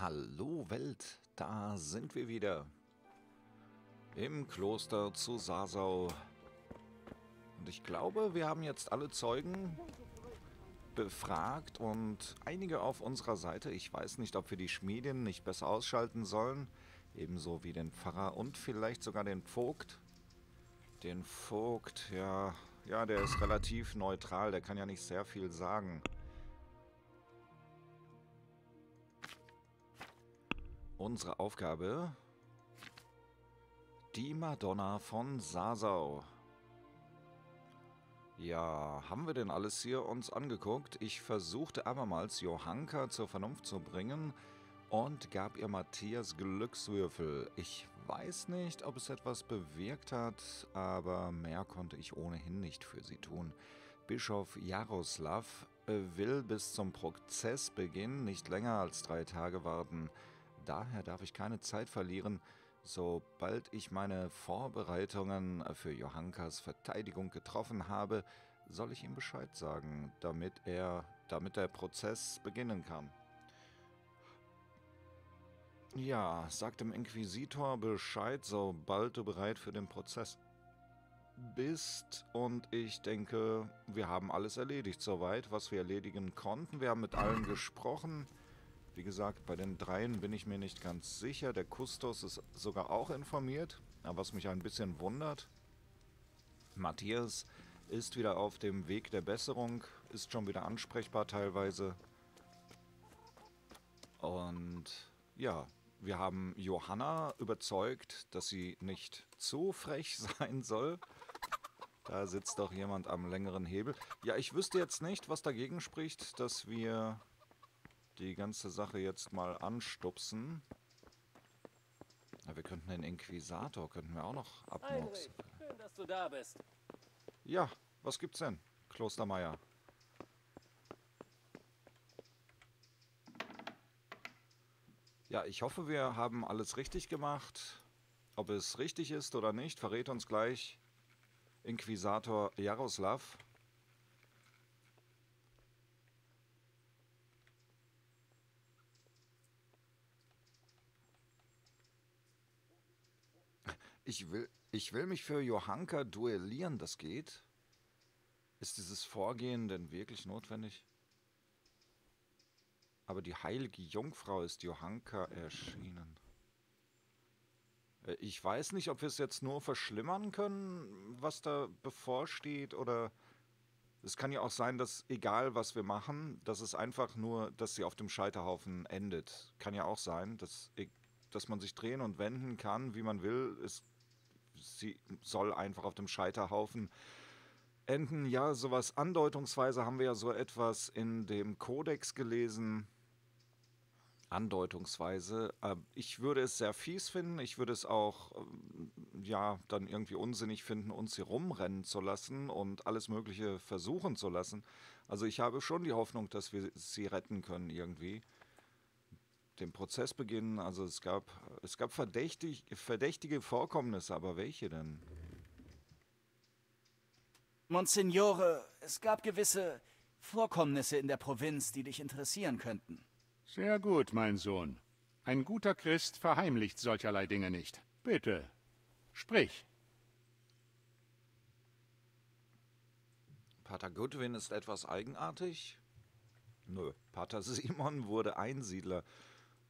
Hallo Welt, da sind wir wieder. Im Kloster zu Sasau. Und ich glaube, wir haben jetzt alle Zeugen befragt und einige auf unserer Seite. Ich weiß nicht, ob wir die Schmiedin nicht besser ausschalten sollen. Ebenso wie den Pfarrer und vielleicht sogar den Vogt. Den Vogt, ja, ja, der ist relativ neutral, der kann ja nicht sehr viel sagen. Unsere Aufgabe, die Madonna von Sasau. Ja, haben wir denn alles hier uns angeguckt? Ich versuchte abermals Johanka zur Vernunft zu bringen und gab ihr Matthias Glückswürfel. Ich weiß nicht, ob es etwas bewirkt hat, aber mehr konnte ich ohnehin nicht für sie tun. Bischof Jaroslav will bis zum Prozessbeginn nicht länger als drei Tage warten. Daher darf ich keine Zeit verlieren. Sobald ich meine Vorbereitungen für Johankas Verteidigung getroffen habe, soll ich ihm Bescheid sagen, damit er, damit der Prozess beginnen kann. Ja, sag dem Inquisitor Bescheid, sobald du bereit für den Prozess bist. Und ich denke, wir haben alles erledigt soweit, was wir erledigen konnten. Wir haben mit allen gesprochen. Wie gesagt, bei den dreien bin ich mir nicht ganz sicher. Der Kustos ist sogar auch informiert, was mich ein bisschen wundert. Matthias ist wieder auf dem Weg der Besserung, ist schon wieder ansprechbar teilweise. Und ja, wir haben Johanna überzeugt, dass sie nicht zu frech sein soll. Da sitzt doch jemand am längeren Hebel. Ja, ich wüsste jetzt nicht, was dagegen spricht, dass wir die ganze Sache jetzt mal anstupsen. Ja, wir könnten den Inquisitor, könnten wir auch noch abmurksen. schön, dass du da bist. Ja, was gibt's denn, Klostermeier? Ja, ich hoffe, wir haben alles richtig gemacht. Ob es richtig ist oder nicht, verrät uns gleich Inquisitor Jaroslav. Ich will, ich will mich für Johanka duellieren, das geht? Ist dieses Vorgehen denn wirklich notwendig? Aber die heilige Jungfrau ist Johanka erschienen. Äh, Ich weiß nicht, ob wir es jetzt nur verschlimmern können, was da bevorsteht, oder es kann ja auch sein, dass egal was wir machen, dass es einfach nur, dass sie auf dem Scheiterhaufen endet. Kann ja auch sein, dass, e- dass man sich drehen und wenden kann, wie man will. Es, sie soll einfach auf dem Scheiterhaufen enden. Ja, sowas andeutungsweise haben wir ja so etwas in dem Kodex gelesen. Andeutungsweise. Äh, Ich würde es sehr fies finden. Ich würde es auch, ähm, ja, dann irgendwie unsinnig finden, uns hier rumrennen zu lassen und alles Mögliche versuchen zu lassen. Also ich habe schon die Hoffnung, dass wir sie retten können irgendwie. Den Prozess beginnen, also es gab, es gab verdächtig, verdächtige Vorkommnisse, aber welche denn? Monsignore, es gab gewisse Vorkommnisse in der Provinz, die dich interessieren könnten. Sehr gut, mein Sohn. Ein guter Christ verheimlicht solcherlei Dinge nicht. Bitte, sprich. Pater Goodwin ist etwas eigenartig? Nö. Pater Simon wurde Einsiedler.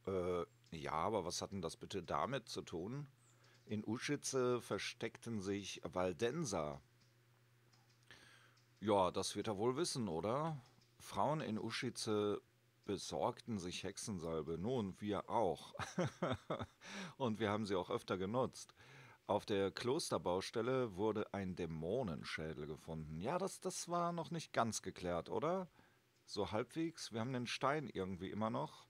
Äh, ja, aber was hat denn das bitte damit zu tun? In Uschitze versteckten sich Waldenser. Ja, das wird er wohl wissen, oder? Frauen in Uschitze besorgten sich Hexensalbe. Nun, wir auch. Und wir haben sie auch öfter genutzt. Auf der Klosterbaustelle wurde ein Dämonenschädel gefunden. Ja, das, das war noch nicht ganz geklärt, oder? So halbwegs. Wir haben den Stein irgendwie immer noch.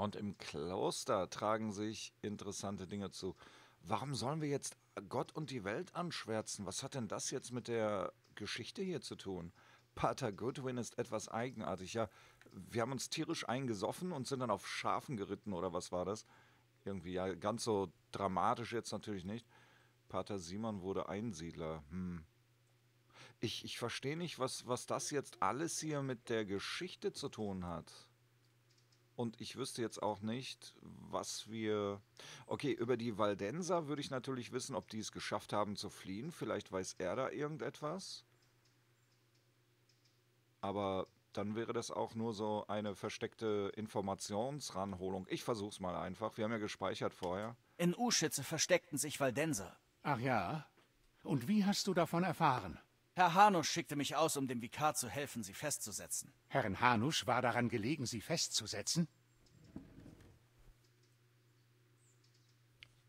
Und im Kloster tragen sich interessante Dinge zu. Warum sollen wir jetzt Gott und die Welt anschwärzen? Was hat denn das jetzt mit der Geschichte hier zu tun? Pater Goodwin ist etwas eigenartig. Ja, wir haben uns tierisch eingesoffen und sind dann auf Schafen geritten, oder was war das? Irgendwie, ja, ganz so dramatisch jetzt natürlich nicht. Pater Simon wurde Einsiedler. Hm. Ich, ich verstehe nicht, was, was das jetzt alles hier mit der Geschichte zu tun hat. Und ich wüsste jetzt auch nicht, was wir. Okay, über die Valdenser würde ich natürlich wissen, ob die es geschafft haben zu fliehen. Vielleicht weiß er da irgendetwas. Aber dann wäre das auch nur so eine versteckte Informationsranholung. Ich versuch's mal einfach. Wir haben ja gespeichert vorher. In Uschitze versteckten sich Waldenser. Ach ja? Und wie hast du davon erfahren? Herr Hanusch schickte mich aus, um dem Vikar zu helfen, sie festzusetzen. Herrn Hanusch war daran gelegen, sie festzusetzen?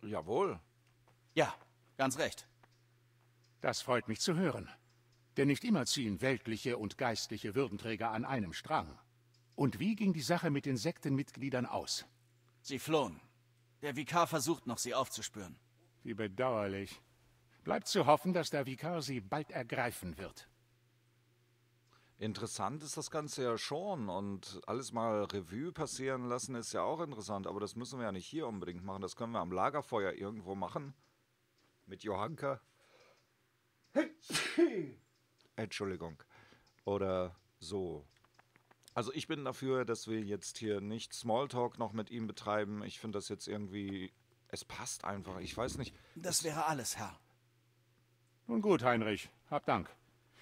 Jawohl. Ja, ganz recht. Das freut mich zu hören. Denn nicht immer ziehen weltliche und geistliche Würdenträger an einem Strang. Und wie ging die Sache mit den Sektenmitgliedern aus? Sie flohen. Der Vikar versucht noch, sie aufzuspüren. Wie bedauerlich. Bleibt zu hoffen, dass der Vikar sie bald ergreifen wird. Interessant ist das Ganze ja schon und alles mal Revue passieren lassen ist ja auch interessant, aber das müssen wir ja nicht hier unbedingt machen. Das können wir am Lagerfeuer irgendwo machen. Mit Johanka. Entschuldigung. Oder so. Also ich bin dafür, dass wir jetzt hier nicht Smalltalk noch mit ihm betreiben. Ich finde das jetzt irgendwie. Es passt einfach. Ich weiß nicht. Das wäre alles, Herr. Nun gut, Heinrich. Hab Dank.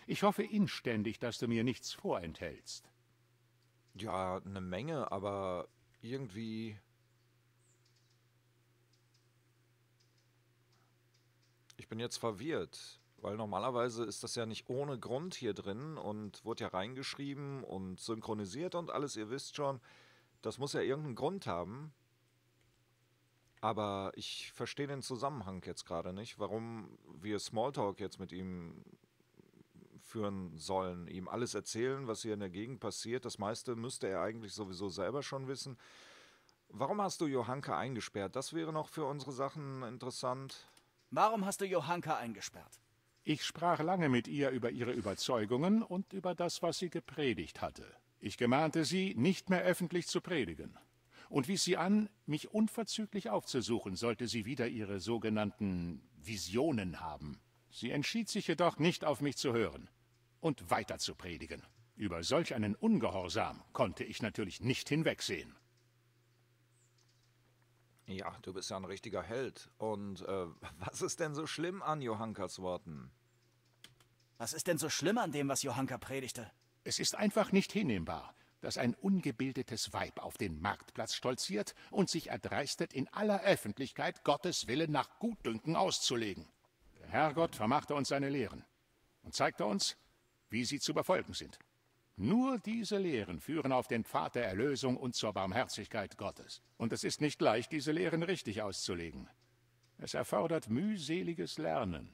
Ich hoffe inständig, dass du mir nichts vorenthältst. Ja, eine Menge, aber irgendwie. Ich bin jetzt verwirrt. Weil normalerweise ist das ja nicht ohne Grund hier drin und wurde ja reingeschrieben und synchronisiert und alles, ihr wisst schon. Das muss ja irgendeinen Grund haben. Aber ich verstehe den Zusammenhang jetzt gerade nicht, warum wir Smalltalk jetzt mit ihm führen sollen, ihm alles erzählen, was hier in der Gegend passiert. Das meiste müsste er eigentlich sowieso selber schon wissen. Warum hast du Johanka eingesperrt? Das wäre noch für unsere Sachen interessant. Warum hast du Johanka eingesperrt? Ich sprach lange mit ihr über ihre Überzeugungen und über das, was sie gepredigt hatte. Ich gemahnte sie, nicht mehr öffentlich zu predigen, und wies sie an, mich unverzüglich aufzusuchen, sollte sie wieder ihre sogenannten Visionen haben. Sie entschied sich jedoch nicht auf mich zu hören und weiter zu predigen. Über solch einen Ungehorsam konnte ich natürlich nicht hinwegsehen. Ja, du bist ja ein richtiger Held. Und äh, was ist denn so schlimm an Johankas Worten? Was ist denn so schlimm an dem, was Johanka predigte? Es ist einfach nicht hinnehmbar, dass ein ungebildetes Weib auf den Marktplatz stolziert und sich erdreistet, in aller Öffentlichkeit Gottes Willen nach Gutdünken auszulegen. Der Herrgott vermachte uns seine Lehren und zeigte uns, wie sie zu befolgen sind. Nur diese Lehren führen auf den Pfad der Erlösung und zur Barmherzigkeit Gottes. Und es ist nicht leicht, diese Lehren richtig auszulegen. Es erfordert mühseliges Lernen.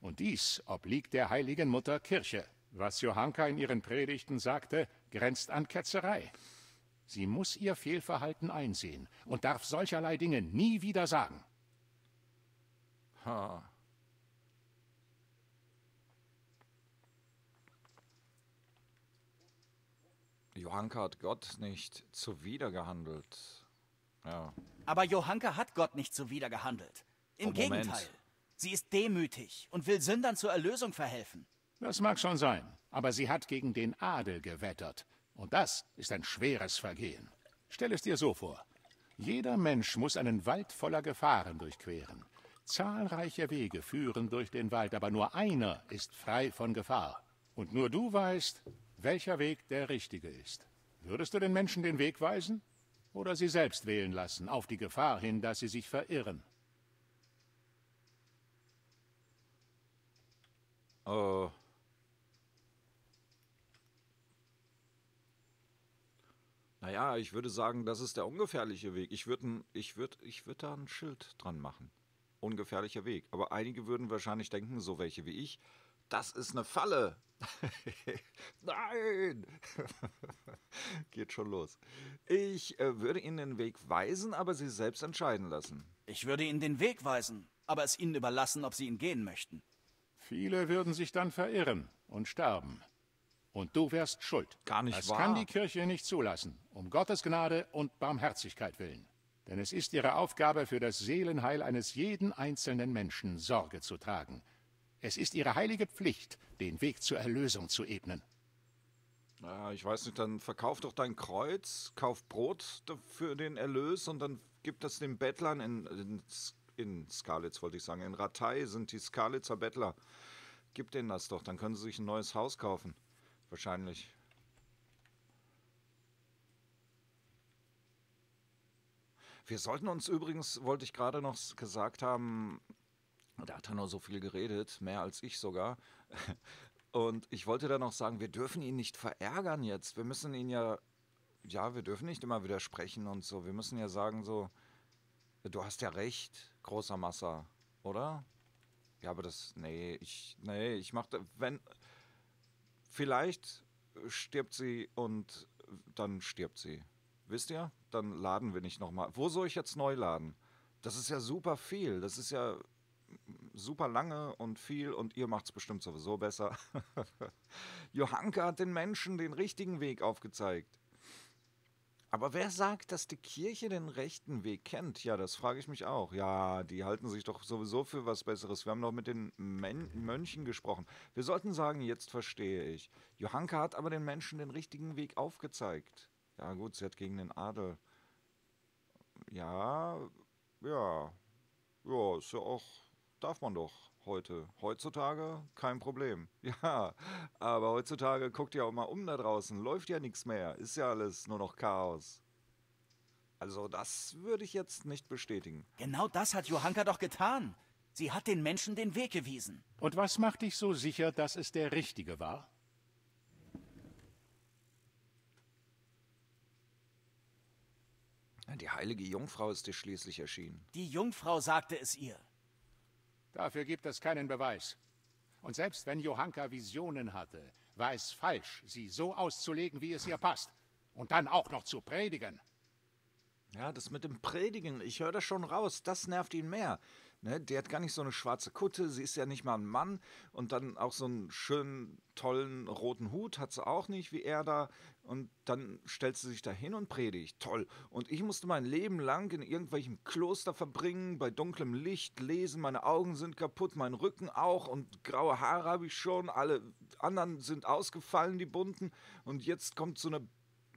Und dies obliegt der heiligen Mutter Kirche. Was Johanka in ihren Predigten sagte, grenzt an Ketzerei. Sie muss ihr Fehlverhalten einsehen und darf solcherlei Dinge nie wieder sagen. Ha. Johanka hat Gott nicht zuwidergehandelt. Ja. Aber Johanka hat Gott nicht zuwidergehandelt. Im Oh. Gegenteil. Sie ist demütig und will Sündern zur Erlösung verhelfen. Das mag schon sein, aber sie hat gegen den Adel gewettert. Und das ist ein schweres Vergehen. Stell es dir so vor. Jeder Mensch muss einen Wald voller Gefahren durchqueren. Zahlreiche Wege führen durch den Wald, aber nur einer ist frei von Gefahr. Und nur du weißt, welcher Weg der richtige ist. Würdest du den Menschen den Weg weisen? Oder sie selbst wählen lassen, auf die Gefahr hin, dass sie sich verirren? Äh. Naja, ich würde sagen, das ist der ungefährliche Weg. Ich würde ich würd, ich würd da ein Schild dran machen. Ungefährlicher Weg. Aber einige würden wahrscheinlich denken, so welche wie ich, das ist eine Falle. Nein! Geht schon los. Ich äh, würde Ihnen den Weg weisen, aber Sie selbst entscheiden lassen. Ich würde ihnen den Weg weisen, aber es ihnen überlassen, ob sie ihn gehen möchten. Viele würden sich dann verirren und sterben. Und du wärst schuld. Gar nicht das wahr. kann die Kirche nicht zulassen, um Gottes Gnade und Barmherzigkeit willen. Denn es ist ihre Aufgabe, für das Seelenheil eines jeden einzelnen Menschen Sorge zu tragen. Es ist ihre heilige Pflicht, den Weg zur Erlösung zu ebnen. Ja, ich weiß nicht, dann verkauf doch dein Kreuz, kauf Brot für den Erlös und dann gib das den Bettlern in, in, in Skalitz, wollte ich sagen. In Ratei sind die Skalitzer Bettler. Gib denen das doch, dann können sie sich ein neues Haus kaufen. Wahrscheinlich. Wir sollten uns übrigens, wollte ich gerade noch gesagt haben, da hat er noch so viel geredet, mehr als ich sogar. Und ich wollte dann noch sagen, wir dürfen ihn nicht verärgern jetzt. Wir müssen ihn ja, ja, wir dürfen nicht immer widersprechen und so. Wir müssen ja sagen so, du hast ja recht, großer Massa, oder? Ja, aber das, nee, ich, nee, ich mach, wenn, vielleicht stirbt sie und dann stirbt sie. Wisst ihr? Dann laden wir nicht nochmal. Wo soll ich jetzt neu laden? Das ist ja super viel. Das ist ja super lange und viel und ihr macht es bestimmt sowieso besser. Johanka hat den Menschen den richtigen Weg aufgezeigt. Aber wer sagt, dass die Kirche den rechten Weg kennt? Ja, das frage ich mich auch. Ja, die halten sich doch sowieso für was Besseres. Wir haben doch mit den Men Mönchen gesprochen. Wir sollten sagen, jetzt verstehe ich. Johanka hat aber den Menschen den richtigen Weg aufgezeigt. Ja, gut, sie hat gegen den Adel. Ja, ja. Ja, ist ja auch darf man doch heute. Heutzutage kein Problem. Ja, aber heutzutage guckt ihr auch mal um da draußen. Läuft ja nichts mehr. Ist ja alles nur noch Chaos. Also das würde ich jetzt nicht bestätigen. Genau das hat Johanka doch getan. Sie hat den Menschen den Weg gewiesen. Und was macht dich so sicher, dass es der richtige war? Die heilige Jungfrau ist dir schließlich erschienen. Die Jungfrau sagte es ihr. Dafür gibt es keinen Beweis. Und selbst wenn Johanka Visionen hatte, war es falsch, sie so auszulegen, wie es ihr passt. Und dann auch noch zu predigen. Ja, das mit dem Predigen, ich höre das schon raus, das nervt ihn mehr. Ne, die hat gar nicht so eine schwarze Kutte, sie ist ja nicht mal ein Mann und dann auch so einen schönen, tollen roten Hut hat sie auch nicht, wie er da. Und dann stellt sie sich da hin und predigt. Toll. Und ich musste mein Leben lang in irgendwelchem Kloster verbringen, bei dunklem Licht lesen, meine Augen sind kaputt, mein Rücken auch und graue Haare habe ich schon, alle anderen sind ausgefallen, die bunten. Und jetzt kommt so eine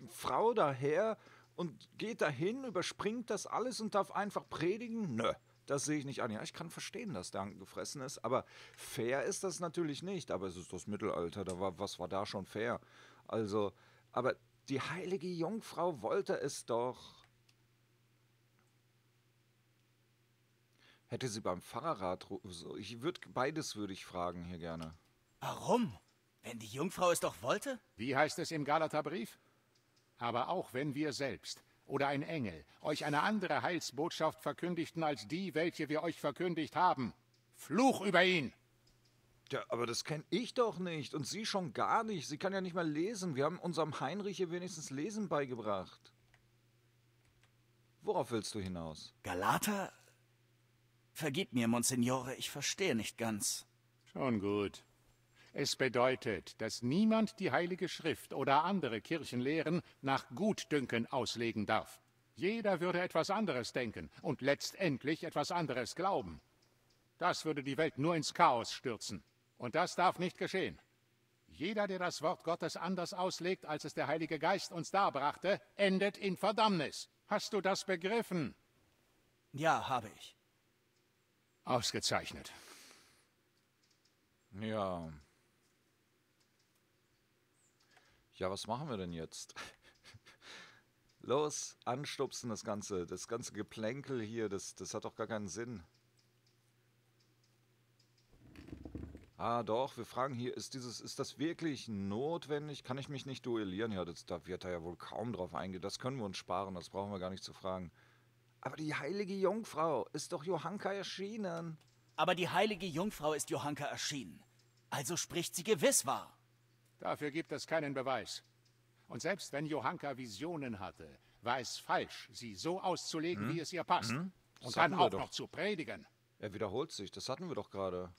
Frau daher und geht dahin, überspringt das alles und darf einfach predigen? Nö. Das sehe ich nicht an. Ja, ich kann verstehen, dass der gefressen ist, aber fair ist das natürlich nicht. Aber es ist das Mittelalter, da war, was war da schon fair? Also, aber die heilige Jungfrau wollte es doch. Hätte sie beim Pfarrerrat. Ich würde beides würde ich fragen hier gerne. Warum? Wenn die Jungfrau es doch wollte? Wie heißt es im Galaterbrief? Aber auch wenn wir selbst oder ein Engel euch eine andere Heilsbotschaft verkündigten als die, welche wir euch verkündigt haben, Fluch über ihn! Ja, aber das kenne ich doch nicht und sie schon gar nicht. Sie kann ja nicht mal lesen. Wir haben unserem Heinrich hier wenigstens Lesen beigebracht. Worauf willst du hinaus? Galater? Vergib mir, Monsignore, ich verstehe nicht ganz. Schon gut. Es bedeutet, dass niemand die Heilige Schrift oder andere Kirchenlehren nach Gutdünken auslegen darf. Jeder würde etwas anderes denken und letztendlich etwas anderes glauben. Das würde die Welt nur ins Chaos stürzen. Und das darf nicht geschehen. Jeder, der das Wort Gottes anders auslegt, als es der Heilige Geist uns darbrachte, endet in Verdammnis. Hast du das begriffen? Ja, habe ich. Ausgezeichnet. Ja. Ja, was machen wir denn jetzt? Los, anstupsen das Ganze. Das ganze Geplänkel hier, das, das hat doch gar keinen Sinn. Ah, doch, wir fragen hier, ist dieses, ist das wirklich notwendig? Kann ich mich nicht duellieren? Ja, das, da wird er ja wohl kaum drauf eingehen. Das können wir uns sparen, das brauchen wir gar nicht zu fragen. Aber die heilige Jungfrau ist doch Johanka erschienen. Aber die heilige Jungfrau ist Johanka erschienen. Also spricht sie gewiss wahr. Dafür gibt es keinen Beweis. Und selbst wenn Johanka Visionen hatte, war es falsch, sie so auszulegen, hm? wie es ihr passt. Hm? Und dann auch noch zu predigen. Er wiederholt sich, das hatten wir doch gerade.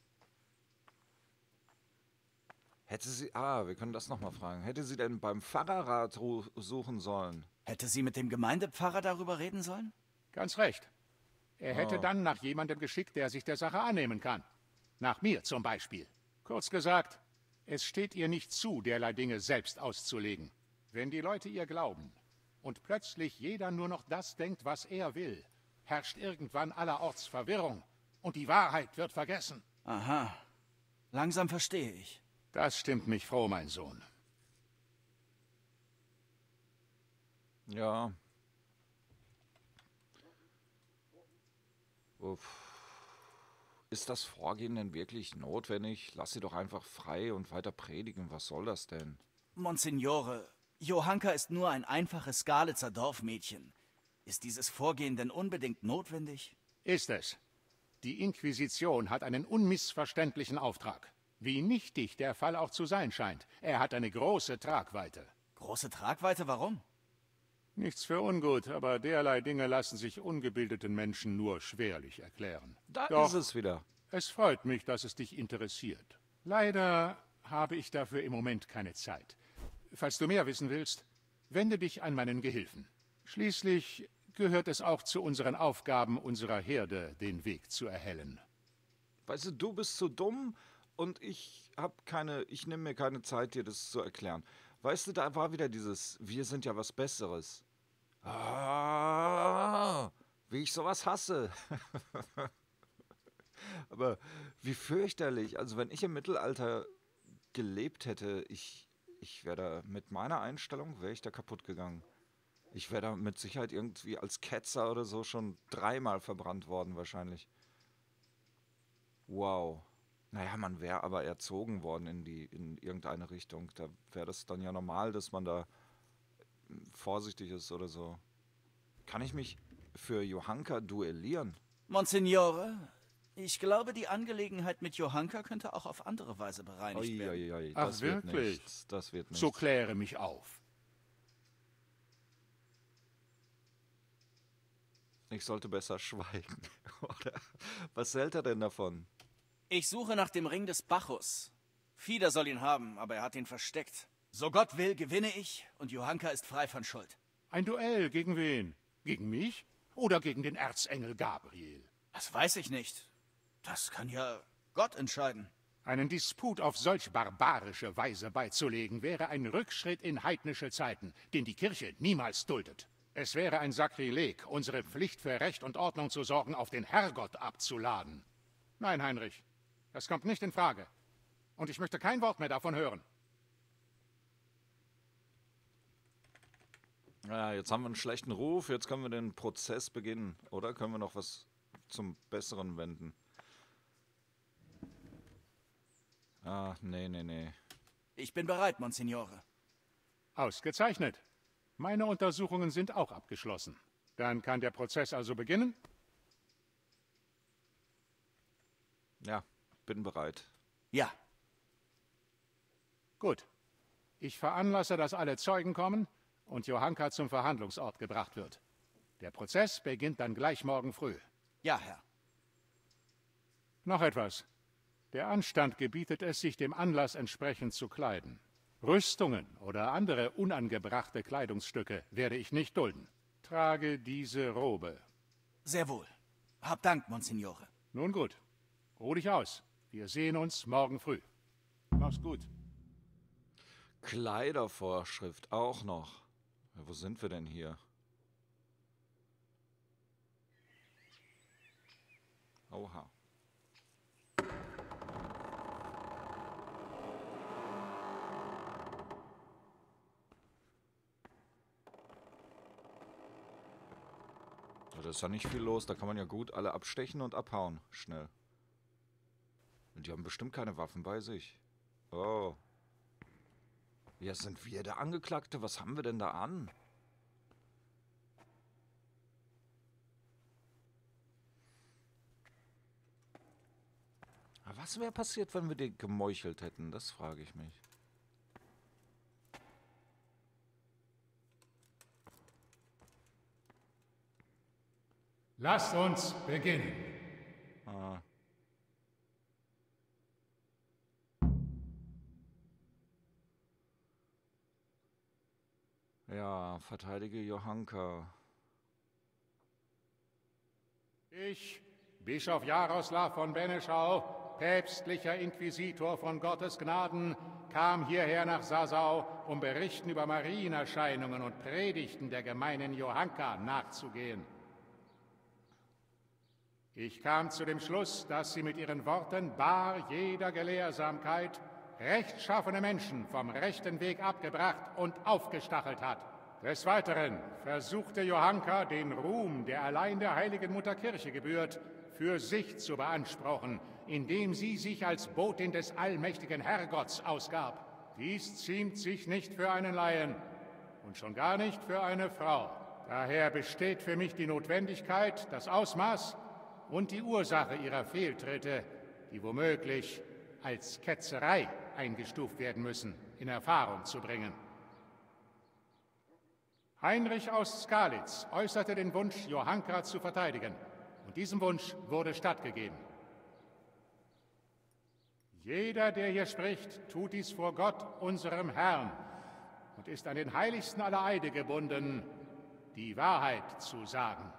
Hätte sie. Ah, wir können das nochmal fragen. Hätte sie denn beim Pfarrerrat suchen sollen? Hätte sie mit dem Gemeindepfarrer darüber reden sollen? Ganz recht. Er hätte oh. dann nach jemandem geschickt, der sich der Sache annehmen kann. Nach mir zum Beispiel. Kurz gesagt, Es steht ihr nicht zu, derlei Dinge selbst auszulegen. Wenn die Leute ihr glauben und plötzlich jeder nur noch das denkt, was er will, herrscht irgendwann allerorts Verwirrung und die Wahrheit wird vergessen. Aha. Langsam verstehe ich. Das stimmt mich froh, mein Sohn. Ja. Uff. Ist das Vorgehen denn wirklich notwendig? Lass sie doch einfach frei und weiter predigen. Was soll das denn? Monsignore, Johanka ist nur ein einfaches Skalitzer Dorfmädchen. Ist dieses Vorgehen denn unbedingt notwendig? Ist es. Die Inquisition hat einen unmissverständlichen Auftrag. Wie nichtig der Fall auch zu sein scheint. Er hat eine große Tragweite. Große Tragweite, warum? Nichts für ungut, aber derlei Dinge lassen sich ungebildeten Menschen nur schwerlich erklären. Da Doch, ist es wieder. Es freut mich, dass es dich interessiert. Leider habe ich dafür im Moment keine Zeit. Falls du mehr wissen willst, wende dich an meinen Gehilfen. Schließlich gehört es auch zu unseren Aufgaben unserer Herde, den Weg zu erhellen. Weißt du, du bist zu dumm und ich hab keine, ich nehme mir keine Zeit, dir das zu erklären. Weißt du, da war wieder dieses, wir sind ja was Besseres. Ah, wie ich sowas hasse. Aber wie fürchterlich. Also wenn ich im Mittelalter gelebt hätte, ich, ich wäre da mit meiner Einstellung, wäre ich da kaputt gegangen. Ich wäre da mit Sicherheit irgendwie als Ketzer oder so schon dreimal verbrannt worden wahrscheinlich. Wow. Naja, man wäre aber erzogen worden in die in irgendeine Richtung. Da wäre das dann ja normal, dass man da vorsichtig ist oder so. Kann ich mich für Johanka duellieren? Monsignore, ich glaube, die Angelegenheit mit Johanka könnte auch auf andere Weise bereinigt werden. ui, ui, Ach, das wird wirklich? nichts. Das wird nichts. So kläre mich auf. Ich sollte besser schweigen. Oder was hält er denn davon? Ich suche nach dem Ring des Bacchus. Fieder soll ihn haben, aber er hat ihn versteckt. So Gott will, gewinne ich und Johanka ist frei von Schuld. Ein Duell gegen wen? Gegen mich? Oder gegen den Erzengel Gabriel? Das weiß ich nicht. Das kann ja Gott entscheiden. Einen Disput auf solch barbarische Weise beizulegen, wäre ein Rückschritt in heidnische Zeiten, den die Kirche niemals duldet. Es wäre ein Sakrileg, unsere Pflicht für Recht und Ordnung zu sorgen, auf den Herrgott abzuladen. Nein, Heinrich, das kommt nicht in Frage. Und ich möchte kein Wort mehr davon hören. Ja, jetzt haben wir einen schlechten Ruf, jetzt können wir den Prozess beginnen. Oder können wir noch was zum Besseren wenden? Ah, nee, nee, nee. Ich bin bereit, Monsignore. Ausgezeichnet. Meine Untersuchungen sind auch abgeschlossen. Dann kann der Prozess also beginnen? Ja, bin bereit. Ja, Gut. Ich veranlasse, dass alle Zeugen kommen und Johanka zum Verhandlungsort gebracht wird. Der Prozess beginnt dann gleich morgen früh. ja, Herr. Noch etwas. Der Anstand gebietet es, sich dem Anlass entsprechend zu kleiden. Rüstungen oder andere unangebrachte Kleidungsstücke werde ich nicht dulden. Trage diese Robe. Sehr wohl. Hab Dank, Monsignore. Nun gut. Ruh dich aus. Wir sehen uns morgen früh. Mach's gut. Kleidervorschrift auch noch. Wo sind wir denn hier? Oha. Da ist ja nicht viel los, da kann man ja gut alle abstechen und abhauen. Schnell. Und die haben bestimmt keine Waffen bei sich. Oh. Ja, sind wir der Angeklagte? Was haben wir denn da an? Was wäre passiert, wenn wir den gemeuchelt hätten? Das frage ich mich. Lasst uns beginnen. Ah. Ja, verteidige Johanka. Ich, Bischof Jaroslav von Beneschau, päpstlicher Inquisitor von Gottes Gnaden, kam hierher nach Sasau, um Berichten über Marienerscheinungen und Predigten der gemeinen Johanka nachzugehen. Ich kam zu dem Schluss, dass sie mit ihren Worten bar jeder Gelehrsamkeit rechtschaffene Menschen vom rechten Weg abgebracht und aufgestachelt hat. Des Weiteren versuchte Johanka, den Ruhm, der allein der heiligen Mutterkirche gebührt, für sich zu beanspruchen, indem sie sich als Botin des allmächtigen Herrgotts ausgab. Dies ziemt sich nicht für einen Laien und schon gar nicht für eine Frau. Daher besteht für mich die Notwendigkeit, das Ausmaß und die Ursache ihrer Fehltritte, die womöglich als Ketzerei eingestuft werden müssen, in Erfahrung zu bringen. Heinrich aus Skalitz äußerte den Wunsch, Johanka zu verteidigen, und diesem Wunsch wurde stattgegeben. Jeder, der hier spricht, tut dies vor Gott, unserem Herrn, und ist an den heiligsten aller Eide gebunden, die Wahrheit zu sagen.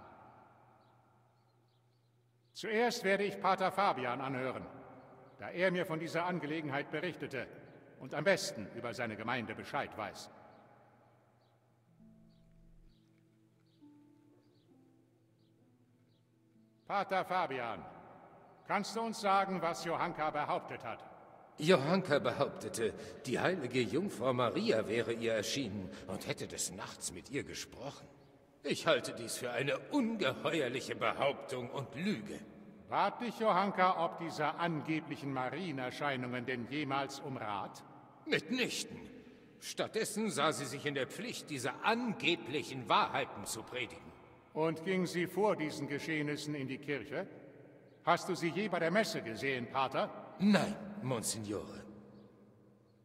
Zuerst werde ich Pater Fabian anhören, da er mir von dieser Angelegenheit berichtete und am besten über seine Gemeinde Bescheid weiß. Pater Fabian, kannst du uns sagen, was Johanka behauptet hat? Johanka behauptete, die heilige Jungfrau Maria wäre ihr erschienen und hätte des Nachts mit ihr gesprochen. Ich halte dies für eine ungeheuerliche Behauptung und Lüge. Bat dich Johanka ob dieser angeblichen Marienerscheinungen denn jemals um Rat? Mitnichten. Stattdessen sah sie sich in der Pflicht, diese angeblichen Wahrheiten zu predigen. Und ging sie vor diesen Geschehnissen in die Kirche? Hast du sie je bei der Messe gesehen, Pater? Nein, Monsignore.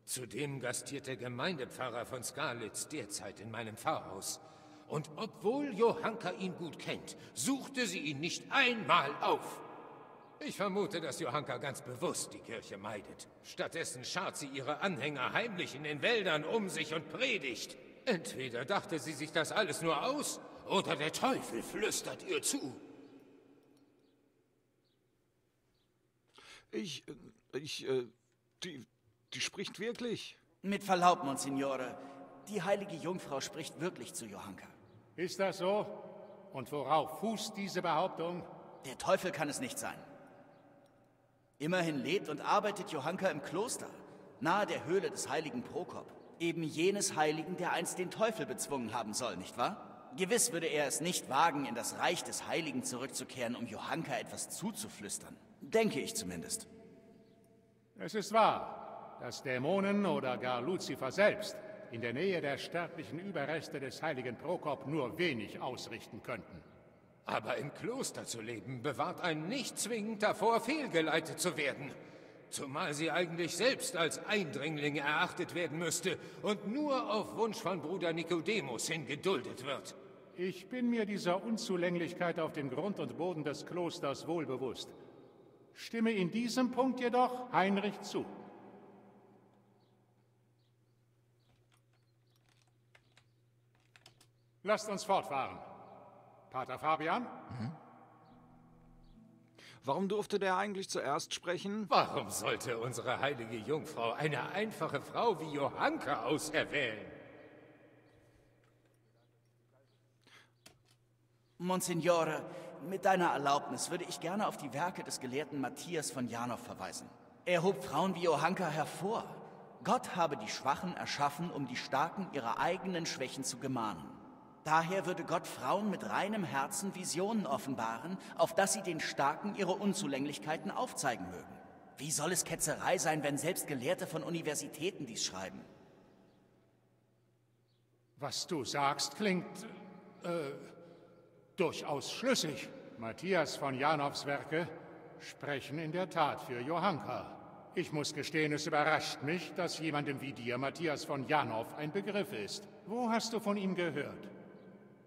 Zudem gastiert der Gemeindepfarrer von Skalitz derzeit in meinem Pfarrhaus. Und obwohl Johanka ihn gut kennt, suchte sie ihn nicht einmal auf. Ich vermute, dass Johanka ganz bewusst die Kirche meidet. Stattdessen schart sie ihre Anhänger heimlich in den Wäldern um sich und predigt. Entweder dachte sie sich das alles nur aus, oder der Teufel flüstert ihr zu. Ich, äh, ich, äh, die, die spricht wirklich. Mit Verlaub, Monsignore, die heilige Jungfrau spricht wirklich zu Johanka. Ist das so? Und worauf fußt diese Behauptung? Der Teufel kann es nicht sein. Immerhin lebt und arbeitet Johanka im Kloster, nahe der Höhle des heiligen Prokop. Eben jenes Heiligen, der einst den Teufel bezwungen haben soll, nicht wahr? Gewiss würde er es nicht wagen, in das Reich des Heiligen zurückzukehren, um Johanka etwas zuzuflüstern. Denke ich zumindest. Es ist wahr, dass Dämonen oder gar Luzifer selbst in der Nähe der sterblichen Überreste des heiligen Prokop nur wenig ausrichten könnten. Aber im Kloster zu leben, bewahrt einen nicht zwingend davor, fehlgeleitet zu werden. Zumal sie eigentlich selbst als Eindringling erachtet werden müsste und nur auf Wunsch von Bruder Nikodemus hingeduldet wird. Ich bin mir dieser Unzulänglichkeit auf den Grund und Boden des Klosters wohl bewusst. Stimme in diesem Punkt jedoch Heinrich zu. Lasst uns fortfahren. Pater Fabian? Mhm. Warum durfte der eigentlich zuerst sprechen? Warum sollte unsere heilige Jungfrau eine einfache Frau wie Johanka auserwählen? Monsignore, mit deiner Erlaubnis würde ich gerne auf die Werke des Gelehrten Matthias von Janow verweisen. Er hob Frauen wie Johanka hervor. Gott habe die Schwachen erschaffen, um die Starken ihrer eigenen Schwächen zu gemahnen. Daher würde Gott Frauen mit reinem Herzen Visionen offenbaren, auf dass sie den Starken ihre Unzulänglichkeiten aufzeigen mögen. Wie soll es Ketzerei sein, wenn selbst Gelehrte von Universitäten dies schreiben? Was du sagst, klingt äh, durchaus schlüssig. Matthias von Janows Werke sprechen in der Tat für Johanka. Ich muss gestehen, es überrascht mich, dass jemandem wie dir Matthias von Janow ein Begriff ist. Wo hast du von ihm gehört?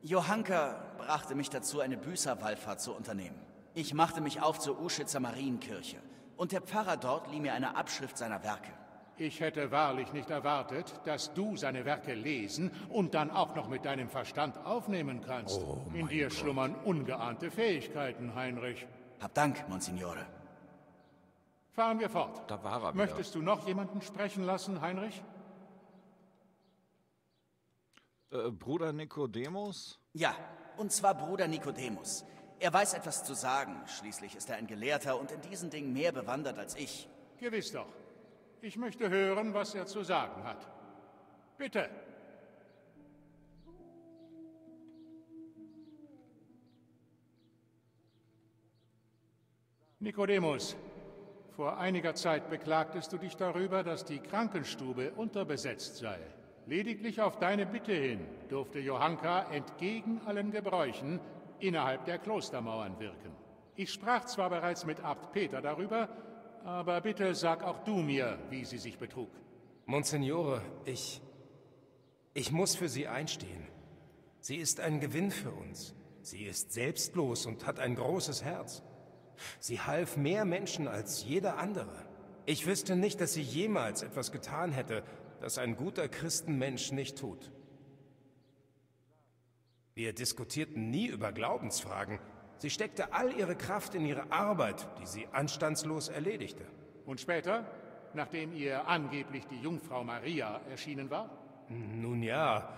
Johanka brachte mich dazu, eine Büßerwallfahrt zu unternehmen. Ich machte mich auf zur Uschitzer Marienkirche und der Pfarrer dort lieh mir eine Abschrift seiner Werke. Ich hätte wahrlich nicht erwartet, dass du seine Werke lesen und dann auch noch mit deinem Verstand aufnehmen kannst. Oh, In dir Gott. schlummern ungeahnte Fähigkeiten, Heinrich. Hab Dank, Monsignore. Fahren wir fort. Da war er wieder. Möchtest du noch jemanden sprechen lassen, Heinrich? Äh, Bruder Nikodemus? Ja, und zwar Bruder Nikodemus. Er weiß etwas zu sagen. Schließlich ist er ein Gelehrter und in diesen Dingen mehr bewandert als ich. Gewiss doch. Ich möchte hören, was er zu sagen hat. Bitte. Nikodemus, vor einiger Zeit beklagtest du dich darüber, dass die Krankenstube unterbesetzt sei. Lediglich auf deine Bitte hin durfte Johanka entgegen allen Gebräuchen innerhalb der Klostermauern wirken. Ich sprach zwar bereits mit Abt Peter darüber, aber bitte sag auch du mir, wie sie sich betrug. Monsignore, ich... Ich muss für sie einstehen. Sie ist ein Gewinn für uns. Sie ist selbstlos und hat ein großes Herz. Sie half mehr Menschen als jeder andere. Ich wüsste nicht, dass sie jemals etwas getan hätte, das ein guter Christenmensch nicht tut. Wir diskutierten nie über Glaubensfragen. Sie steckte all ihre Kraft in ihre Arbeit, die sie anstandslos erledigte. Und später, nachdem ihr angeblich die Jungfrau Maria erschienen war? Nun ja,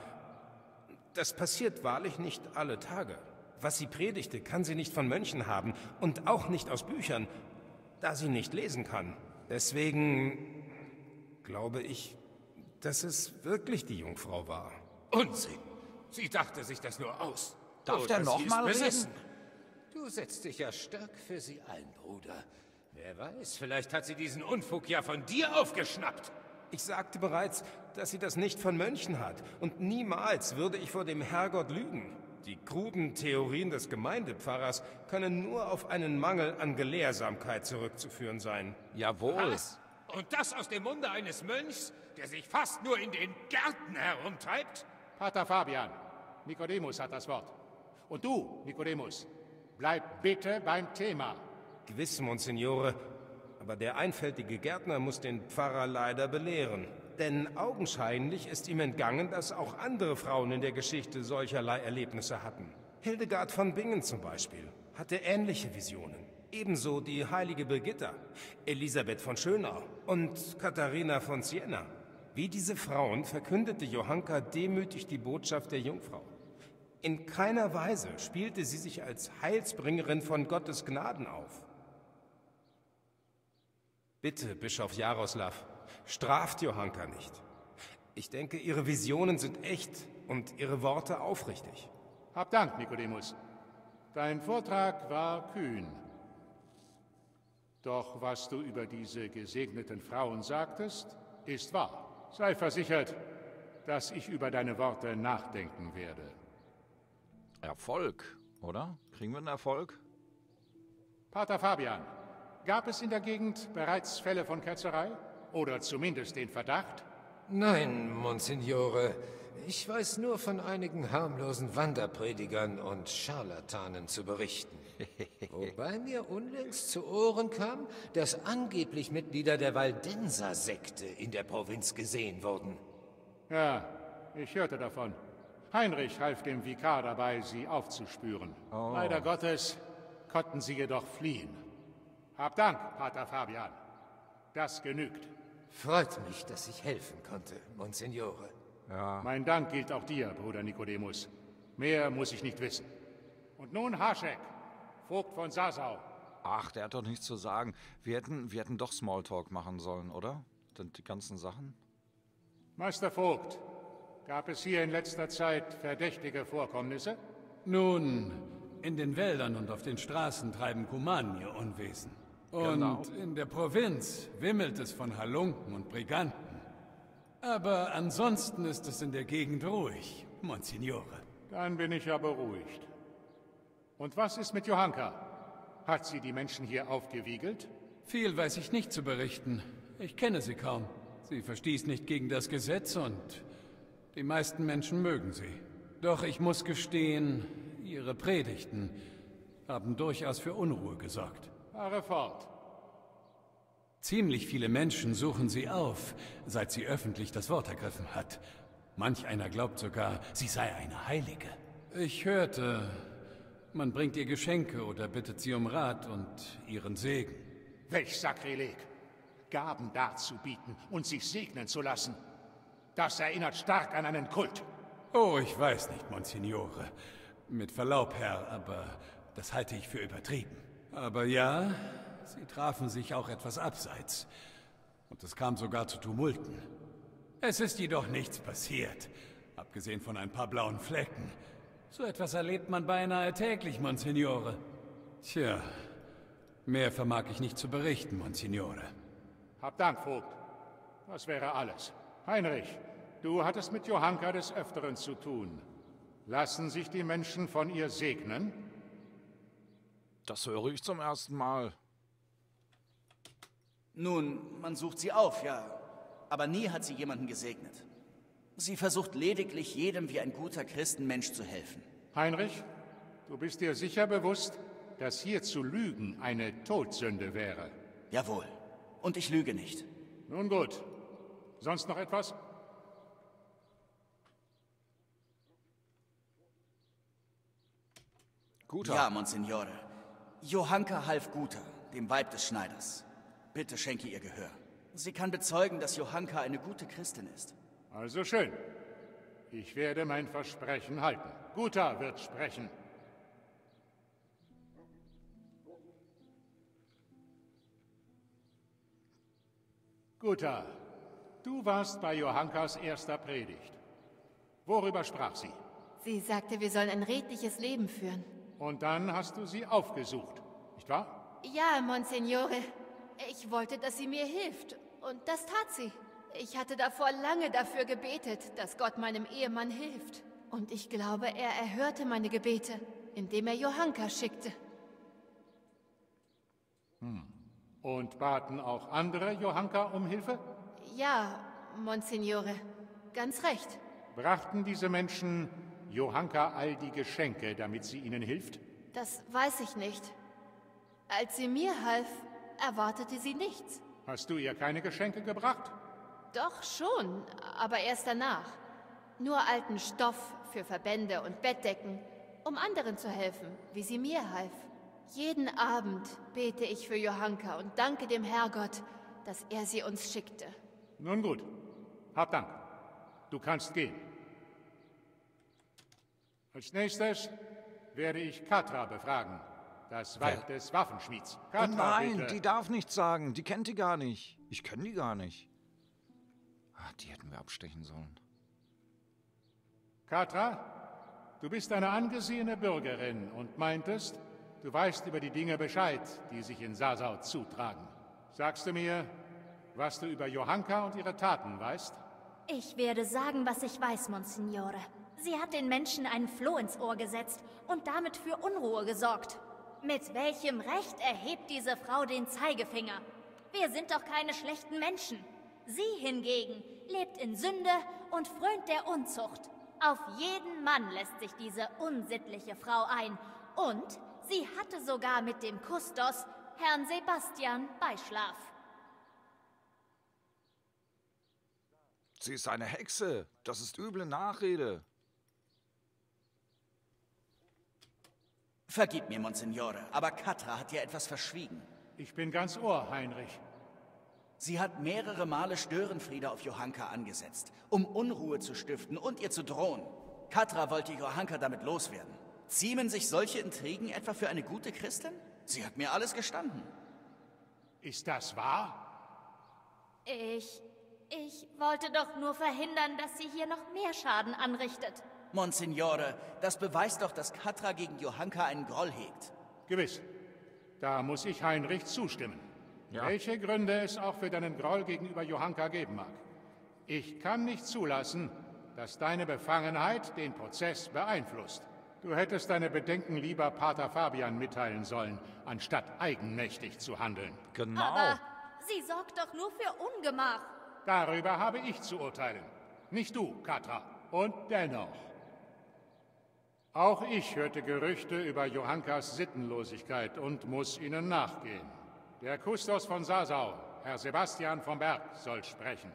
das passiert wahrlich nicht alle Tage. Was sie predigte, kann sie nicht von Mönchen haben und auch nicht aus Büchern, da sie nicht lesen kann. Deswegen glaube ich, dass es wirklich die Jungfrau war. Unsinn! Sie dachte sich das nur aus. Darf der Oder noch sie ist mal reden? besessen. Du setzt dich ja stark für sie ein, Bruder. Wer weiß, vielleicht hat sie diesen Unfug ja von dir aufgeschnappt. Ich sagte bereits, dass sie das nicht von Mönchen hat. Und niemals würde ich vor dem Herrgott lügen. Die kruden Theorien des Gemeindepfarrers können nur auf einen Mangel an Gelehrsamkeit zurückzuführen sein. Jawohl. Was? Und das aus dem Munde eines Mönchs, der sich fast nur in den Gärten herumtreibt? Pater Fabian, Nikodemus hat das Wort. Und du, Nikodemus, bleib bitte beim Thema. Gewiss, Monsignore. Aber der einfältige Gärtner muss den Pfarrer leider belehren. Denn augenscheinlich ist ihm entgangen, dass auch andere Frauen in der Geschichte solcherlei Erlebnisse hatten. Hildegard von Bingen zum Beispiel hatte ähnliche Visionen. Ebenso die heilige Birgitta, Elisabeth von Schönau und Katharina von Siena. Wie diese Frauen verkündete Johanka demütig die Botschaft der Jungfrau. In keiner Weise spielte sie sich als Heilsbringerin von Gottes Gnaden auf. Bitte, Bischof Jaroslav, straft Johanka nicht. Ich denke, ihre Visionen sind echt und ihre Worte aufrichtig. Hab Dank, Nikodemus. Dein Vortrag war kühn. Doch was du über diese gesegneten Frauen sagtest, ist wahr. Sei versichert, dass ich über deine Worte nachdenken werde. Erfolg, oder? Kriegen wir einen Erfolg? Pater Fabian, gab es in der Gegend bereits Fälle von Ketzerei? Oder zumindest den Verdacht? Nein, Monsignore. Ich weiß nur von einigen harmlosen Wanderpredigern und Scharlatanen zu berichten. Wobei mir unlängst zu Ohren kam, dass angeblich Mitglieder der Waldenser-Sekte in der Provinz gesehen wurden. Ja, ich hörte davon. Heinrich half dem Vikar dabei, sie aufzuspüren. Leider Gottes konnten sie jedoch fliehen. Hab Dank, Pater Fabian. Das genügt. Freut mich, dass ich helfen konnte, Monsignore. Mein Dank gilt auch dir, Bruder Nikodemus. Mehr muss ich nicht wissen. Und nun Haschek, Vogt von Sasau. Ach, der hat doch nichts zu sagen. Wir hätten, wir hätten doch Smalltalk machen sollen, oder? Denn die ganzen Sachen? Meister Vogt, gab es hier in letzter Zeit verdächtige Vorkommnisse? Nun, in den Wäldern und auf den Straßen treiben Kumanen ihr Unwesen. Und Genau. in der Provinz wimmelt es von Halunken und Briganten. Aber ansonsten ist es in der Gegend ruhig, Monsignore. Dann bin ich ja beruhigt. Und was ist mit Johanka? Hat sie die Menschen hier aufgewiegelt? Viel weiß ich nicht zu berichten. Ich kenne sie kaum. Sie verstieß nicht gegen das Gesetz und die meisten Menschen mögen sie. Doch ich muss gestehen, ihre Predigten haben durchaus für Unruhe gesorgt. Fahre fort. Ziemlich viele Menschen suchen sie auf, seit sie öffentlich das Wort ergriffen hat. Manch einer glaubt sogar, sie sei eine Heilige. Ich hörte, man bringt ihr Geschenke oder bittet sie um Rat und ihren Segen. Welch Sakrileg! Gaben darzubieten und sich segnen zu lassen. Das erinnert stark an einen Kult. Oh, ich weiß nicht, Monsignore. Mit Verlaub, Herr, aber das halte ich für übertrieben. Aber ja, sie trafen sich auch etwas abseits. Und es kam sogar zu Tumulten. Es ist jedoch nichts passiert, abgesehen von ein paar blauen Flecken. So etwas erlebt man beinahe täglich, Monsignore. Tja, mehr vermag ich nicht zu berichten, Monsignore. Hab Dank, Vogt. Das wäre alles. Heinrich, du hattest mit Johanka des Öfteren zu tun. Lassen sich die Menschen von ihr segnen? Das höre ich zum ersten Mal. Nun, man sucht sie auf, ja. Aber nie hat sie jemanden gesegnet. Sie versucht lediglich jedem wie ein guter Christenmensch zu helfen. Heinrich, du bist dir sicher bewusst, dass hier zu lügen eine Todsünde wäre? Jawohl. Und ich lüge nicht. Nun gut. Sonst noch etwas? Guter. Ja, Monsignore. Johanka half Guter, dem Weib des Schneiders. Bitte schenke ihr Gehör. Sie kann bezeugen, dass Johanka eine gute Christin ist. Also schön. Ich werde mein Versprechen halten. Guter wird sprechen. Guter, du warst bei Johankas erster Predigt. Worüber sprach sie? Sie sagte, wir sollen ein redliches Leben führen. Und dann hast du sie aufgesucht, nicht wahr? Ja, Monsignore. Ich wollte, dass sie mir hilft. Und das tat sie. Ich hatte davor lange dafür gebetet, dass Gott meinem Ehemann hilft. Und ich glaube, er erhörte meine Gebete, indem er Johanka schickte. Hm. Und baten auch andere Johanka um Hilfe? Ja, Monsignore. Ganz recht. Brachten diese Menschen Johanka all die Geschenke, damit sie ihnen hilft? Das weiß ich nicht. Als sie mir half, erwartete sie nichts. Hast du ihr keine Geschenke gebracht? Doch schon, aber erst danach. Nur alten Stoff für Verbände und Bettdecken, um anderen zu helfen, wie sie mir half. Jeden Abend bete ich für Johanka und danke dem Herrgott, dass er sie uns schickte. Nun gut, hab Dank. Du kannst gehen. Als nächstes werde ich Katra befragen, das Weib des Waffenschmieds. Oh Katra, nein, bitte. die darf nichts sagen. Die kennt die gar nicht. Ich kenne die gar nicht. Ah, die hätten wir abstechen sollen. Katra, du bist eine angesehene Bürgerin und meintest, du weißt über die Dinge Bescheid, die sich in Sasau zutragen. Sagst du mir, was du über Johanka und ihre Taten weißt? Ich werde sagen, was ich weiß, Monsignore. Sie hat den Menschen einen Floh ins Ohr gesetzt und damit für Unruhe gesorgt. Mit welchem Recht erhebt diese Frau den Zeigefinger? Wir sind doch keine schlechten Menschen. Sie hingegen lebt in Sünde und frönt der Unzucht. Auf jeden Mann lässt sich diese unsittliche Frau ein. Und sie hatte sogar mit dem Kustos, Herrn Sebastian, Beischlaf. Sie ist eine Hexe. Das ist üble Nachrede. Vergib mir, Monsignore, aber Katra hat dir etwas verschwiegen. Ich bin ganz Ohr, Heinrich. Sie hat mehrere Male Störenfriede auf Johanka angesetzt, um Unruhe zu stiften und ihr zu drohen. Katra wollte Johanka damit loswerden. Ziemen sich solche Intrigen etwa für eine gute Christin? Sie hat mir alles gestanden. Ist das wahr? Ich. Ich wollte doch nur verhindern, dass sie hier noch mehr Schaden anrichtet. Monsignore, das beweist doch, dass Katra gegen Johanka einen Groll hegt. Gewiss. Da muss ich Heinrich zustimmen. Ja. Welche Gründe es auch für deinen Groll gegenüber Johanka geben mag. Ich kann nicht zulassen, dass deine Befangenheit den Prozess beeinflusst. Du hättest deine Bedenken lieber Pater Fabian mitteilen sollen, anstatt eigenmächtig zu handeln. Genau. Aber sie sorgt doch nur für Ungemach. Darüber habe ich zu urteilen. Nicht du, Katra. Und dennoch. Auch ich hörte Gerüchte über Johankas Sittenlosigkeit und muss ihnen nachgehen. Der Kustos von Sasau, Herr Sebastian vom Berg, soll sprechen.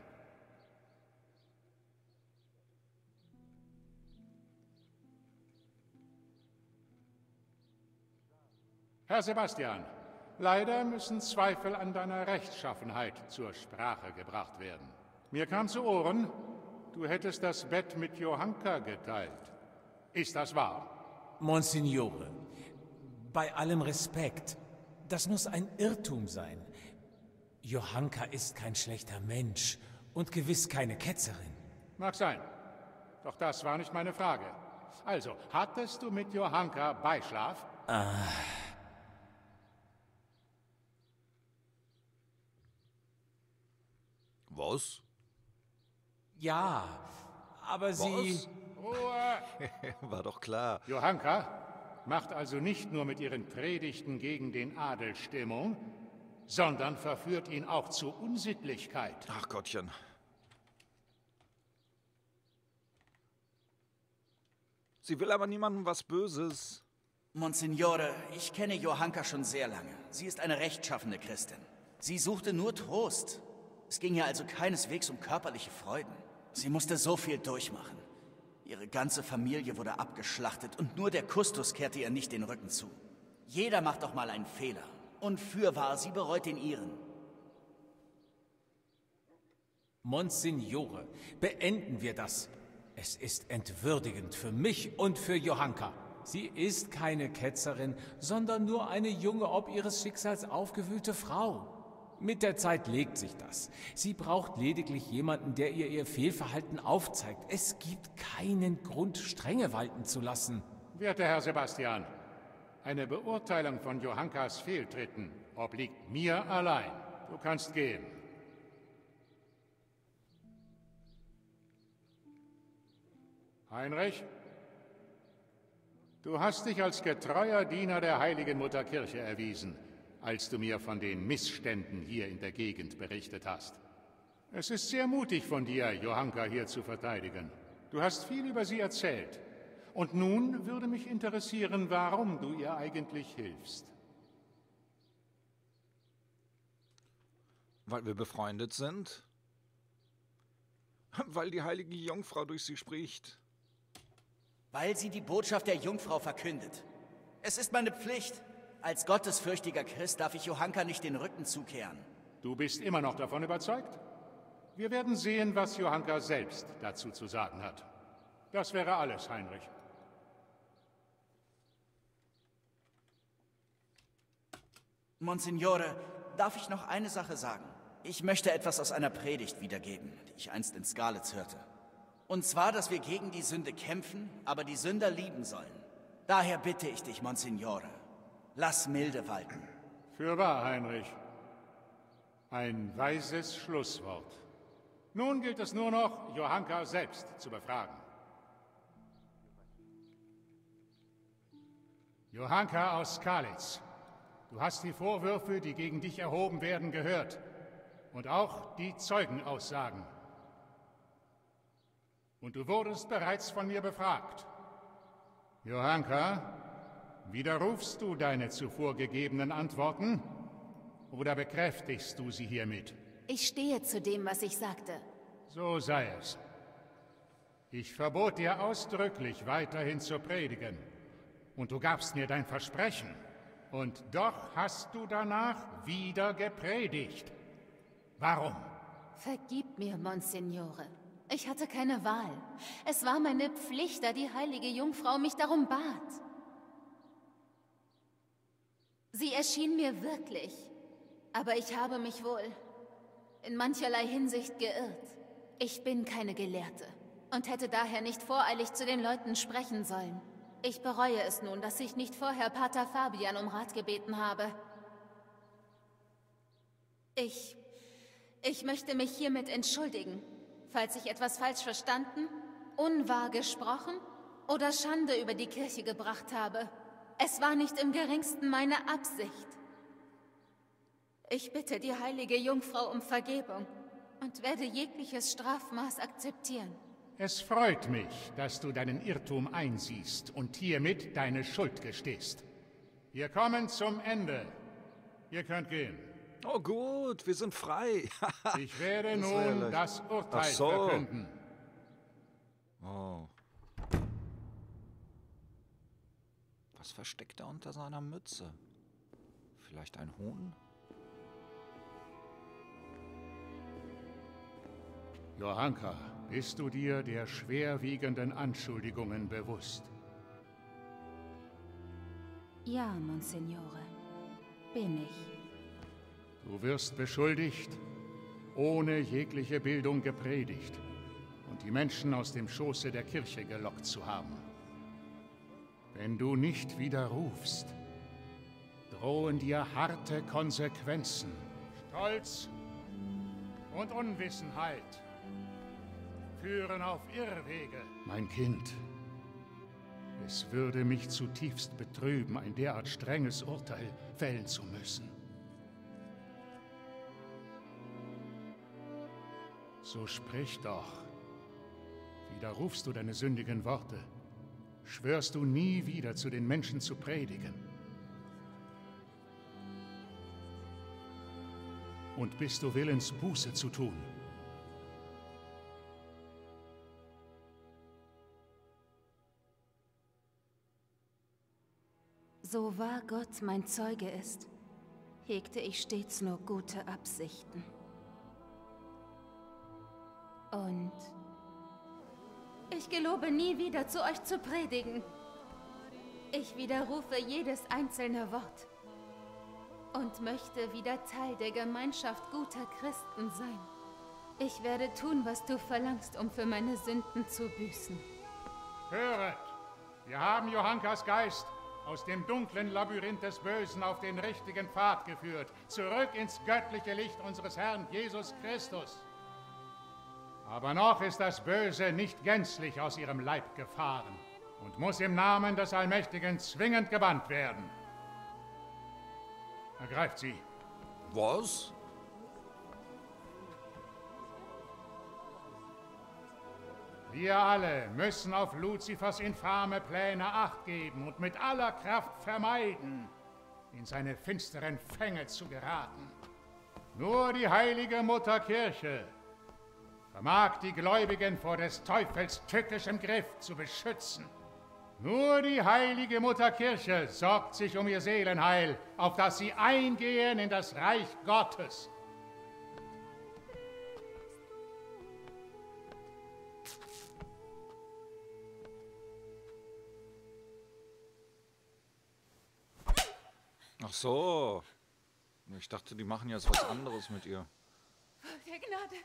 Herr Sebastian, Leider müssen Zweifel an deiner Rechtschaffenheit zur Sprache gebracht werden. Mir kam zu Ohren, du hättest das Bett mit Johanka geteilt. Ist das wahr? Monsignore, bei allem Respekt, das muss ein Irrtum sein. Johanka ist kein schlechter Mensch und gewiss keine Ketzerin. Mag sein. Doch das war nicht meine Frage. Also, hattest du mit Johanka Beischlaf? Ah. Was? Ja, aber sie... Was? Ruhe! War doch klar. Johanka macht also nicht nur mit ihren Predigten gegen den Adel Stimmung, sondern verführt ihn auch zu Unsittlichkeit. Ach Gottchen. Sie will aber niemandem was Böses. Monsignore, ich kenne Johanka schon sehr lange. Sie ist eine rechtschaffene Christin. Sie suchte nur Trost. Es ging ihr also keineswegs um körperliche Freuden. Sie musste so viel durchmachen. Ihre ganze Familie wurde abgeschlachtet und nur der Kustus kehrte ihr nicht den Rücken zu. Jeder macht doch mal einen Fehler. Und fürwahr, sie bereut den ihren. Monsignore, beenden wir das. Es ist entwürdigend für mich und für Johanka. Sie ist keine Ketzerin, sondern nur eine junge, ob ihres Schicksals aufgewühlte Frau. Mit der Zeit legt sich das. Sie braucht lediglich jemanden, der ihr ihr Fehlverhalten aufzeigt. Es gibt keinen Grund, Strenge walten zu lassen. Werter Herr Sebastian, eine Beurteilung von Johankas Fehltritten obliegt mir allein. Du kannst gehen. Heinrich? Du hast dich als getreuer Diener der heiligen Mutterkirche erwiesen als du mir von den Missständen hier in der Gegend berichtet hast. Es ist sehr mutig von dir, Johanka hier zu verteidigen. Du hast viel über sie erzählt. Und nun würde mich interessieren, warum du ihr eigentlich hilfst. Weil wir befreundet sind? Weil die heilige Jungfrau durch sie spricht? Weil sie die Botschaft der Jungfrau verkündet. Es ist meine Pflicht. Als gottesfürchtiger Christ darf ich Johanka nicht den Rücken zukehren. Du bist immer noch davon überzeugt? Wir werden sehen, was Johanka selbst dazu zu sagen hat. Das wäre alles, Heinrich. Monsignore, darf ich noch eine Sache sagen? Ich möchte etwas aus einer Predigt wiedergeben, die ich einst in Skalitz hörte. Und zwar, dass wir gegen die Sünde kämpfen, aber die Sünder lieben sollen. Daher bitte ich dich, Monsignore, Lass milde walten. Für wahr, Heinrich. Ein weises Schlusswort. Nun gilt es nur noch, Johanka selbst zu befragen. Johanka aus Skalitz, du hast die Vorwürfe, die gegen dich erhoben werden, gehört. Und auch die Zeugenaussagen. Und du wurdest bereits von mir befragt. Johanka, Widerrufst du deine zuvor gegebenen Antworten oder bekräftigst du sie hiermit? Ich stehe zu dem, was ich sagte. So sei es. Ich verbot dir ausdrücklich, weiterhin zu predigen. Und du gabst mir dein Versprechen. Und doch hast du danach wieder gepredigt. Warum? Vergib mir, Monsignore. Ich hatte keine Wahl. Es war meine Pflicht, da die heilige Jungfrau mich darum bat. Sie erschien mir wirklich, aber ich habe mich wohl in mancherlei Hinsicht geirrt. Ich bin keine Gelehrte und hätte daher nicht voreilig zu den Leuten sprechen sollen. Ich bereue es nun, dass ich nicht vorher Pater Fabian um Rat gebeten habe. Ich... Ich möchte mich hiermit entschuldigen, falls ich etwas falsch verstanden, unwahr gesprochen oder Schande über die Kirche gebracht habe. Es war nicht im geringsten meine Absicht. Ich bitte die heilige Jungfrau um Vergebung und werde jegliches Strafmaß akzeptieren. Es freut mich, dass du deinen Irrtum einsiehst und hiermit deine Schuld gestehst. Wir kommen zum Ende. Ihr könnt gehen. Oh gut, wir sind frei. ich werde nun das Urteil so. verkünden. Oh. Was versteckt er unter seiner Mütze? Vielleicht ein Huhn? Johanka, bist du dir der schwerwiegenden Anschuldigungen bewusst? Ja, Monsignore, bin ich. Du wirst beschuldigt, ohne jegliche Bildung gepredigt und die Menschen aus dem Schoße der Kirche gelockt zu haben. Wenn du nicht widerrufst, drohen dir harte Konsequenzen. Stolz und Unwissenheit führen auf Irrwege. Mein Kind, es würde mich zutiefst betrüben, ein derart strenges Urteil fällen zu müssen. So sprich doch. Widerrufst du deine sündigen Worte, schwörst du nie wieder zu den Menschen zu predigen. Und bist du willens, Buße zu tun? So wahr Gott mein Zeuge ist, hegte ich stets nur gute Absichten. Und ich gelobe nie wieder zu euch zu predigen. Ich widerrufe jedes einzelne Wort und möchte wieder Teil der Gemeinschaft guter Christen sein. Ich werde tun, was du verlangst, um für meine Sünden zu büßen. Höret! Wir haben Johankas Geist aus dem dunklen Labyrinth des Bösen auf den richtigen Pfad geführt, zurück ins göttliche Licht unseres Herrn Jesus Christus. Aber noch ist das Böse nicht gänzlich aus ihrem Leib gefahren und muss im Namen des Allmächtigen zwingend gebannt werden. Ergreift sie. Was? Wir alle müssen auf Luzifers infame Pläne acht geben und mit aller Kraft vermeiden, in seine finsteren Fänge zu geraten. Nur die heilige Mutter Kirche vermag die Gläubigen vor des Teufels tückischem Griff zu beschützen. Nur die heilige Mutter Kirche sorgt sich um ihr Seelenheil, auf das sie eingehen in das Reich Gottes. Ach so. Ich dachte, die machen jetzt was anderes mit ihr. Der Gnade.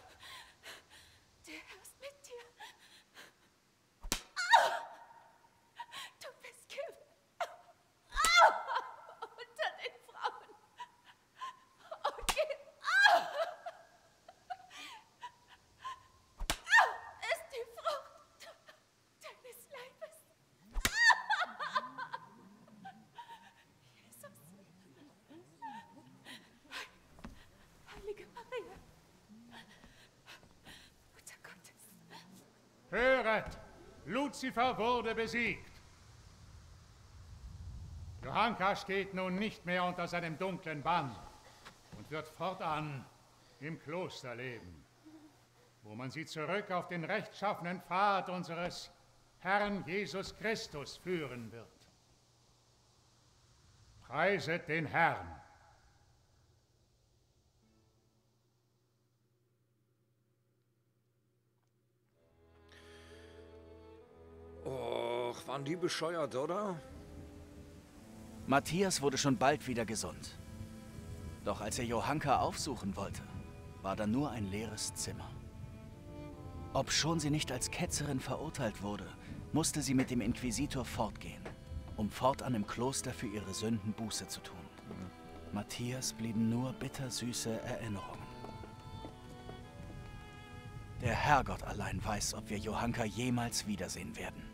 Luzifer wurde besiegt. Johanka steht nun nicht mehr unter seinem dunklen Bann und wird fortan im Kloster leben, wo man sie zurück auf den rechtschaffenen Pfad unseres Herrn Jesus Christus führen wird. Preiset den Herrn. Och, waren die bescheuert, oder? Matthias wurde schon bald wieder gesund. Doch als er Johanka aufsuchen wollte, war da nur ein leeres Zimmer. Obschon sie nicht als Ketzerin verurteilt wurde, musste sie mit dem Inquisitor fortgehen, um fortan im Kloster für ihre Sünden Buße zu tun. Matthias blieben nur bittersüße Erinnerungen. Der Herrgott allein weiß, ob wir Johanka jemals wiedersehen werden.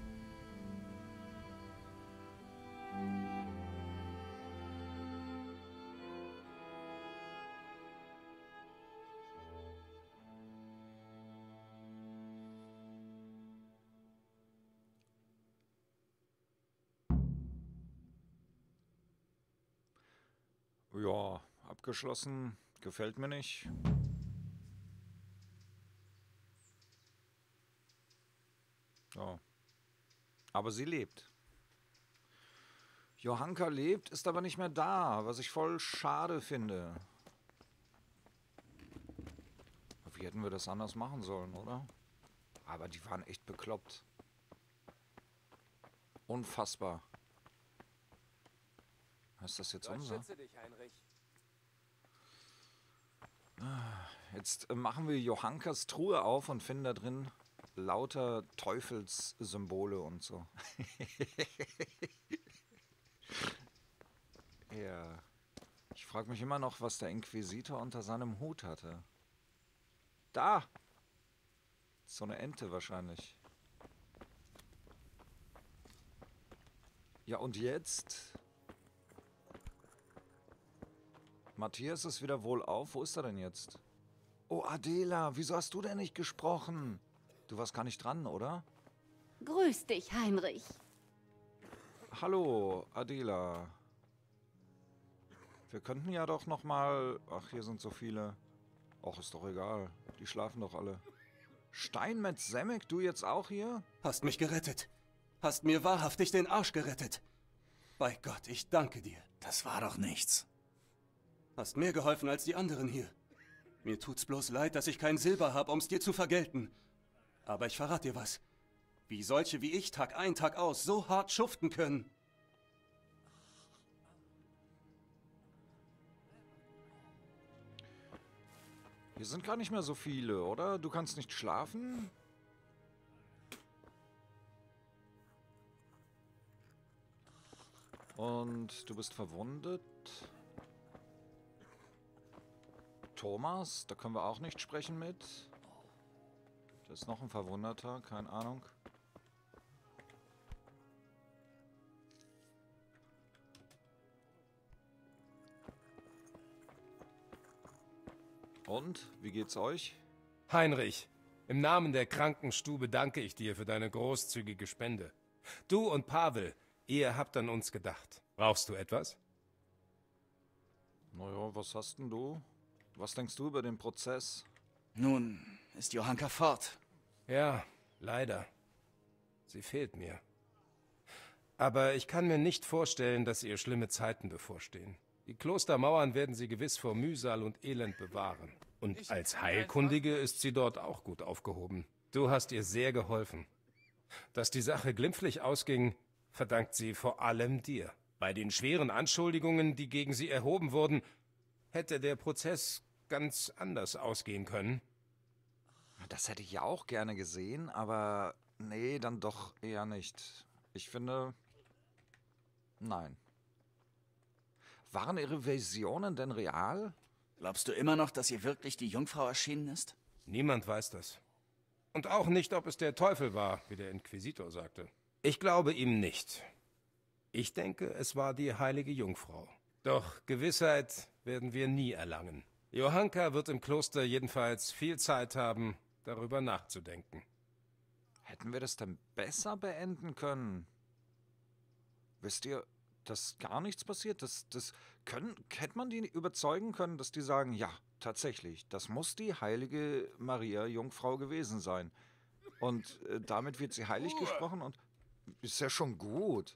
Abgeschlossen. Gefällt mir nicht. Ja. Aber sie lebt. Johanka lebt, ist aber nicht mehr da, was ich voll schade finde. Wie hätten wir das anders machen sollen, oder? Aber die waren echt bekloppt. Unfassbar. Ist das jetzt unser? Dich, Jetzt äh, machen wir Johankas Truhe auf und finden da drin lauter Teufelssymbole und so. ja. Ich frage mich immer noch, was der Inquisitor unter seinem Hut hatte. Da! So eine Ente wahrscheinlich. Ja, und jetzt? Matthias ist wieder wohl auf. Wo ist er denn jetzt? Oh, Adela, wieso hast du denn nicht gesprochen? Du warst gar nicht dran, oder? Grüß dich, Heinrich. Hallo, Adela. Wir könnten ja doch noch mal... Ach, hier sind so viele. Ach, ist doch egal. Die schlafen doch alle. Steinmetz Semmek, du jetzt auch hier? Hast mich gerettet. Hast mir wahrhaftig den Arsch gerettet. Bei Gott, ich danke dir. Das war doch nichts. Hast mehr geholfen als die anderen hier. Mir tut's bloß leid, dass ich kein Silber hab, um's dir zu vergelten. Aber ich verrate dir was. Wie solche wie ich Tag ein, Tag aus so hart schuften können. Hier sind gar nicht mehr so viele, oder? Du kannst nicht schlafen? Und du bist verwundet. Thomas, da können wir auch nicht sprechen mit. Da ist noch ein Verwundeter, keine Ahnung. Und, wie geht's euch? Heinrich, im Namen der Krankenstube danke ich dir für deine großzügige Spende. Du und Pavel, ihr habt an uns gedacht. Brauchst du etwas? Naja, was hast denn du? Was denkst du über den Prozess? Nun ist Johanka fort. Ja, leider. Sie fehlt mir. Aber ich kann mir nicht vorstellen, dass ihr schlimme Zeiten bevorstehen. Die Klostermauern werden sie gewiss vor Mühsal und Elend bewahren. Und als Heilkundige ist sie dort auch gut aufgehoben. Du hast ihr sehr geholfen. Dass die Sache glimpflich ausging, verdankt sie vor allem dir. Bei den schweren Anschuldigungen, die gegen sie erhoben wurden, hätte der Prozess ganz anders ausgehen können. Das hätte ich ja auch gerne gesehen, aber nee, dann doch eher nicht. Ich finde, nein. Waren Ihre Visionen denn real? Glaubst du immer noch, dass ihr wirklich die Jungfrau erschienen ist? Niemand weiß das. Und auch nicht, ob es der Teufel war, wie der Inquisitor sagte. Ich glaube ihm nicht. Ich denke, es war die heilige Jungfrau. Doch Gewissheit werden wir nie erlangen. Johanka wird im Kloster jedenfalls viel Zeit haben, darüber nachzudenken. Hätten wir das denn besser beenden können? Wisst ihr, dass gar nichts passiert. Das, das können, hätte man die überzeugen können, dass die sagen, ja, tatsächlich, das muss die heilige Maria Jungfrau gewesen sein. Und äh, damit wird sie heilig gesprochen und ist ja schon gut.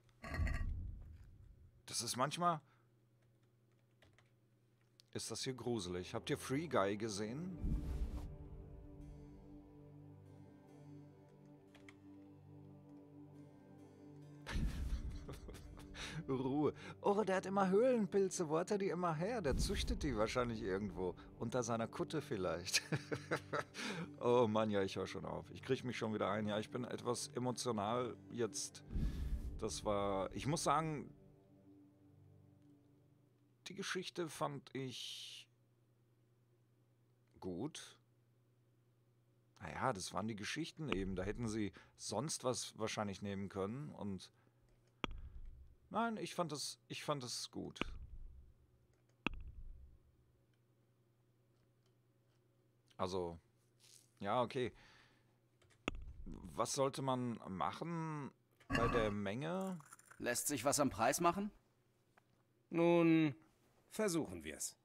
Das ist manchmal... Ist das hier gruselig? Habt ihr Free Guy gesehen? Ruhe. Oh, der hat immer Höhlenpilze. Wo hat er die immer her? Der züchtet die wahrscheinlich irgendwo. Unter seiner Kutte vielleicht. oh Mann, ja, ich höre schon auf. Ich kriege mich schon wieder ein. Ja, ich bin etwas emotional jetzt. Das war... Ich muss sagen, die Geschichte fand ich gut. Naja, das waren die Geschichten eben. Da hätten sie sonst was wahrscheinlich nehmen können und Nein, ich fand es, ich fand es gut. Also, ja, okay. Was sollte man machen bei der Menge? Lässt sich was am Preis machen? Nun, versuchen wir es.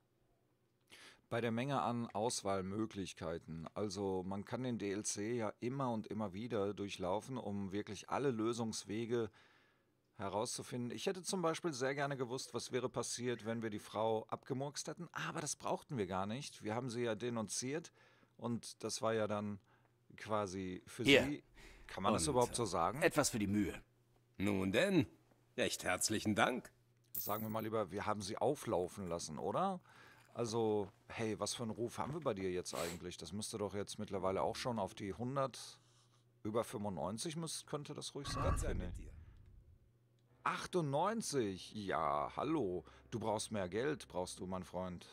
Bei der Menge an Auswahlmöglichkeiten. Also man kann den DLC ja immer und immer wieder durchlaufen, um wirklich alle Lösungswege herauszufinden. Ich hätte zum Beispiel sehr gerne gewusst, was wäre passiert, wenn wir die Frau abgemurkst hätten. Aber das brauchten wir gar nicht. Wir haben sie ja denunziert. Und das war ja dann quasi für Hier. sie. Kann man das Und überhaupt so sagen? Etwas für die Mühe. Nun denn, recht herzlichen Dank. Sagen wir mal lieber, wir haben sie auflaufen lassen, oder? Also, hey, was für einen Ruf haben wir bei dir jetzt eigentlich? Das müsste doch jetzt mittlerweile auch schon auf die 100, über 95 müsst, könnte das ruhig sein, finde ich. dir. 98, ja, hallo. Du brauchst mehr Geld, brauchst du, mein Freund.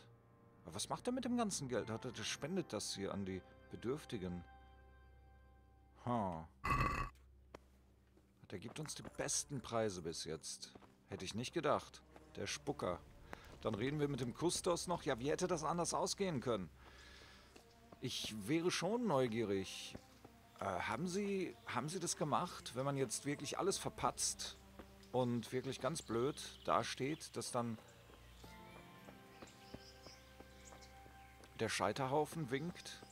Aber was macht er mit dem ganzen Geld? Hat er, spendet das hier an die Bedürftigen. Ha. Der gibt uns die besten Preise bis jetzt. Hätte ich nicht gedacht. Der Spucker. Dann reden wir mit dem Kustos noch. Ja, wie hätte das anders ausgehen können? Ich wäre schon neugierig. Äh, haben Sie, haben Sie das gemacht, wenn man jetzt wirklich alles verpatzt und wirklich ganz blöd dasteht, dass dann der Scheiterhaufen winkt?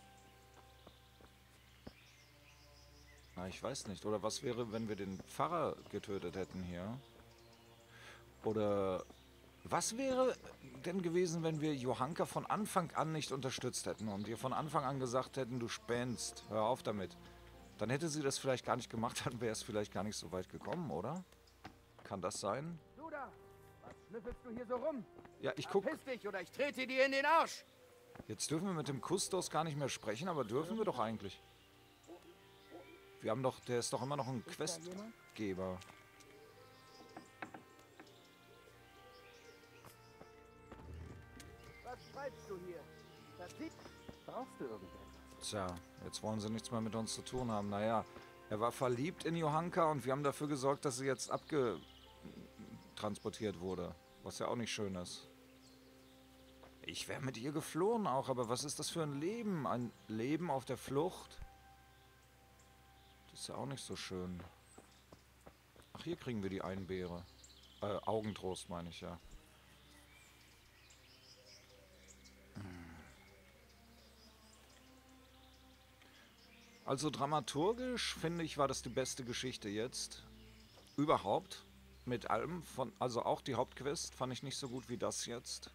Na, ich weiß nicht. Oder was wäre, wenn wir den Pfarrer getötet hätten hier? Oder was wäre denn gewesen, wenn wir Johanka von Anfang an nicht unterstützt hätten und ihr von Anfang an gesagt hätten, du spähnst, hör auf damit? Dann hätte sie das vielleicht gar nicht gemacht, dann wäre es vielleicht gar nicht so weit gekommen, oder? Kann das sein? Du da! Was schnüffelst du hier so rum? Ja, ich guck. Verpiss dich oder ich trete dir in den Arsch! Jetzt dürfen wir mit dem Kustos gar nicht mehr sprechen, aber dürfen wir doch eigentlich. Wir haben doch, der ist doch immer noch ein Questgeber. Was treibst du hier? Verzieh... Brauchst du irgendetwas? Tja, jetzt wollen sie nichts mehr mit uns zu tun haben. Naja, er war verliebt in Johanka und wir haben dafür gesorgt, dass sie jetzt abgetransportiert wurde. Was ja auch nicht schön ist. Ich wäre mit ihr geflohen auch, aber was ist das für ein Leben? Ein Leben auf der Flucht? Das ist ja auch nicht so schön. Ach, hier kriegen wir die Einbeere. Äh, Augentrost meine ich ja. Also dramaturgisch finde ich, war das die beste Geschichte jetzt. Überhaupt. Mit allem. Von, also auch die Hauptquest fand ich nicht so gut wie das jetzt.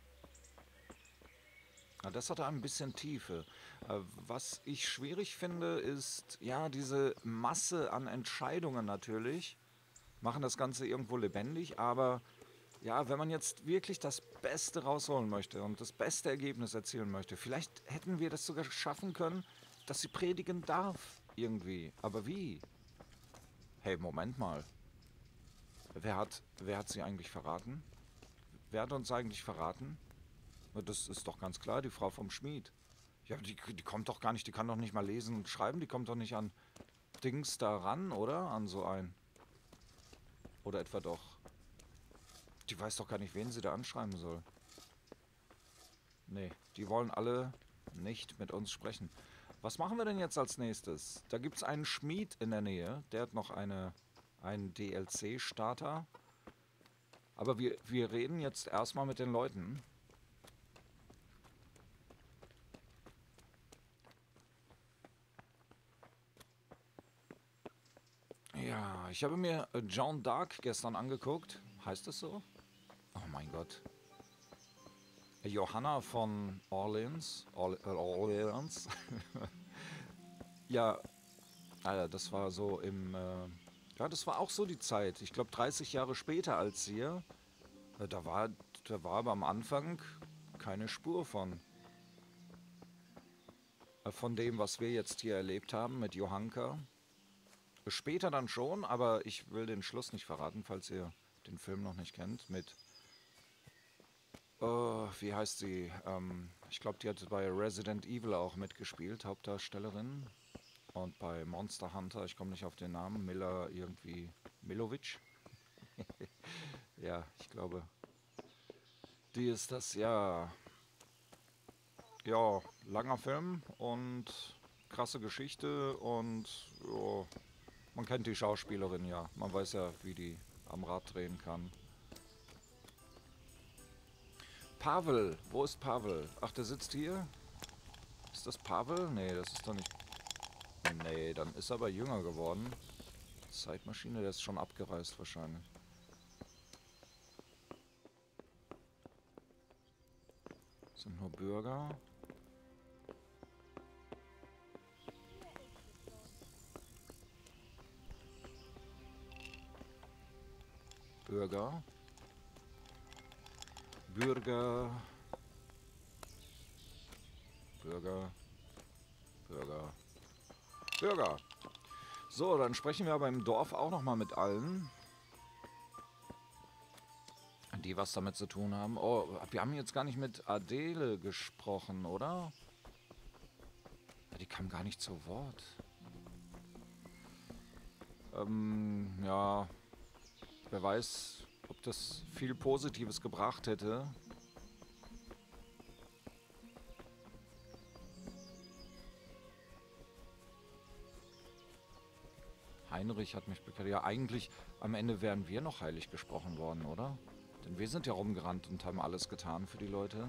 Ja, das hatte ein bisschen Tiefe. Äh, Was ich schwierig finde, ist, ja, diese Masse an Entscheidungen natürlich machen das Ganze irgendwo lebendig, aber ja, wenn man jetzt wirklich das Beste rausholen möchte und das beste Ergebnis erzielen möchte, vielleicht hätten wir das sogar schaffen können, dass sie predigen darf irgendwie. Aber wie? Hey, Moment mal. Wer hat, wer hat sie eigentlich verraten? Wer hat uns eigentlich verraten? Das ist doch ganz klar, die Frau vom Schmied. Ja, die, die kommt doch gar nicht, die kann doch nicht mal lesen und schreiben, die kommt doch nicht an Dings da ran, oder? An so ein. Oder etwa doch. Die weiß doch gar nicht, wen sie da anschreiben soll. Nee, die wollen alle nicht mit uns sprechen. Was machen wir denn jetzt als nächstes? Da gibt es einen Schmied in der Nähe, der hat noch eine, einen DLC-Starter. Aber wir, wir reden jetzt erstmal mit den Leuten. Ja, ich habe mir John Dark gestern angeguckt. Heißt das so? Oh mein Gott. Johanna von Orleans. Orle äh, Orleans. ja, Alter, das war so im. Äh, ja, das war auch so die Zeit. Ich glaube 30 Jahre später als hier. Äh, da war, da war aber am Anfang keine Spur von. Von dem, was wir jetzt hier erlebt haben mit Johanka. Später dann schon, aber ich will den Schluss nicht verraten, falls ihr den Film noch nicht kennt. Mit. Oh, wie heißt sie? Ähm, ich glaube, die hat bei Resident Evil auch mitgespielt, Hauptdarstellerin. Und bei Monster Hunter, ich komme nicht auf den Namen, Miller irgendwie. Milovic? ja, ich glaube. Die ist das, ja. Ja, langer Film und krasse Geschichte und ja, man kennt die Schauspielerin ja. Man weiß ja, wie die am Rad drehen kann. Pavel, wo ist Pavel? Ach, der sitzt hier? Ist das Pavel? Nee, das ist doch nicht... Nee, dann ist er aber jünger geworden. Zeitmaschine, der ist schon abgereist wahrscheinlich. Sind nur Bürger. Bürger. Bürger. Bürger. Bürger. Bürger. So, dann sprechen wir aber im Dorf auch noch mal mit allen, die was damit zu tun haben. Oh, wir haben jetzt gar nicht mit Adele gesprochen, oder? Die kam gar nicht zu Wort. Ähm, ja, wer weiß, das viel Positives gebracht hätte. Heinrich hat mich bekehrt. Ja, eigentlich am Ende wären wir noch heilig gesprochen worden, oder? Denn wir sind ja rumgerannt und haben alles getan für die Leute.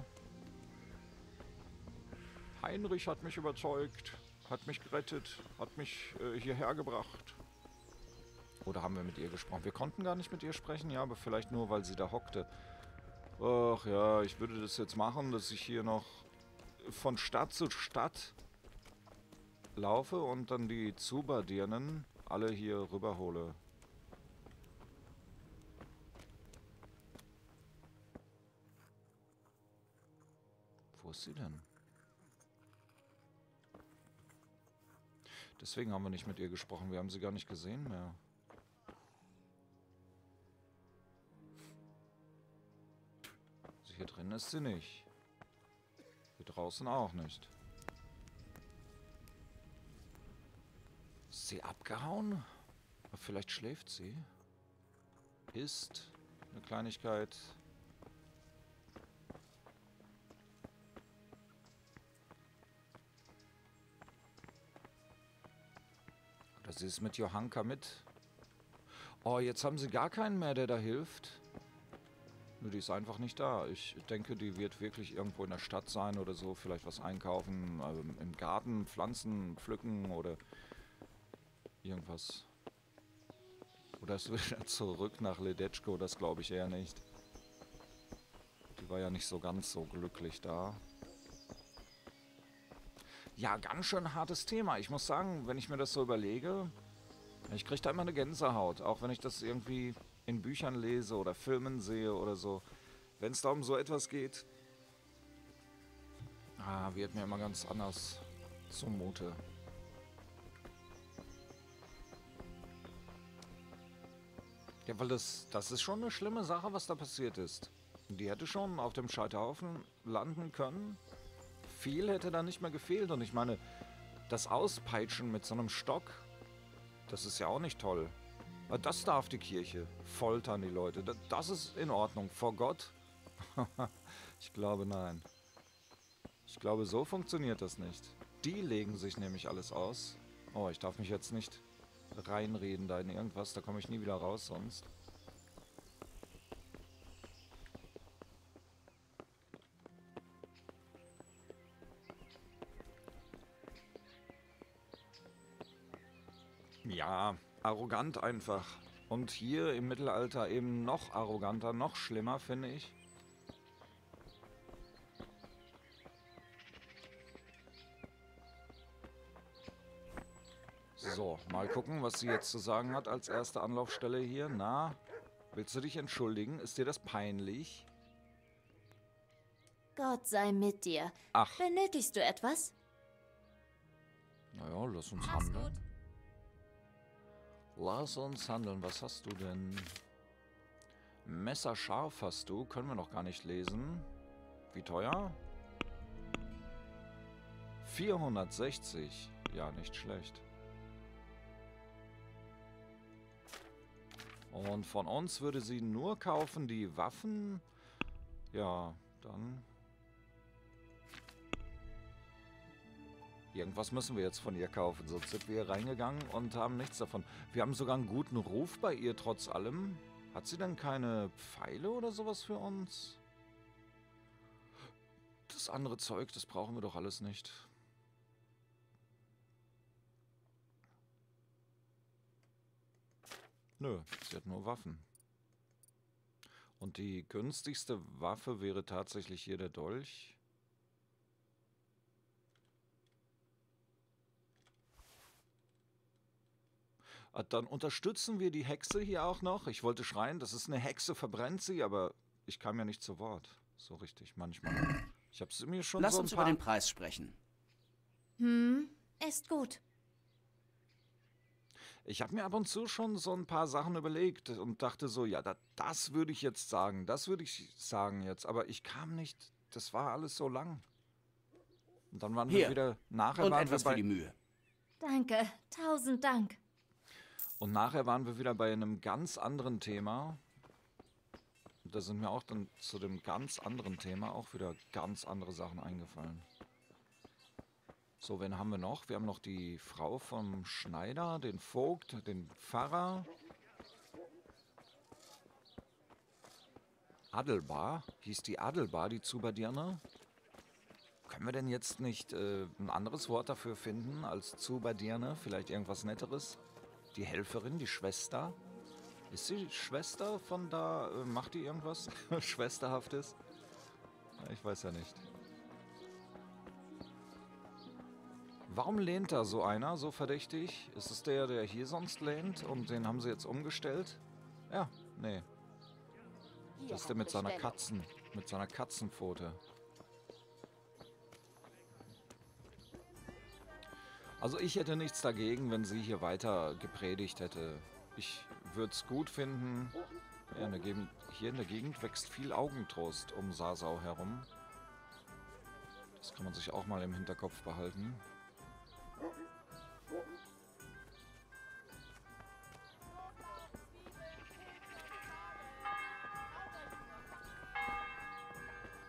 Heinrich hat mich überzeugt, hat mich gerettet, hat mich äh, hierher gebracht. Oder haben wir mit ihr gesprochen? Wir konnten gar nicht mit ihr sprechen, ja, aber vielleicht nur, weil sie da hockte. Ach ja, ich würde das jetzt machen, dass ich hier noch von Stadt zu Stadt laufe und dann die Zuberdirnen alle hier rüberhole. Wo ist sie denn? Deswegen haben wir nicht mit ihr gesprochen. Wir haben sie gar nicht gesehen mehr. Hier drin ist sie nicht. Hier draußen auch nicht. Ist sie abgehauen? Vielleicht schläft sie. Ist eine Kleinigkeit. Oder sie ist mit Johanka mit. Oh, jetzt haben sie gar keinen mehr, der da hilft. Nur die ist einfach nicht da. Ich denke, die wird wirklich irgendwo in der Stadt sein oder so. Vielleicht was einkaufen, ähm, im Garten Pflanzen pflücken oder irgendwas. Oder ist wieder zurück nach Ledetschko, das glaube ich eher nicht. Die war ja nicht so ganz so glücklich da. Ja, ganz schön hartes Thema. Ich muss sagen, wenn ich mir das so überlege, ich kriege da immer eine Gänsehaut. Auch wenn ich das irgendwie in Büchern lese oder Filmen sehe oder so. Wenn es da um so etwas geht, ah, wird mir immer ganz anders zumute. Ja, weil das, das ist schon eine schlimme Sache, was da passiert ist. Die hätte schon auf dem Scheiterhaufen landen können. Viel hätte da nicht mehr gefehlt. Und ich meine, das Auspeitschen mit so einem Stock, das ist ja auch nicht toll. Das darf die Kirche. Foltern die Leute. Das ist in Ordnung. Vor Gott? ich glaube nein. Ich glaube, so funktioniert das nicht. Die legen sich nämlich alles aus. Oh, ich darf mich jetzt nicht reinreden da in irgendwas. Da komme ich nie wieder raus sonst. Ja, arrogant einfach. Und hier im Mittelalter eben noch arroganter, noch schlimmer, finde ich. So, mal gucken, was sie jetzt zu sagen hat als erste Anlaufstelle hier. Na, willst du dich entschuldigen? Ist dir das peinlich? Gott sei mit dir. Ach. Benötigst du etwas? Naja, lass uns handeln. Lass uns handeln. Was hast du denn? Messerscharf hast du. Können wir noch gar nicht lesen. Wie teuer? 460. Ja, nicht schlecht. Und von uns würde sie nur kaufen die Waffen. Ja, dann... Irgendwas müssen wir jetzt von ihr kaufen, sonst sind wir hier reingegangen und haben nichts davon. Wir haben sogar einen guten Ruf bei ihr trotz allem. Hat sie denn keine Pfeile oder sowas für uns? Das andere Zeug, das brauchen wir doch alles nicht. Nö, sie hat nur Waffen. Und die günstigste Waffe wäre tatsächlich hier der Dolch. Ah, Dann unterstützen wir die Hexe hier auch noch. Ich wollte schreien, das ist eine Hexe, verbrennt sie, aber ich kam ja nicht zu Wort. So richtig, manchmal. Ich habe mir schon Lass so ein uns paar... über den Preis sprechen. Hm, ist gut. Ich habe mir ab und zu schon so ein paar Sachen überlegt und dachte so, ja, da, das würde ich jetzt sagen, das würde ich sagen jetzt. Aber ich kam nicht, das war alles so lang. Und dann waren wir Hier. wieder, nachher Und waren etwas wir für die Mühe. Danke, tausend Dank. Und nachher waren wir wieder bei einem ganz anderen Thema. Und da sind mir auch dann zu dem ganz anderen Thema auch wieder ganz andere Sachen eingefallen. So, wen haben wir noch? Wir haben noch die Frau vom Schneider, den Vogt, den Pfarrer. Adelbar? Hieß die Adelbar, die Zuberdirne? Können wir denn jetzt nicht äh, ein anderes Wort dafür finden als Zuberdirne? Vielleicht irgendwas Netteres? Die Helferin, die Schwester? Ist sie Schwester von da? Äh, macht die irgendwas Schwesterhaftes? Ich weiß ja nicht. Warum lehnt da so einer so verdächtig? Ist es der, der hier sonst lehnt und den haben sie jetzt umgestellt? Ja, nee. Das ist der mit seiner Katzen, mit seiner Katzenpfote. Also ich hätte nichts dagegen, wenn sie hier weiter gepredigt hätte. Ich würde es gut finden. Ja, in Gegend, hier in der Gegend wächst viel Augentrost um Sasau herum. Das kann man sich auch mal im Hinterkopf behalten.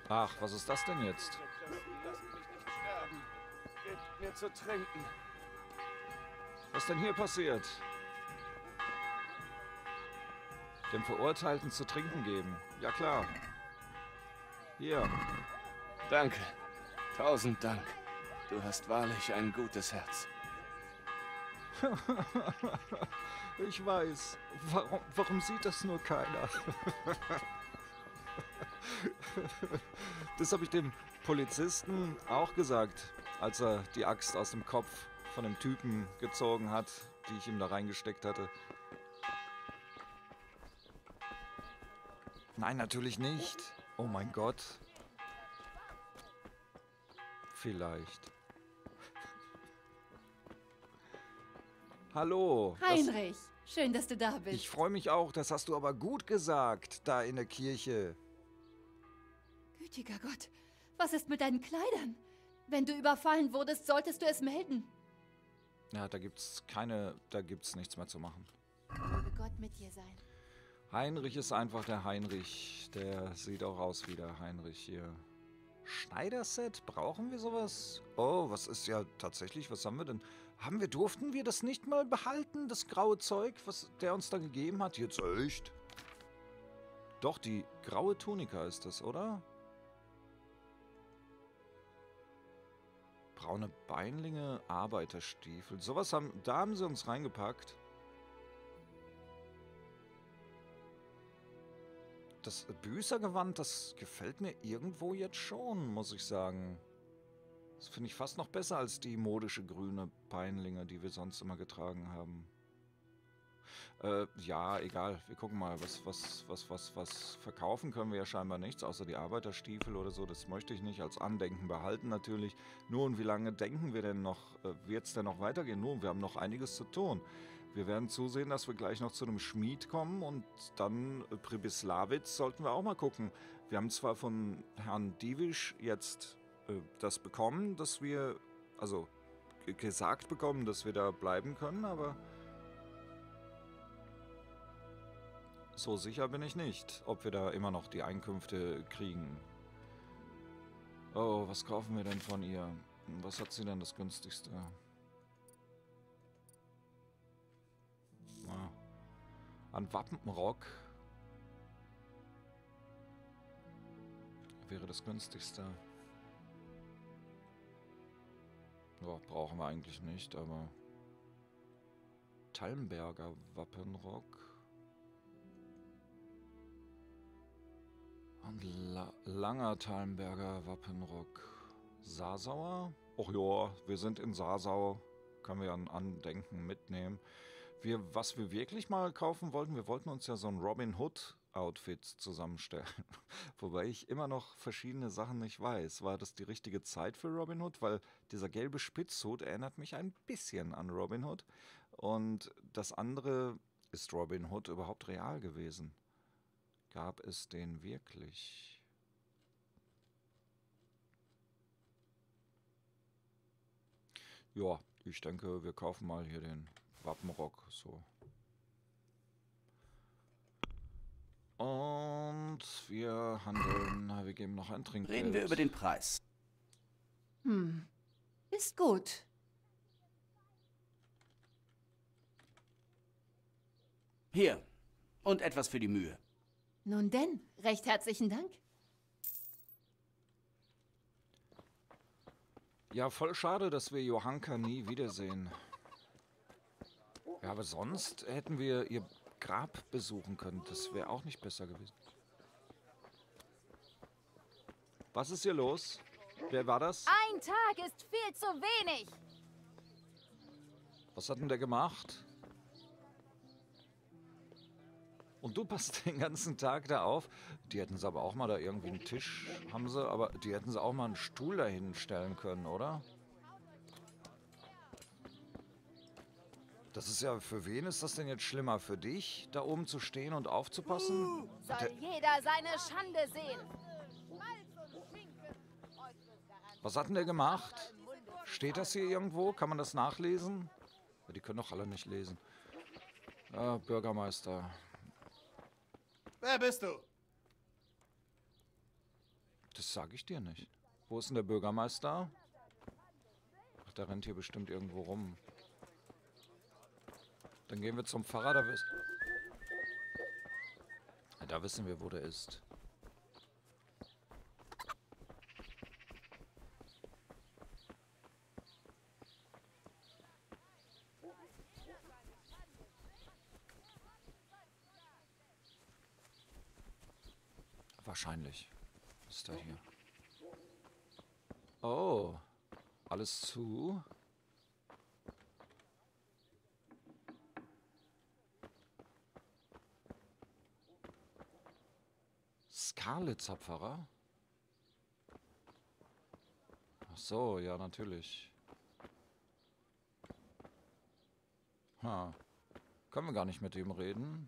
Ach, was ist das denn jetzt? Gebt mir zu trinken. Was denn hier passiert? Dem Verurteilten zu trinken geben. Ja klar. Hier. Danke. Tausend Dank. Du hast wahrlich ein gutes Herz. ich weiß. Warum, warum sieht das nur keiner? das habe ich dem Polizisten auch gesagt, als er die Axt aus dem Kopf von dem Typen gezogen hat, die ich ihm da reingesteckt hatte. Nein, natürlich nicht. Oh mein Gott. Vielleicht. Hallo. das- Heinrich, schön, dass du da bist. Ich freue mich auch, das hast du aber gut gesagt, da in der Kirche. Gütiger Gott, was ist mit deinen Kleidern? Wenn du überfallen wurdest, solltest du es melden. Ja, da gibt's keine, da gibt's nichts mehr zu machen. Möge Gott mit dir sein. Heinrich ist einfach der Heinrich. Der sieht auch aus wie der Heinrich hier. Schneiderset, brauchen wir sowas? Oh, was ist ja tatsächlich, was haben wir denn? Haben wir, durften wir das nicht mal behalten, das graue Zeug, was der uns da gegeben hat? Jetzt echt? Doch, die graue Tunika ist das, oder? Braune Beinlinge, Arbeiterstiefel. Sowas haben, da haben sie uns reingepackt. Das Büßergewand, das gefällt mir irgendwo jetzt schon, muss ich sagen. Das finde ich fast noch besser als die modische grüne Beinlinge, die wir sonst immer getragen haben. Äh, ja, egal. Wir gucken mal, was, was, was, was, was verkaufen können wir ja scheinbar nichts, außer die Arbeiterstiefel oder so. Das möchte ich nicht als Andenken behalten natürlich. Nun, wie lange denken wir denn noch, äh, wird es denn noch weitergehen? Nun, wir haben noch einiges zu tun. Wir werden zusehen, dass wir gleich noch zu einem Schmied kommen und dann äh, Pribislawitz sollten wir auch mal gucken. Wir haben zwar von Herrn Diewisch jetzt äh, das bekommen, dass wir, also gesagt bekommen, dass wir da bleiben können, aber so sicher bin ich nicht, ob wir da immer noch die Einkünfte kriegen. Oh, was kaufen wir denn von ihr? Was hat sie denn das günstigste? Ah. An Wappenrock wäre das günstigste. Ja, brauchen wir eigentlich nicht, aber Talmberger Wappenrock und La langer Talmberger Wappenrock. Sasauer? Och ja, wir sind in Sasau, können wir ein Andenken mitnehmen. Wir, was wir wirklich mal kaufen wollten, wir wollten uns ja so ein Robin Hood Outfit zusammenstellen. Wobei ich immer noch verschiedene Sachen nicht weiß. War das die richtige Zeit für Robin Hood? Weil dieser gelbe Spitzhut erinnert mich ein bisschen an Robin Hood. Und das andere, ist Robin Hood überhaupt real gewesen? Gab es den wirklich? Ja, ich denke, wir kaufen mal hier den Wappenrock so. Und wir handeln, wir geben noch ein Trinkgeld. Reden wir über den Preis. Hm. Ist gut. Hier. Und etwas für die Mühe. Nun denn, recht herzlichen Dank. Ja, voll schade, dass wir Johanka nie wiedersehen. Ja, aber sonst hätten wir ihr Grab besuchen können. Das wäre auch nicht besser gewesen. Was ist hier los? Wer war das? Ein Tag ist viel zu wenig. Was hat denn der gemacht? Und du passt den ganzen Tag da auf. Die hätten sie aber auch mal da irgendwie einen Tisch, haben sie, aber die hätten sie auch mal einen Stuhl dahin stellen können, oder? Das ist ja, für wen ist das denn jetzt schlimmer? Für dich, da oben zu stehen und aufzupassen? Soll Der- jeder seine Schande sehen. Was hat denn der gemacht? Steht das hier irgendwo? Kann man das nachlesen? Die können doch alle nicht lesen. Ja, Bürgermeister. Wer bist du? Das sage ich dir nicht. Wo ist denn der Bürgermeister? Ach, der rennt hier bestimmt irgendwo rum. Dann gehen wir zum Pfarrer, da, wiss Ja, da wissen wir, wo der ist. Wahrscheinlich ist er hier. Oh, alles zu? Scarlett Pfarrer? Ach so, ja, natürlich. Ha. Können wir gar nicht mit ihm reden?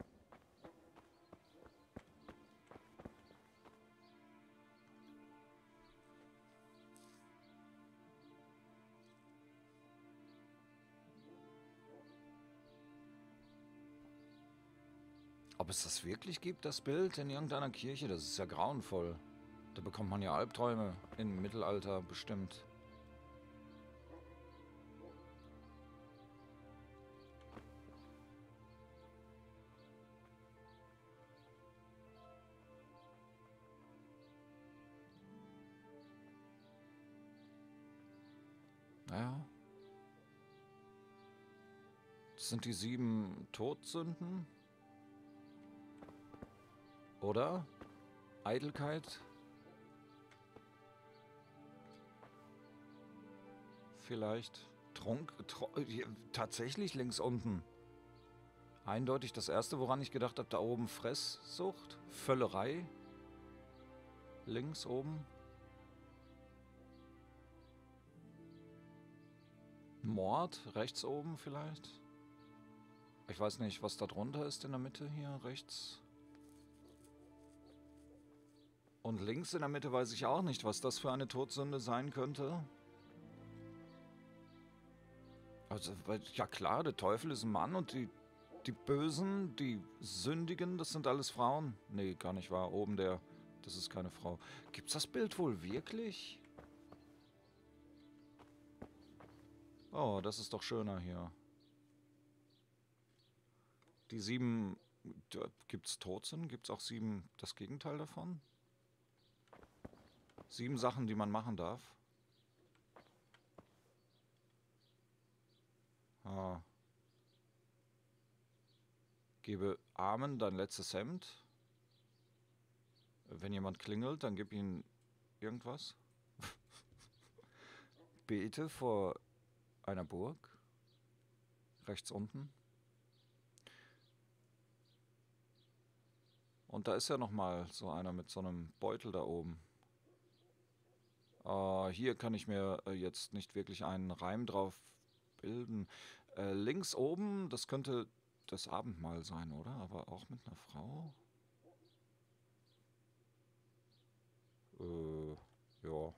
Ob es das wirklich gibt, das Bild in irgendeiner Kirche, das ist ja grauenvoll. Da bekommt man ja Albträume im Mittelalter bestimmt. Ja. Das sind die sieben Todsünden. Oder? Eitelkeit? Vielleicht Trunk? Hier, tatsächlich links unten. Eindeutig das erste, woran ich gedacht habe, da oben Fresssucht, Völlerei. Links oben. Mord, rechts oben vielleicht. Ich weiß nicht, was da drunter ist in der Mitte hier, rechts. Und links in der Mitte weiß ich auch nicht, was das für eine Todsünde sein könnte. Also, ja klar, der Teufel ist ein Mann und die, die Bösen, die Sündigen, das sind alles Frauen. Nee, gar nicht wahr. Oben der, das ist keine Frau. Gibt's das Bild wohl wirklich? Oh, das ist doch schöner hier. Die sieben, gibt's Todsünden? Gibt's auch sieben, das Gegenteil davon? Sieben Sachen, die man machen darf. Ah. Gebe Armen dein letztes Hemd. Wenn jemand klingelt, dann gib ihm irgendwas. Bete vor einer Burg. Rechts unten. Und da ist ja nochmal so einer mit so einem Beutel da oben. Äh, hier kann ich mir äh, jetzt nicht wirklich einen Reim drauf bilden. Äh, links oben, das könnte das Abendmahl sein, oder? Aber auch mit einer Frau? Äh, ja.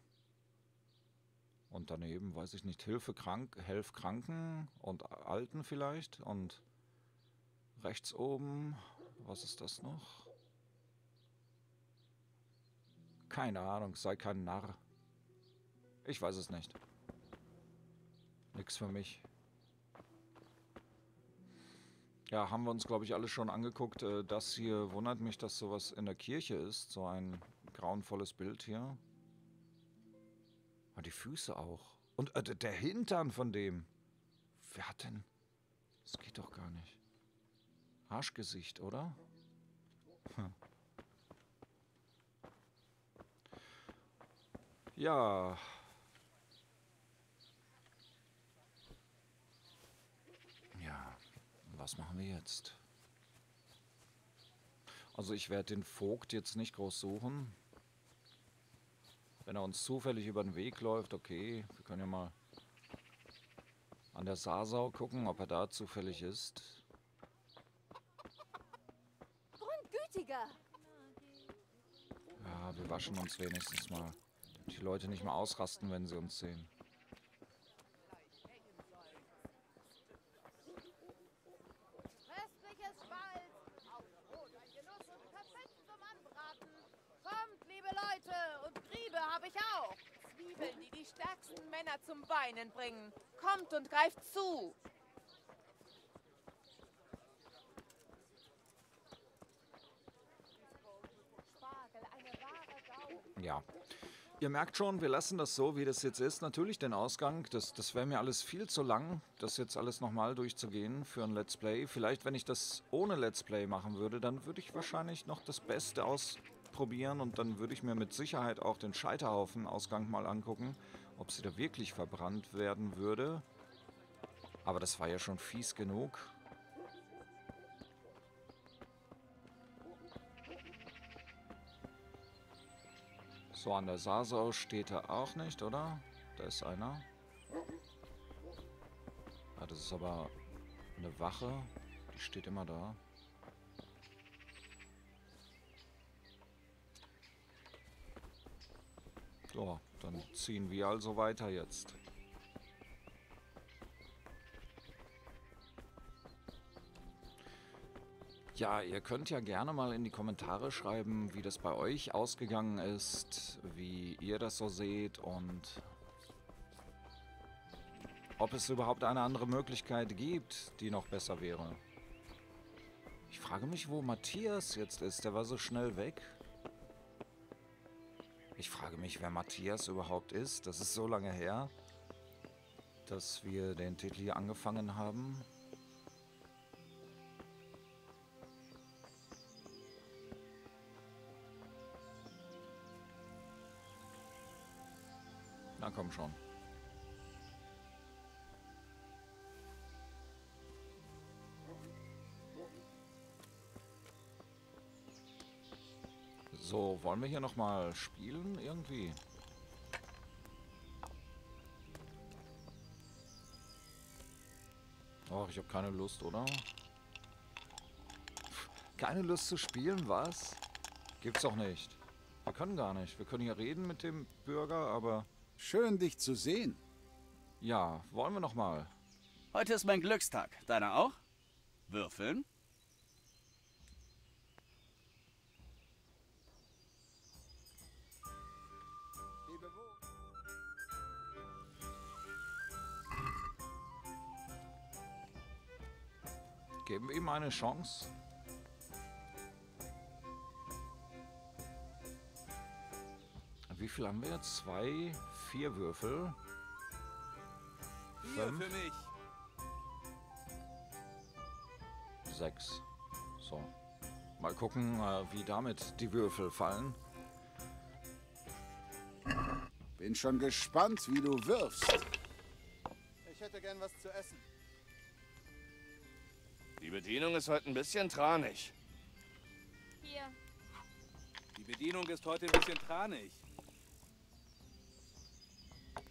Und daneben, weiß ich nicht, Hilfe krank, Helf Kranken und Alten vielleicht. Und rechts oben, was ist das noch? Keine Ahnung, sei kein Narr. Ich weiß es nicht. Nix für mich. Ja, haben wir uns, glaube ich, alle schon angeguckt. Äh, das hier wundert mich, dass sowas in der Kirche ist. So ein grauenvolles Bild hier. Ah, die Füße auch. Und äh, der Hintern von dem. Wer hat denn... Das geht doch gar nicht. Arschgesicht, oder? Hm. Ja, was machen wir jetzt? Also ich werde den Vogt jetzt nicht groß suchen. Wenn er uns zufällig über den Weg läuft, okay. Wir können ja mal an der Sasau gucken, ob er da zufällig ist. Grundgütiger! Ja, wir waschen uns wenigstens mal. Die Leute nicht mehr ausrasten, wenn sie uns sehen. Männer zum Weinen bringen. Kommt und greift zu! Ja. Ihr merkt schon, wir lassen das so, wie das jetzt ist. Natürlich den Ausgang, das, das wäre mir alles viel zu lang, das jetzt alles nochmal durchzugehen für ein Let's Play. Vielleicht, wenn ich das ohne Let's Play machen würde, dann würde ich wahrscheinlich noch das Beste ausprobieren und dann würde ich mir mit Sicherheit auch den Scheiterhaufen-Ausgang mal angucken ob sie da wirklich verbrannt werden würde. Aber das war ja schon fies genug. So, an der Sasau steht er auch nicht, oder? Da ist einer. Ah, das ist aber eine Wache. Die steht immer da. So, dann ziehen wir also weiter jetzt. Ja, ihr könnt ja gerne mal in die Kommentare schreiben, wie das bei euch ausgegangen ist, wie ihr das so seht und ob es überhaupt eine andere Möglichkeit gibt, die noch besser wäre. Ich frage mich, wo Matthias jetzt ist. Der war so schnell weg. Ich frage mich, wer Matthias überhaupt ist. Das ist so lange her, dass wir den Titel hier angefangen haben. Na komm schon. So, wollen wir hier nochmal spielen irgendwie? Och, ich habe keine Lust, oder? Keine Lust zu spielen, was? Gibt's doch nicht. Wir können gar nicht. Wir können hier reden mit dem Bürger, aber... Schön, dich zu sehen. Ja, wollen wir nochmal. Heute ist mein Glückstag. Deiner auch? Würfeln? Eine Chance. Wie viel haben wir jetzt? Zwei, vier Würfel. Vier für mich. Sechs. So. Mal gucken, äh, wie damit die Würfel fallen. Bin schon gespannt, wie du wirfst. Ich hätte gern was zu essen. Die Bedienung ist heute ein bisschen tranig. Hier. Die Bedienung ist heute ein bisschen tranig.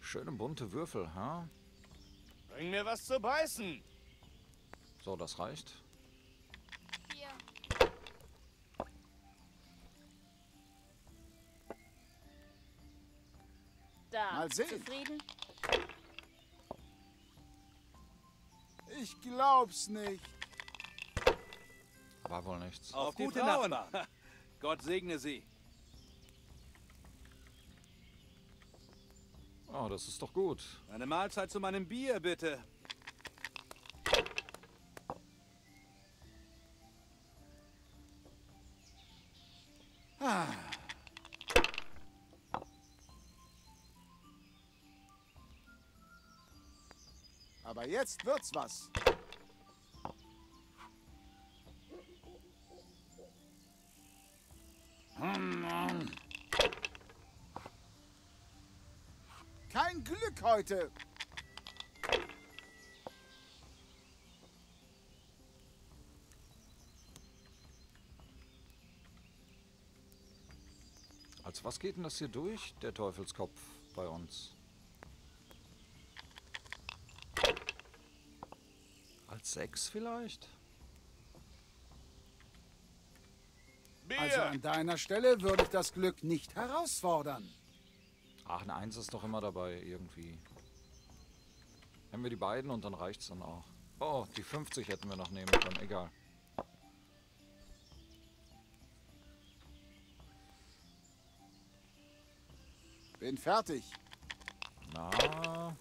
Schöne bunte Würfel, ha? Bring mir was zu beißen. So, das reicht. Bier. Da. Mal sehen. Zufrieden? Ich glaub's nicht. War wohl nichts. Auf, die gute Frauen. Nachbarn. Gott segne sie. Oh, das ist doch gut. Eine Mahlzeit zu meinem Bier, bitte. Ah. Aber jetzt wird's was. Heute. Als was geht denn das hier durch, der Teufelskopf bei uns? Als sechs vielleicht? Also an deiner Stelle würde ich das Glück nicht herausfordern. Ach, eine Eins ist doch immer dabei, irgendwie. Nehmen wir die beiden und dann reicht's dann auch. Oh, die 50 hätten wir noch nehmen können, egal. Bin fertig. Na,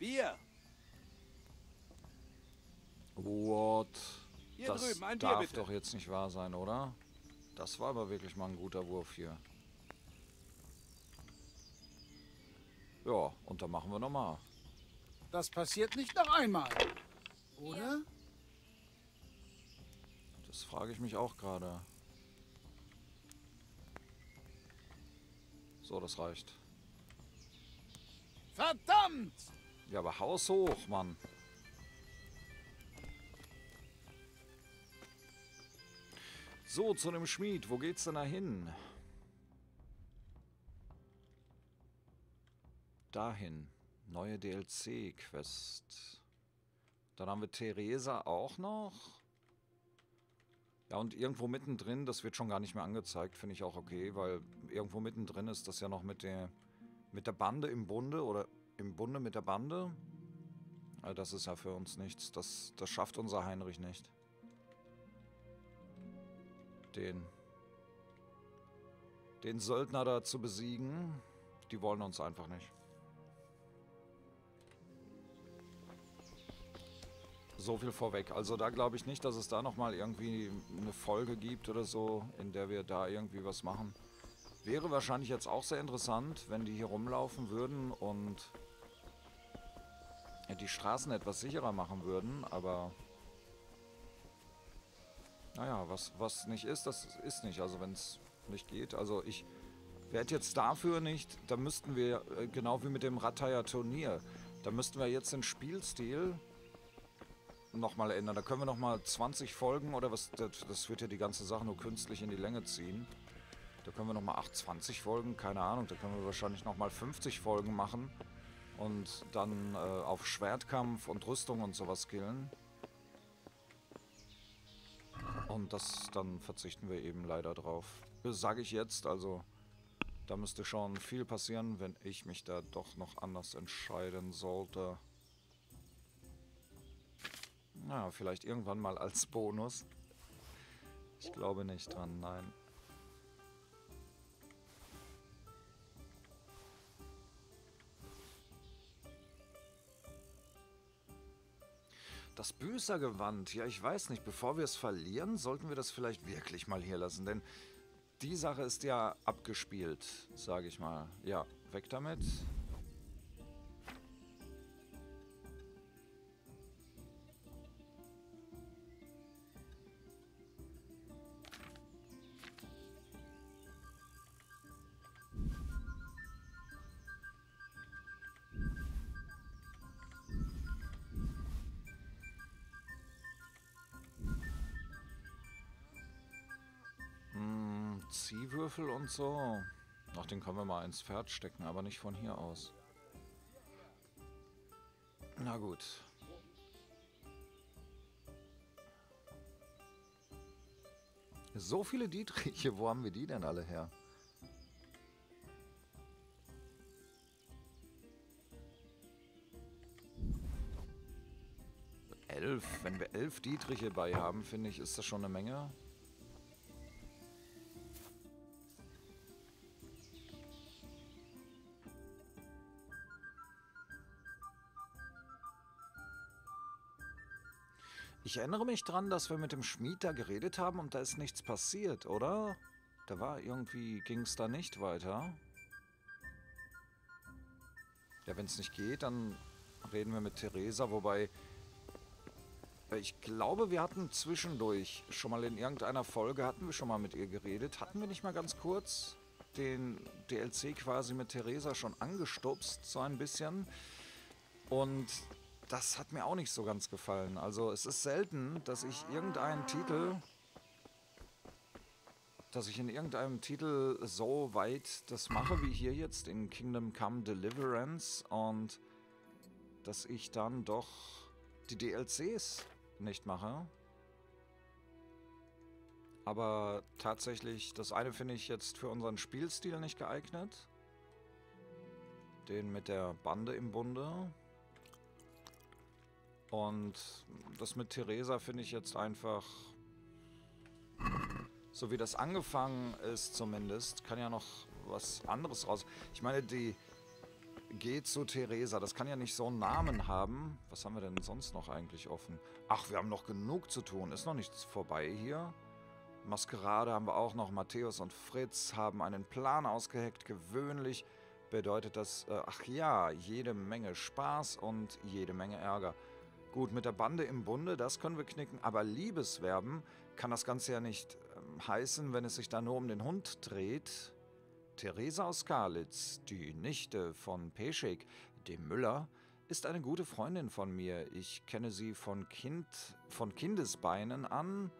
Bier. what? Hier das drüben, Bier darf bitte. doch jetzt nicht wahr sein, oder? Das war aber wirklich mal ein guter Wurf hier. Ja, und dann machen wir nochmal. Das passiert nicht noch einmal. Oder? Das frage ich mich auch gerade. So, das reicht. Verdammt! Ja, aber Haus hoch, Mann. So, zu dem Schmied. Wo geht's denn da hin? Dahin. Neue DLC-Quest. Dann haben wir Theresa auch noch. Ja, und irgendwo mittendrin, das wird schon gar nicht mehr angezeigt, finde ich auch okay, weil irgendwo mittendrin ist das ja noch mit der, mit der Bande im Bunde oder im Bunde mit der Bande. Also das ist ja für uns nichts. Das, das schafft unser Heinrich nicht. Den, den Söldner da zu besiegen, die wollen uns einfach nicht. So viel vorweg. Also da glaube ich nicht, dass es da nochmal irgendwie eine Folge gibt oder so, in der wir da irgendwie was machen. Wäre wahrscheinlich jetzt auch sehr interessant, wenn die hier rumlaufen würden und die Straßen etwas sicherer machen würden, aber naja, was, was nicht ist, das ist nicht. Also wenn es nicht geht. Also ich werde jetzt dafür nicht, da müssten wir, äh, genau wie mit dem Rattaya Turnier, da müssten wir jetzt den Spielstil nochmal ändern. Da können wir nochmal 20 Folgen oder was, das, das wird ja die ganze Sache nur künstlich in die Länge ziehen. Da können wir nochmal 8, 20 Folgen, keine Ahnung, da können wir wahrscheinlich nochmal 50 Folgen machen und dann äh, auf Schwertkampf und Rüstung und sowas skillen. Und das, dann verzichten wir eben leider drauf. Das sage ich jetzt, also da müsste schon viel passieren, wenn ich mich da doch noch anders entscheiden sollte. Na, vielleicht irgendwann mal als Bonus. Ich glaube nicht dran, nein. Das Büßergewand, ja, ich weiß nicht, bevor wir es verlieren, sollten wir das vielleicht wirklich mal hier lassen, denn die Sache ist ja abgespielt, sage ich mal. Ja, weg damit. Und so. Ach, den können wir mal ins Pferd stecken, aber nicht von hier aus. Na gut. So viele Dietriche, wo haben wir die denn alle her? Elf. Wenn wir elf Dietriche bei haben, finde ich, ist das schon eine Menge. Ich erinnere mich dran, dass wir mit dem Schmied da geredet haben und da ist nichts passiert, oder? Da war irgendwie, ging es da nicht weiter. Ja, wenn es nicht geht, dann reden wir mit Theresa, wobei äh, ich glaube, wir hatten zwischendurch schon mal in irgendeiner Folge, hatten wir schon mal mit ihr geredet. Hatten wir nicht mal ganz kurz den DLC quasi mit Theresa schon angestupst, so ein bisschen. Und das hat mir auch nicht so ganz gefallen. Also es ist selten, dass ich irgendeinen Titel, dass ich in irgendeinem Titel so weit das mache wie hier jetzt in Kingdom Come Deliverance und dass ich dann doch die DLCs nicht mache. Aber tatsächlich, das eine finde ich jetzt für unseren Spielstil nicht geeignet. Den mit der Bande im Bunde. Und das mit Theresa finde ich jetzt einfach... So wie das angefangen ist zumindest, kann ja noch was anderes raus. Ich meine, die geht zu Theresa. Das kann ja nicht so einen Namen haben. Was haben wir denn sonst noch eigentlich offen? Ach, wir haben noch genug zu tun. Ist noch nichts vorbei hier. Maskerade haben wir auch noch. Matthäus und Fritz haben einen Plan ausgeheckt. Gewöhnlich bedeutet das, äh, ach ja, jede Menge Spaß und jede Menge Ärger. Gut, mit der Bande im Bunde, das können wir knicken, aber Liebesverben kann das Ganze ja nicht ähm, heißen, wenn es sich da nur um den Hund dreht. Theresa aus Skalitz, die Nichte von Peschek, dem Müller, ist eine gute Freundin von mir. Ich kenne sie von Kind, von Kindesbeinen an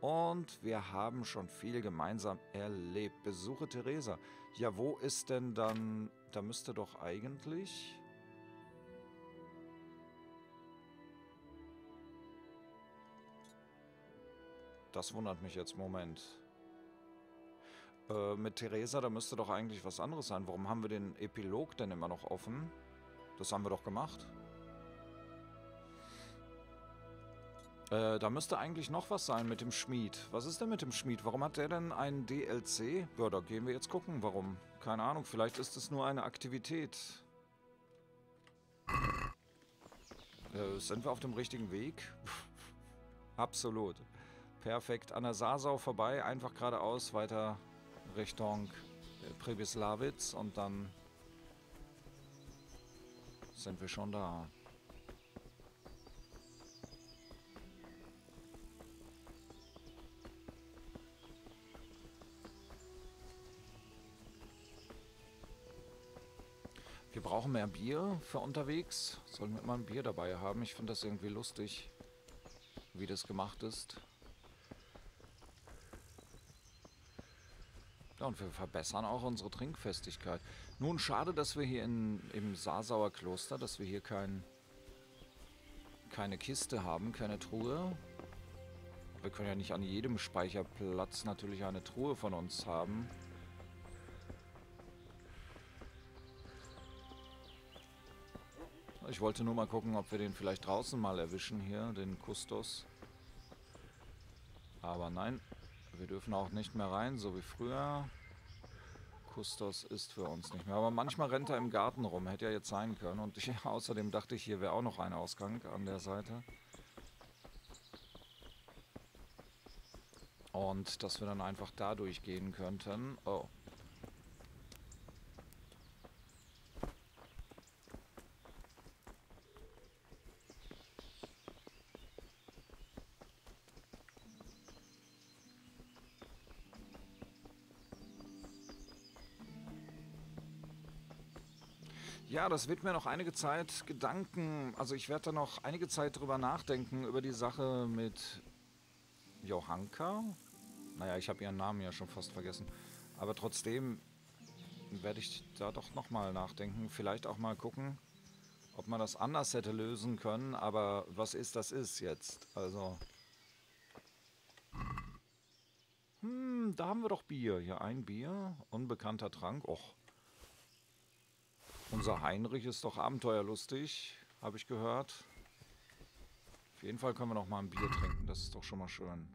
und wir haben schon viel gemeinsam erlebt. Besuche Theresa. Ja, wo ist denn dann, da müsste doch eigentlich... Das wundert mich jetzt. Moment. Äh, mit Theresa, da müsste doch eigentlich was anderes sein. Warum haben wir den Epilog denn immer noch offen? Das haben wir doch gemacht. Äh, da müsste eigentlich noch was sein mit dem Schmied. Was ist denn mit dem Schmied? Warum hat der denn ein DLC? Ja, da gehen wir jetzt gucken, warum. Keine Ahnung, vielleicht ist es nur eine Aktivität. Äh, sind wir auf dem richtigen Weg? Absolut. Perfekt. An der Sasau vorbei, einfach geradeaus, weiter Richtung Pribislawitz und dann sind wir schon da. Wir brauchen mehr Bier für unterwegs. Sollen wir mal ein Bier dabei haben? Ich finde das irgendwie lustig, wie das gemacht ist. Ja, und wir verbessern auch unsere Trinkfestigkeit. Nun, schade, dass wir hier in, im Sasauer Kloster, dass wir hier kein, keine Kiste haben, keine Truhe. Wir können ja nicht an jedem Speicherplatz natürlich eine Truhe von uns haben. Ich wollte nur mal gucken, ob wir den vielleicht draußen mal erwischen hier, den Kustos. Aber nein, wir dürfen auch nicht mehr rein, so wie früher. Kustos ist für uns nicht mehr. Aber manchmal rennt er im Garten rum. Hätte ja jetzt sein können. Und ich, außerdem dachte ich, hier wäre auch noch ein Ausgang an der Seite. Und dass wir dann einfach da durchgehen könnten. Oh, Ja, das wird mir noch einige Zeit Gedanken, also ich werde da noch einige Zeit drüber nachdenken, über die Sache mit Johanka. Naja, ich habe ihren Namen ja schon fast vergessen. Aber trotzdem werde ich da doch nochmal nachdenken. Vielleicht auch mal gucken, ob man das anders hätte lösen können. Aber was ist, das ist jetzt. Also. Hm, da haben wir doch Bier. Hier ein Bier. Unbekannter Trank. Och. Unser Heinrich ist doch abenteuerlustig, habe ich gehört. Auf jeden Fall können wir noch mal ein Bier trinken. Das ist doch schon mal schön.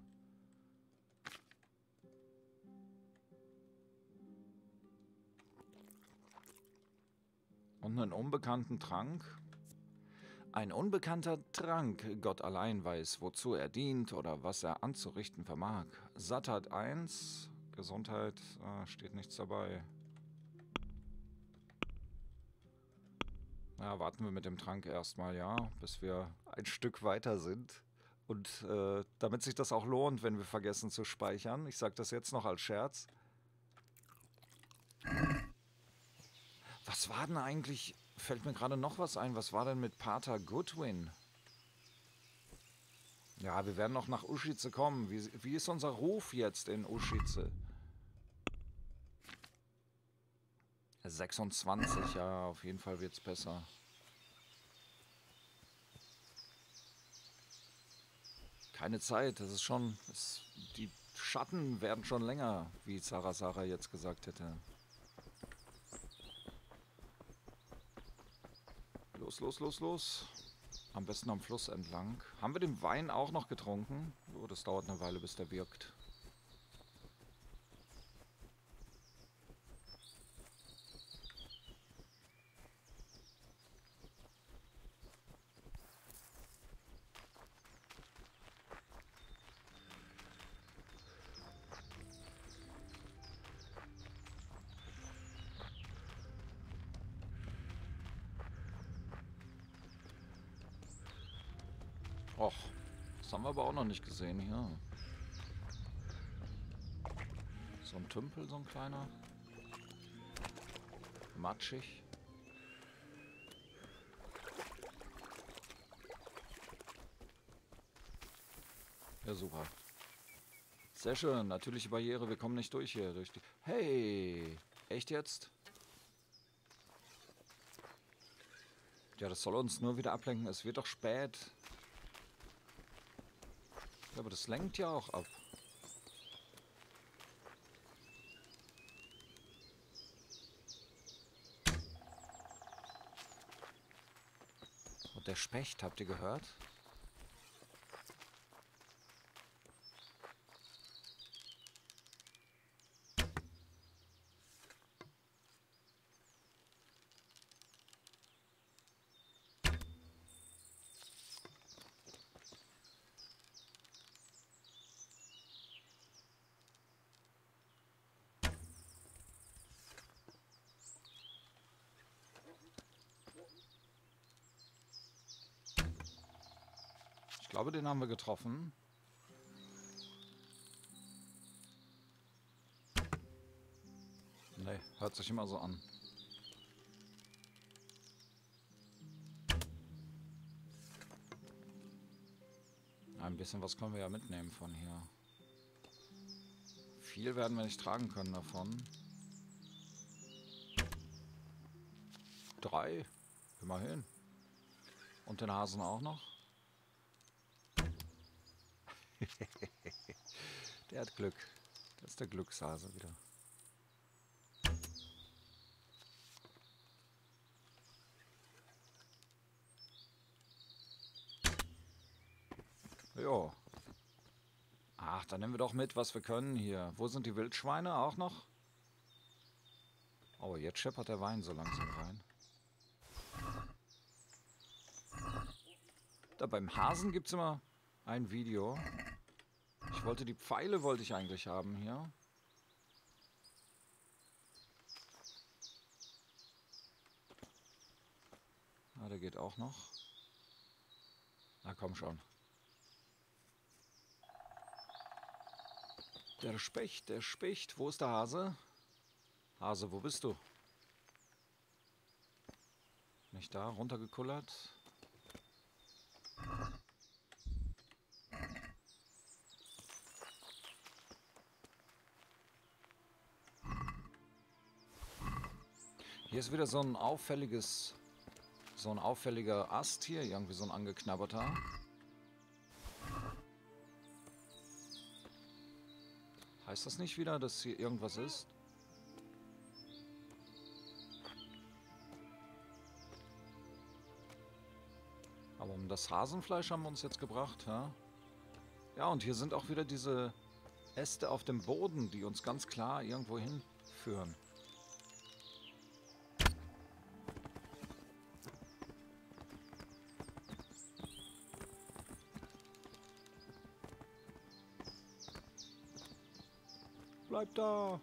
Und einen unbekannten Trank? Ein unbekannter Trank, Gott allein weiß, wozu er dient oder was er anzurichten vermag. Sattheit 1, Gesundheit, äh, steht nichts dabei. Ja, warten wir mit dem Trank erstmal, ja, bis wir ein Stück weiter sind. Und äh, damit sich das auch lohnt, wenn wir vergessen zu speichern. Ich sage das jetzt noch als Scherz. Was war denn eigentlich, fällt mir gerade noch was ein, was war denn mit Pater Goodwin? Ja, wir werden noch nach Uschice kommen. Wie, wie ist unser Ruf jetzt in Uschice? 26, ja, auf jeden Fall wird es besser. Keine Zeit, das ist schon. Das, die Schatten werden schon länger, wie Sarah Sarah jetzt gesagt hätte. Los, los, los, los. Am besten am Fluss entlang. Haben wir den Wein auch noch getrunken? Oh, das dauert eine Weile, bis der wirkt. Och, das haben wir aber gesehen hier. So ein Tümpel, so ein kleiner. Matschig. Ja, super. Sehr schön. Natürliche Barriere. Wir kommen nicht durch hier. Durch die hey! Echt jetzt? Ja, das soll uns nur wieder ablenken. Es wird doch spät. Ja, aber das lenkt ja auch ab. Und der Specht, habt ihr gehört? Ich glaube, den haben wir getroffen. Nee, hört sich immer so an. Ein bisschen was können wir ja mitnehmen von hier. Viel werden wir nicht tragen können davon. Drei, immerhin. Und den Hasen auch noch. der hat Glück. Das ist der Glückshase wieder. Jo. Ach, dann nehmen wir doch mit, was wir können hier. Wo sind die Wildschweine auch noch? Oh, jetzt scheppert der Wein so langsam rein. Da beim Hasen gibt es immer ein Video. Ich wollte die Pfeile wollte ich eigentlich haben hier. Ah, der geht auch noch. Na komm schon. Der Specht, der Specht. Wo ist der Hase? Hase, wo bist du? Nicht da, runtergekullert. Hier ist wieder so ein auffälliges, so ein auffälliger Ast hier, irgendwie so ein angeknabberter. Heißt das nicht wieder, dass hier irgendwas ist? Aber um das Hasenfleisch haben wir uns jetzt gebracht, ja? Ja, und hier sind auch wieder diese Äste auf dem Boden, die uns ganz klar irgendwo hinführen. Bleib da!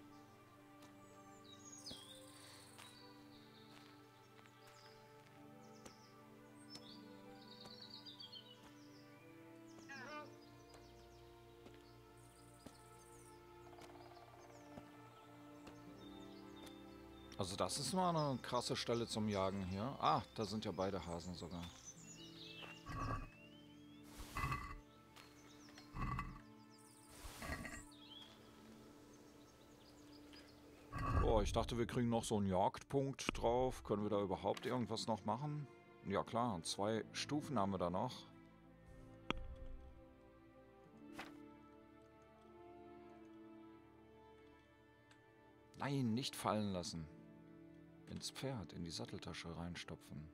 Also das ist mal eine krasse Stelle zum Jagen hier. Ah, da sind ja beide Hasen sogar. Ich dachte, wir kriegen noch so einen Jagdpunkt drauf. Können wir da überhaupt irgendwas noch machen? Ja klar, zwei Stufen haben wir da noch. Nein, nicht fallen lassen ins Pferd, in die Satteltasche reinstopfen.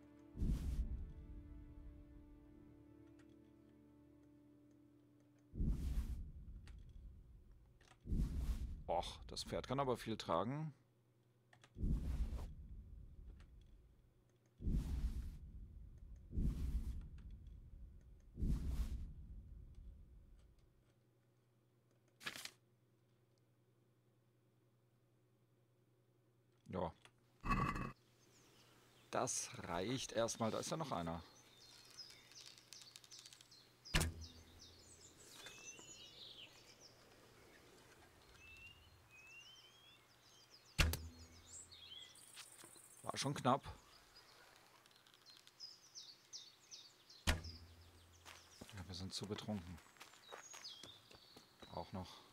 Och, das Pferd kann aber viel tragen. Ja, das reicht erstmal. Da ist ja noch einer. War schon knapp. Ja, wir sind zu betrunken. Auch noch.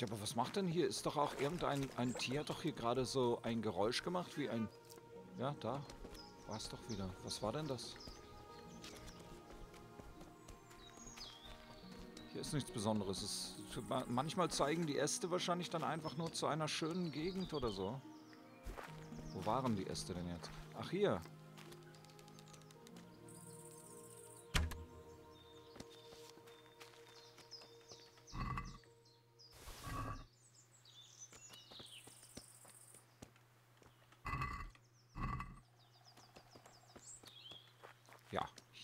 Ja, aber was macht denn hier? Ist doch auch irgendein ein Tier doch hier gerade so ein Geräusch gemacht, wie ein... Ja, da war es doch wieder. Was war denn das? Hier ist nichts Besonderes. Es, manchmal zeigen die Äste wahrscheinlich dann einfach nur zu einer schönen Gegend oder so. Wo waren die Äste denn jetzt? Ach, hier.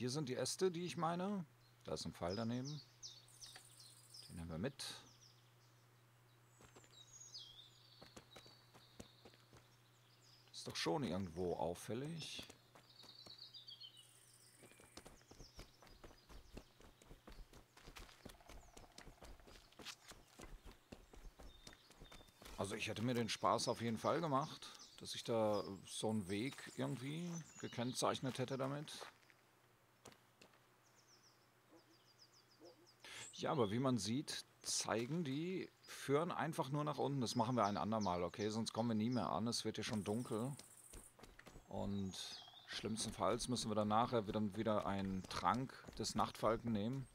Hier sind die Äste, die ich meine. Da ist ein Pfeil daneben. Den nehmen wir mit. Ist doch schon irgendwo auffällig. Also ich hätte mir den Spaß auf jeden Fall gemacht, dass ich da so einen Weg irgendwie gekennzeichnet hätte damit. Ja, aber wie man sieht, zeigen die, führen einfach nur nach unten. Das machen wir ein andermal, okay? Sonst kommen wir nie mehr an. Es wird ja schon dunkel. Und schlimmstenfalls müssen wir dann nachher wieder, wieder einen Trank des Nachtfalken nehmen.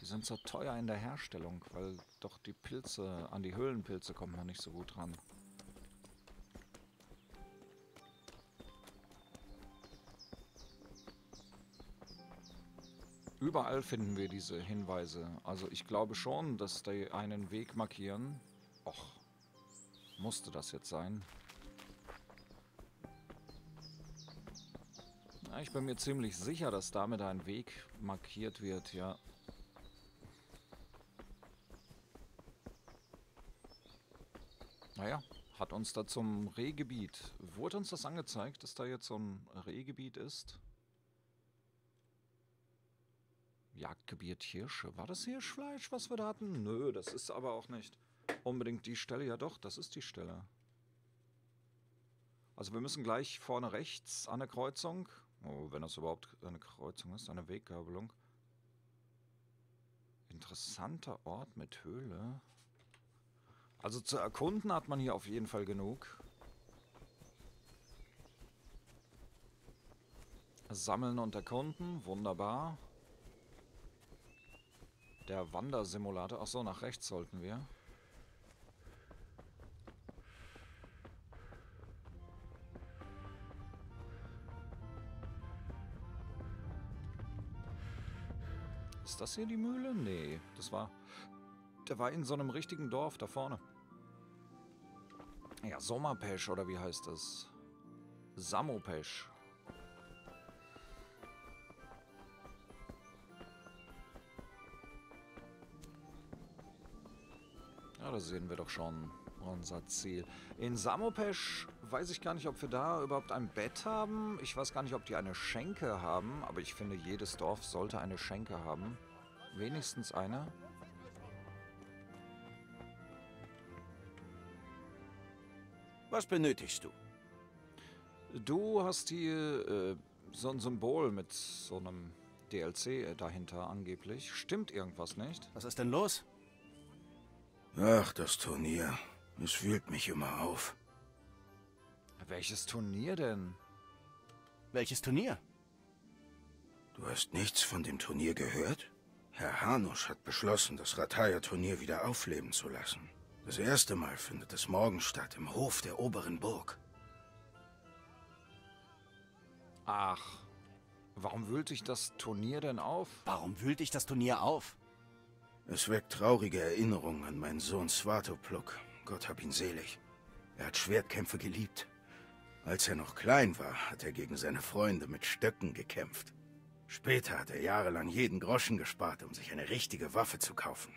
Die sind so teuer in der Herstellung, weil doch die Pilze, an die Höhlenpilze kommt man nicht so gut ran. Überall finden wir diese Hinweise. Also ich glaube schon, dass die einen Weg markieren. Och, musste das jetzt sein? Ja, ich bin mir ziemlich sicher, dass damit ein Weg markiert wird, ja. Naja, hat uns da zum Rehgebiet. Wurde uns das angezeigt, dass da jetzt so ein Rehgebiet ist? Jagdgebiet Hirsche. War das Hirschfleisch, was wir da hatten? Nö, das ist aber auch nicht unbedingt die Stelle. Ja doch, das ist die Stelle. Also wir müssen gleich vorne rechts an der Kreuzung. Oh, wenn das überhaupt eine Kreuzung ist, eine Weggabelung. Interessanter Ort mit Höhle. Also zu erkunden hat man hier auf jeden Fall genug. Sammeln und erkunden, wunderbar. Der Wandersimulator. Achso, nach rechts sollten wir. Ist das hier die Mühle? Nee, das war... Der war in so einem richtigen Dorf da vorne. Ja, Sommerpesch oder wie heißt das? Samopesch. Ja, da sehen wir doch schon unser Ziel. In Samopesch weiß ich gar nicht, ob wir da überhaupt ein Bett haben. Ich weiß gar nicht, ob die eine Schenke haben, aber ich finde, jedes Dorf sollte eine Schenke haben. Wenigstens eine. Was benötigst du? Du hast hier äh, so ein Symbol mit so einem DLC dahinter angeblich. Stimmt irgendwas nicht? Was ist denn los? Ach, das Turnier. Es wühlt mich immer auf. Welches Turnier denn? Welches Turnier? Du hast nichts von dem Turnier gehört? Herr Hanusch hat beschlossen, das Rataya-Turnier wieder aufleben zu lassen. Das erste Mal findet es morgen statt, im Hof der oberen Burg. Ach, warum wühlt dich das Turnier denn auf? Warum wühlt dich das Turnier auf? Es weckt traurige Erinnerungen an meinen Sohn Svatopluk. Gott hab ihn selig. Er hat Schwertkämpfe geliebt. Als er noch klein war, hat er gegen seine Freunde mit Stöcken gekämpft. Später hat er jahrelang jeden Groschen gespart, um sich eine richtige Waffe zu kaufen.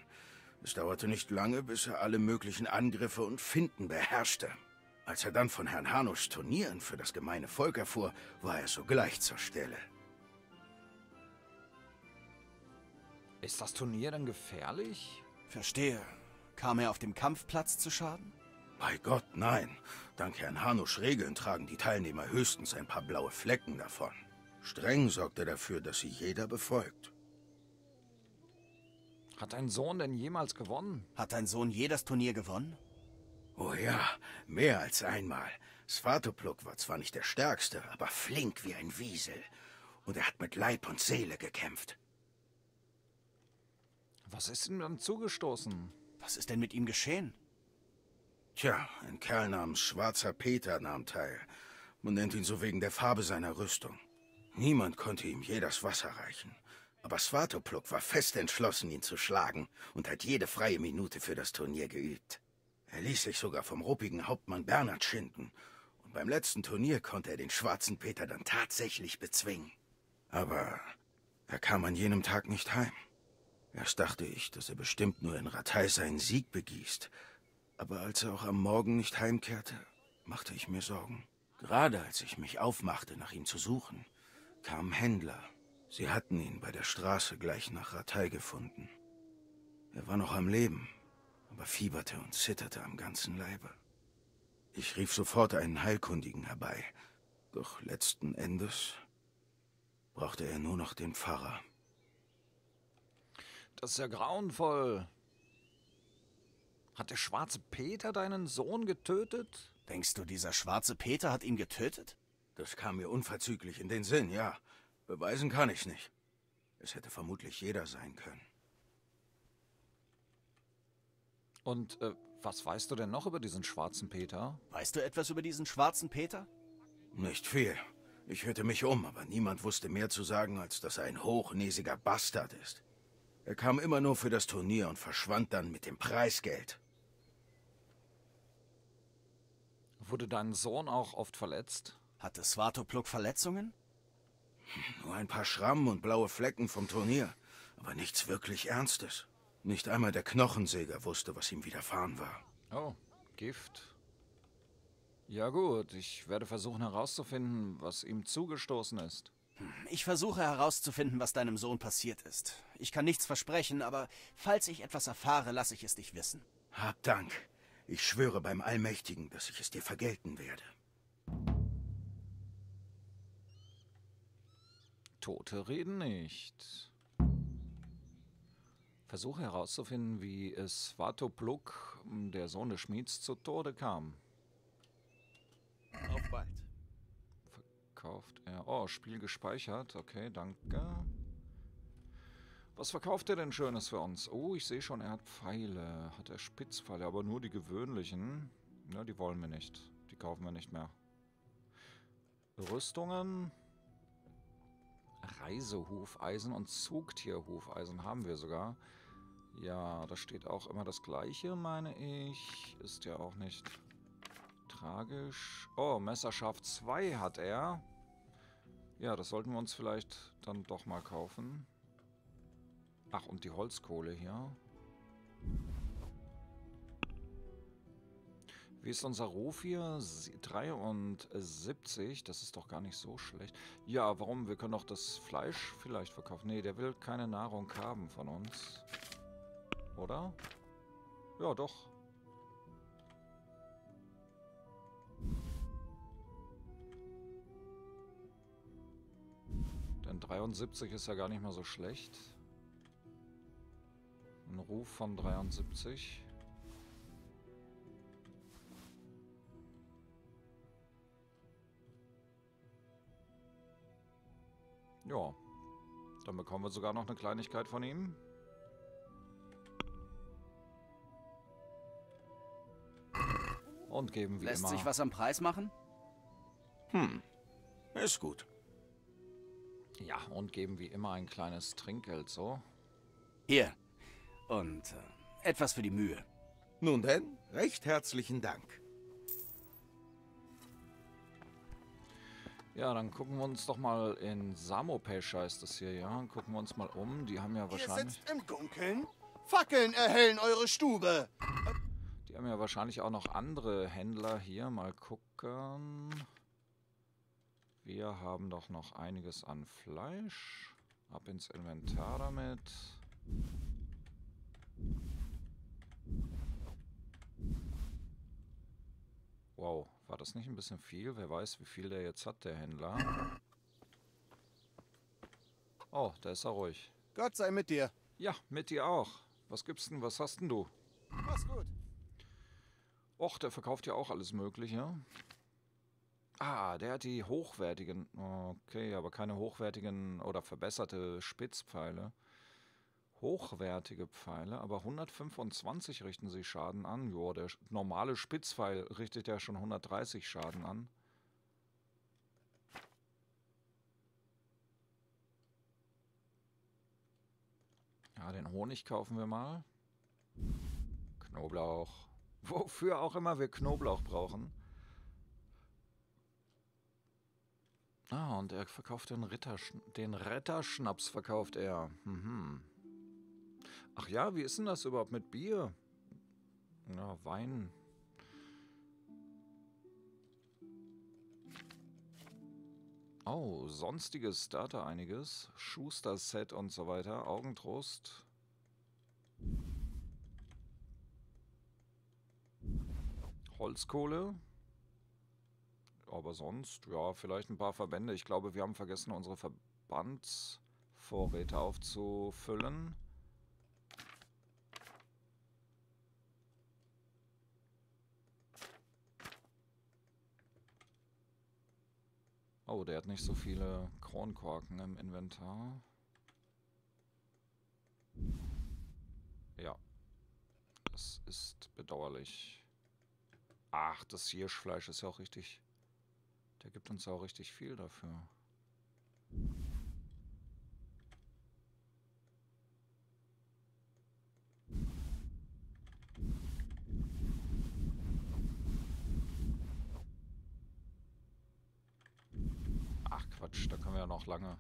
Es dauerte nicht lange, bis er alle möglichen Angriffe und Finden beherrschte. Als er dann von Herrn Hanuschs Turnieren für das gemeine Volk erfuhr, war er sogleich zur Stelle. Ist das Turnier denn gefährlich? Verstehe. Kam er auf dem Kampfplatz zu Schaden? Bei Gott, nein. Dank Herrn Hanusch Regeln tragen die Teilnehmer höchstens ein paar blaue Flecken davon. Streng sorgt er dafür, dass sie jeder befolgt. Hat dein Sohn denn jemals gewonnen? Hat dein Sohn je das Turnier gewonnen? Oh ja, mehr als einmal. Svatopluk war zwar nicht der Stärkste, aber flink wie ein Wiesel. Und er hat mit Leib und Seele gekämpft. Was ist ihm dann zugestoßen? Was ist denn mit ihm geschehen? Tja, ein Kerl namens Schwarzer Peter nahm teil. Man nennt ihn so wegen der Farbe seiner Rüstung. Niemand konnte ihm je das Wasser reichen. Aber Svatopluk war fest entschlossen, ihn zu schlagen und hat jede freie Minute für das Turnier geübt. Er ließ sich sogar vom ruppigen Hauptmann Bernhard schinden. Und beim letzten Turnier konnte er den schwarzen Peter dann tatsächlich bezwingen. Aber er kam an jenem Tag nicht heim. Erst dachte ich, dass er bestimmt nur in Ratei seinen Sieg begießt. Aber als er auch am Morgen nicht heimkehrte, machte ich mir Sorgen. Gerade als ich mich aufmachte, nach ihm zu suchen, kamen Händler. Sie hatten ihn bei der Straße gleich nach Ratei gefunden. Er war noch am Leben, aber fieberte und zitterte am ganzen Leibe. Ich rief sofort einen Heilkundigen herbei, doch letzten Endes brauchte er nur noch den Pfarrer. Das ist ja grauenvoll. Hat der schwarze Peter deinen Sohn getötet? Denkst du, dieser schwarze Peter hat ihn getötet? Das kam mir unverzüglich in den Sinn, ja. Beweisen kann ich's nicht. Es hätte vermutlich jeder sein können. Und äh, was weißt du denn noch über diesen schwarzen Peter? Weißt du etwas über diesen schwarzen Peter? Nicht viel. Ich hörte mich um, aber niemand wusste mehr zu sagen, als dass er ein hochnäsiger Bastard ist. Er kam immer nur für das Turnier und verschwand dann mit dem Preisgeld. Wurde dein Sohn auch oft verletzt? Hatte Svatopluk Verletzungen? Nur ein paar Schrammen und blaue Flecken vom Turnier, aber nichts wirklich Ernstes. Nicht einmal der Knochensäger wusste, was ihm widerfahren war. Oh, Gift. Ja gut, ich werde versuchen herauszufinden, was ihm zugestoßen ist. Ich versuche herauszufinden, was deinem Sohn passiert ist. Ich kann nichts versprechen, aber falls ich etwas erfahre, lasse ich es dich wissen. Hab Dank. Ich schwöre beim Allmächtigen, dass ich es dir vergelten werde. Tote reden nicht. Versuche herauszufinden, wie es Svatopluk, der Sohn des Schmieds, zu Tode kam. Auf bald. Verkauft er. Oh, Spiel gespeichert. Okay, danke. Was verkauft er denn Schönes für uns? Oh, ich sehe schon, er hat Pfeile. Hat er Spitzpfeile, aber nur die gewöhnlichen. Ja, die wollen wir nicht. Die kaufen wir nicht mehr. Rüstungen. Reisehufeisen und Zugtierhufeisen haben wir sogar. Ja, da steht auch immer das gleiche, meine ich. Ist ja auch nicht tragisch. Oh, Messerschaft 2 hat er. Ja, das sollten wir uns vielleicht dann doch mal kaufen. Ach, und die Holzkohle hier. Wie ist unser Ruf hier? 73. Das ist doch gar nicht so schlecht. Ja, warum? Wir können doch das Fleisch vielleicht verkaufen. Nee, der will keine Nahrung haben von uns. Oder? Ja, doch. Denn 73 ist ja gar nicht mal so schlecht. Ein Ruf von 73. Ja. Dann bekommen wir sogar noch eine Kleinigkeit von ihm. Und geben wie Lässt immer. sich was am Preis machen? Hm, ist gut. Ja, und geben wie immer ein kleines Trinkgeld, so. Hier. Und äh, etwas für die Mühe. Nun denn, recht herzlichen Dank. Ja, dann gucken wir uns doch mal in Samopesh heißt das hier, ja. Gucken wir uns mal um. Die haben ja Ihr wahrscheinlich. sitzt im Dunkeln? Fackeln erhellen eure Stube. Die haben ja wahrscheinlich auch noch andere Händler hier. Mal gucken. Wir haben doch noch einiges an Fleisch. Ab ins Inventar damit. Wow, war das nicht ein bisschen viel? Wer weiß, wie viel der jetzt hat, der Händler. Oh, da ist er ruhig. Gott sei mit dir. Ja, mit dir auch. Was gibt's denn? Was hast denn du? Mach's gut. Och, der verkauft ja auch alles Mögliche. Ah, der hat die hochwertigen. Okay, aber keine hochwertigen oder verbesserte Spitzpfeile. Hochwertige Pfeile, aber 125 richten sie Schaden an. Joa, der normale Spitzpfeil richtet ja schon 130 Schaden an. Ja, den Honig kaufen wir mal. Knoblauch. Wofür auch immer wir Knoblauch brauchen. Ah, und er verkauft den Rittersch den Retterschnaps verkauft er. Mhm. Ach ja, wie ist denn das überhaupt mit Bier? Ja, Wein. Oh, sonstiges, da hat er einiges. Schuster-Set und so weiter. Augentrost. Holzkohle. Aber sonst, ja, vielleicht ein paar Verbände. Ich glaube, wir haben vergessen, unsere Verbandsvorräte aufzufüllen. Oh, der hat nicht so viele Kronkorken im Inventar. Ja. Das ist bedauerlich. Ach, das Hirschfleisch ist ja auch richtig. Der gibt uns auch richtig viel dafür. Ach Quatsch, da können wir ja noch lange.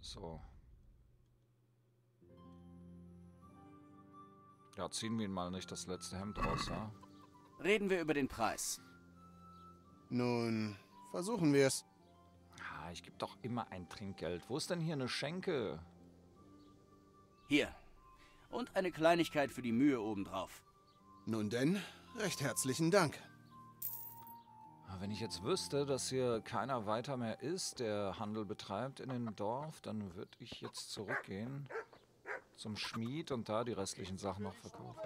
So. Ja, ziehen wir ihn mal nicht das letzte Hemd aus, ja? Reden wir über den Preis. Nun, versuchen wir es. Ah, ich gebe doch immer ein Trinkgeld. Wo ist denn hier eine Schenke? Hier. Und eine Kleinigkeit für die Mühe obendrauf. Nun denn, recht herzlichen Dank. Ah, Wenn ich jetzt wüsste, dass hier keiner weiter mehr ist, der Handel betreibt in dem Dorf, dann würde ich jetzt zurückgehen zum Schmied und da die restlichen Sachen noch verkaufen.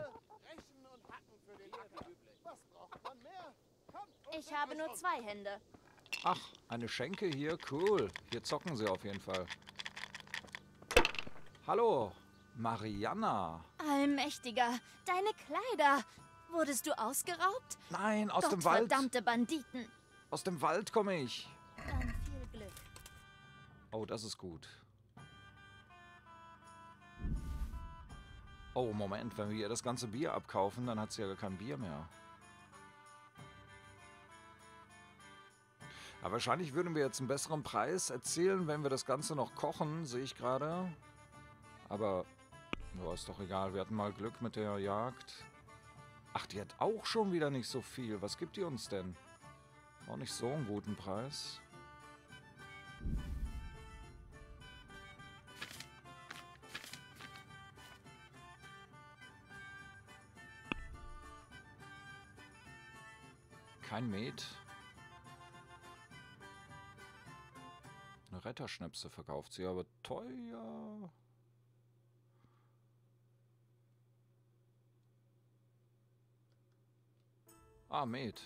Ich habe nur zwei Hände. Ach, eine Schenke hier, cool. Hier zocken sie auf jeden Fall. Hallo, Mariana. Allmächtiger, deine Kleider. Wurdest du ausgeraubt? Nein, aus dem Wald. Verdammte Banditen. Aus dem Wald komme ich. Dann viel Glück. Oh, das ist gut. Oh, Moment, wenn wir ihr das ganze Bier abkaufen, dann hat sie ja gar kein Bier mehr. Aber wahrscheinlich würden wir jetzt einen besseren Preis erzielen, wenn wir das Ganze noch kochen, sehe ich gerade. Aber, ja, ist doch egal, wir hatten mal Glück mit der Jagd. Ach, die hat auch schon wieder nicht so viel. Was gibt die uns denn? Auch nicht so einen guten Preis. Kein Met. Retterschnäpse verkauft sie, aber teuer. Ah, Met.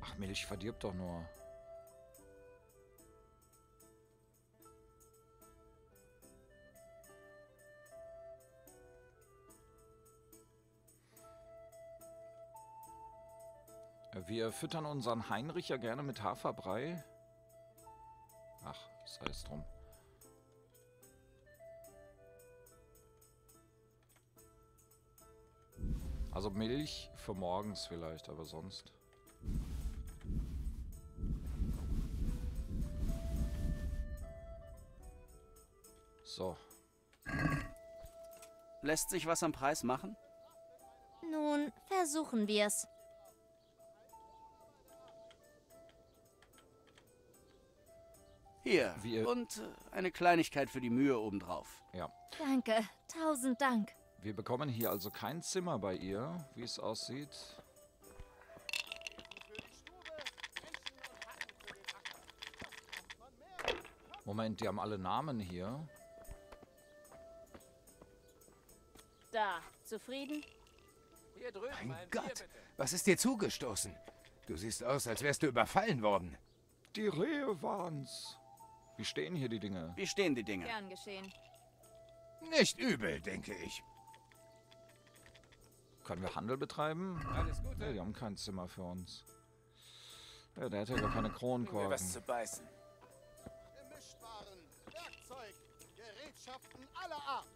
Ach, Milch verdirbt doch nur. Wir füttern unseren Heinrich ja gerne mit Haferbrei. Ach, sei es drum. Also Milch für morgens vielleicht, aber sonst. So. Lässt sich was am Preis machen? Nun, versuchen wir's. Hier. Wir- Und äh, eine Kleinigkeit für die Mühe obendrauf. Ja. Danke, tausend Dank. Wir bekommen hier also kein Zimmer bei ihr, wie es aussieht. Moment, die haben alle Namen hier. Da, zufrieden? Hier drüben, Mein Gott, bitte. was ist dir zugestoßen? Du siehst aus, als wärst du überfallen worden. Die Rehe waren's. Wie stehen hier die Dinge? Wie stehen die Dinge? Gern geschehen. Nicht übel, denke ich. Können wir Handel betreiben? Alles Gute. Ja, die haben kein Zimmer für uns. Ja, der hat ja gar keine Mir was Kronkorken. zu beißen. Gemischtwaren, Werkzeug, Gerätschaften aller Art.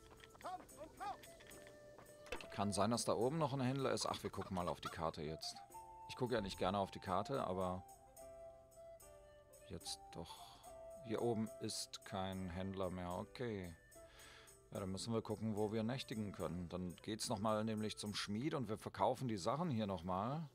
Kommt und kauft. Kann sein, dass da oben noch ein Händler ist. Ach, wir gucken mal auf die Karte jetzt. Ich gucke ja nicht gerne auf die Karte, aber jetzt doch. Hier oben ist kein Händler mehr. Okay. Ja, dann müssen wir gucken, wo wir nächtigen können. Dann geht's nochmal nämlich zum Schmied und wir verkaufen die Sachen hier nochmal.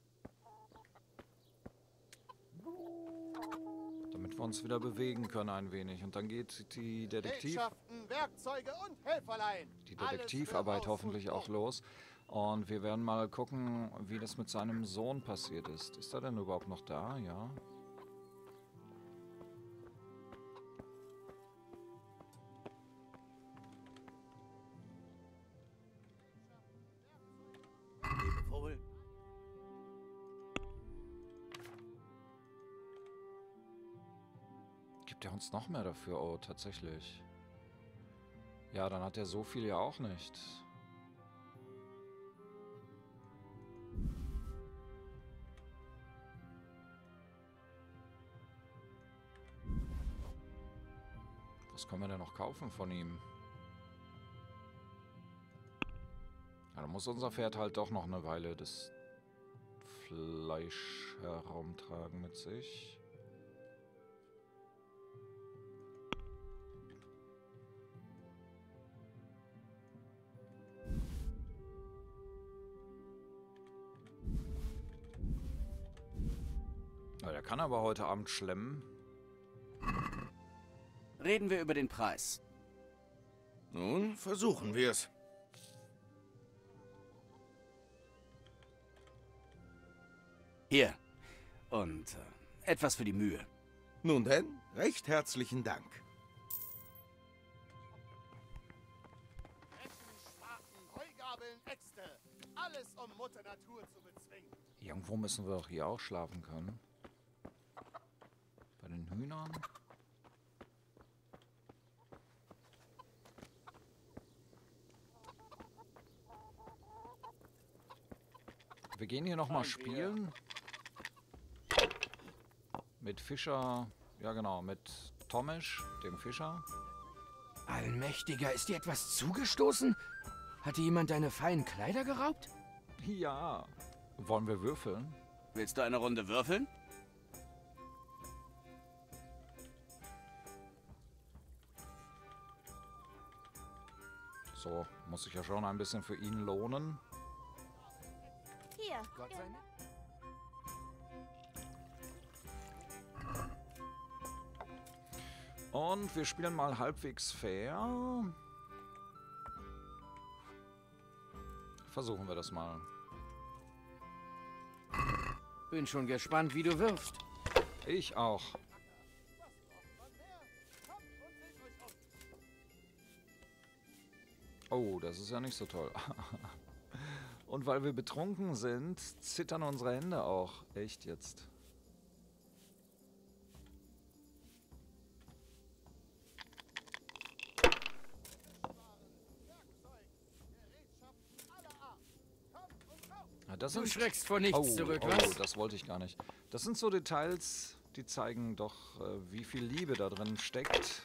Damit wir uns wieder bewegen können ein wenig. Und dann geht die Detektiv... Werkzeuge und Helferlein. die Detektivarbeit hoffentlich auch los. Und wir werden mal gucken, wie das mit seinem Sohn passiert ist. Ist er denn überhaupt noch da? Ja. Uns noch mehr dafür? Oh, tatsächlich. Ja, dann hat er so viel ja auch nicht. Was können wir denn noch kaufen von ihm? Ja, dann muss unser Pferd halt doch noch eine Weile das Fleisch herumtragen mit sich. Kann aber heute Abend schlemmen. Reden wir über den Preis. Nun, versuchen wir es. Hier. Und äh, etwas für die Mühe. Nun denn, recht herzlichen Dank. Heugabeln, Äxte. Alles, um Mutter Natur zu bezwingen. Irgendwo müssen wir doch hier auch schlafen können. Bei den Hühnern. Wir gehen hier nochmal spielen. Mit Fischer, ja genau, mit Tomisch, dem Fischer. Allmächtiger, ist dir etwas zugestoßen? Hat dir jemand deine feinen Kleider geraubt? Ja. Wollen wir würfeln? Willst du eine Runde würfeln? So, muss sich ja schon ein bisschen für ihn lohnen. Hier. Gott sei Dank. Und wir spielen mal halbwegs fair. Versuchen wir das mal. Bin schon gespannt, wie du wirfst. Ich auch. Oh, das ist ja nicht so toll. Und weil wir betrunken sind, zittern unsere Hände auch. Echt jetzt. Ja, das Du sind- schreckst vor nichts oh, zurück, oh, was? das wollte ich gar nicht. Das sind so Details, die zeigen doch, äh, wie viel Liebe da drin steckt.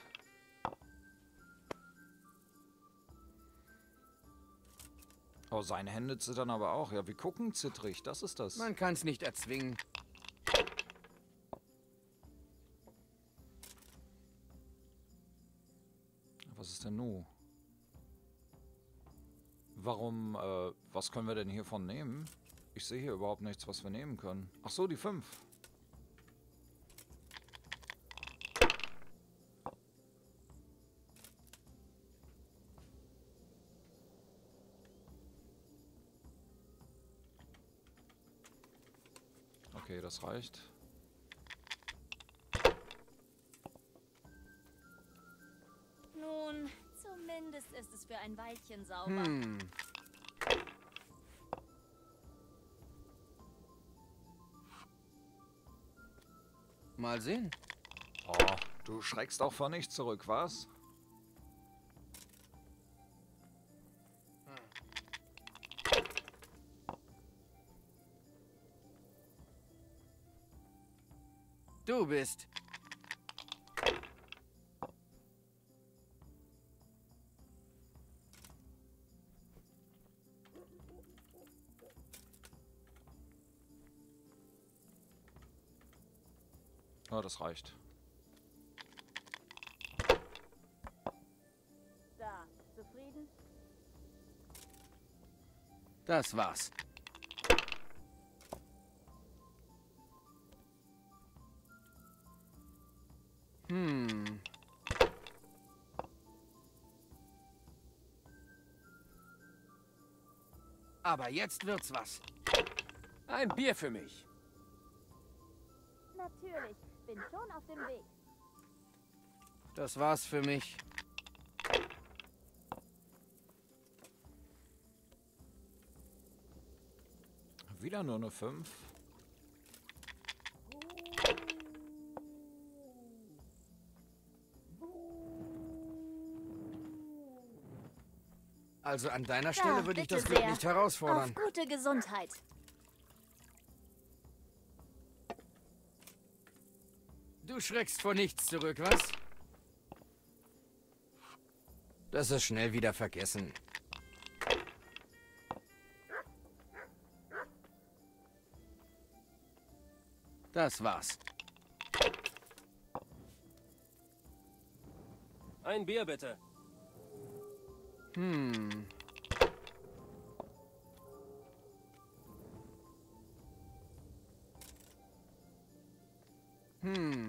Oh, seine Hände zittern aber auch. Ja, wir gucken zittrig, das ist das. Man kann's nicht erzwingen. Was ist denn nu? Warum, äh, was können wir denn hiervon nehmen? Ich sehe hier überhaupt nichts, was wir nehmen können. Ach so, die fünf. Okay, das reicht. Nun, zumindest ist es für ein Weilchen sauber. Hm. Mal sehen. Oh, du schreckst auch vor nichts zurück, was? Du bist. Ja, das reicht. Da, zufrieden? Das war's. Aber jetzt wird's was. Ein Bier für mich. Natürlich, bin schon auf dem Weg. Das war's für mich. Wieder nur eine 5. Also an deiner Da, Stelle würde ich das Glück sehr. nicht herausfordern. Auf gute Gesundheit. Du schreckst vor nichts zurück, was? Das ist schnell wieder vergessen. Das war's. Ein Bier bitte. Hm. Hm.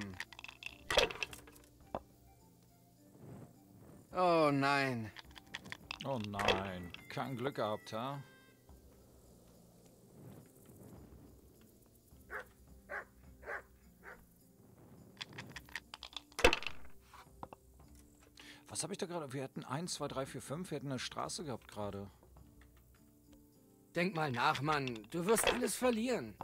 Oh nein. Oh nein. Kein Glück gehabt, ha? Huh? Habe ich da gerade? Wir hätten 1, 2, 3, 4, 5. Wir hätten eine Straße gehabt gerade. Denk mal nach, Mann. Du wirst alles verlieren.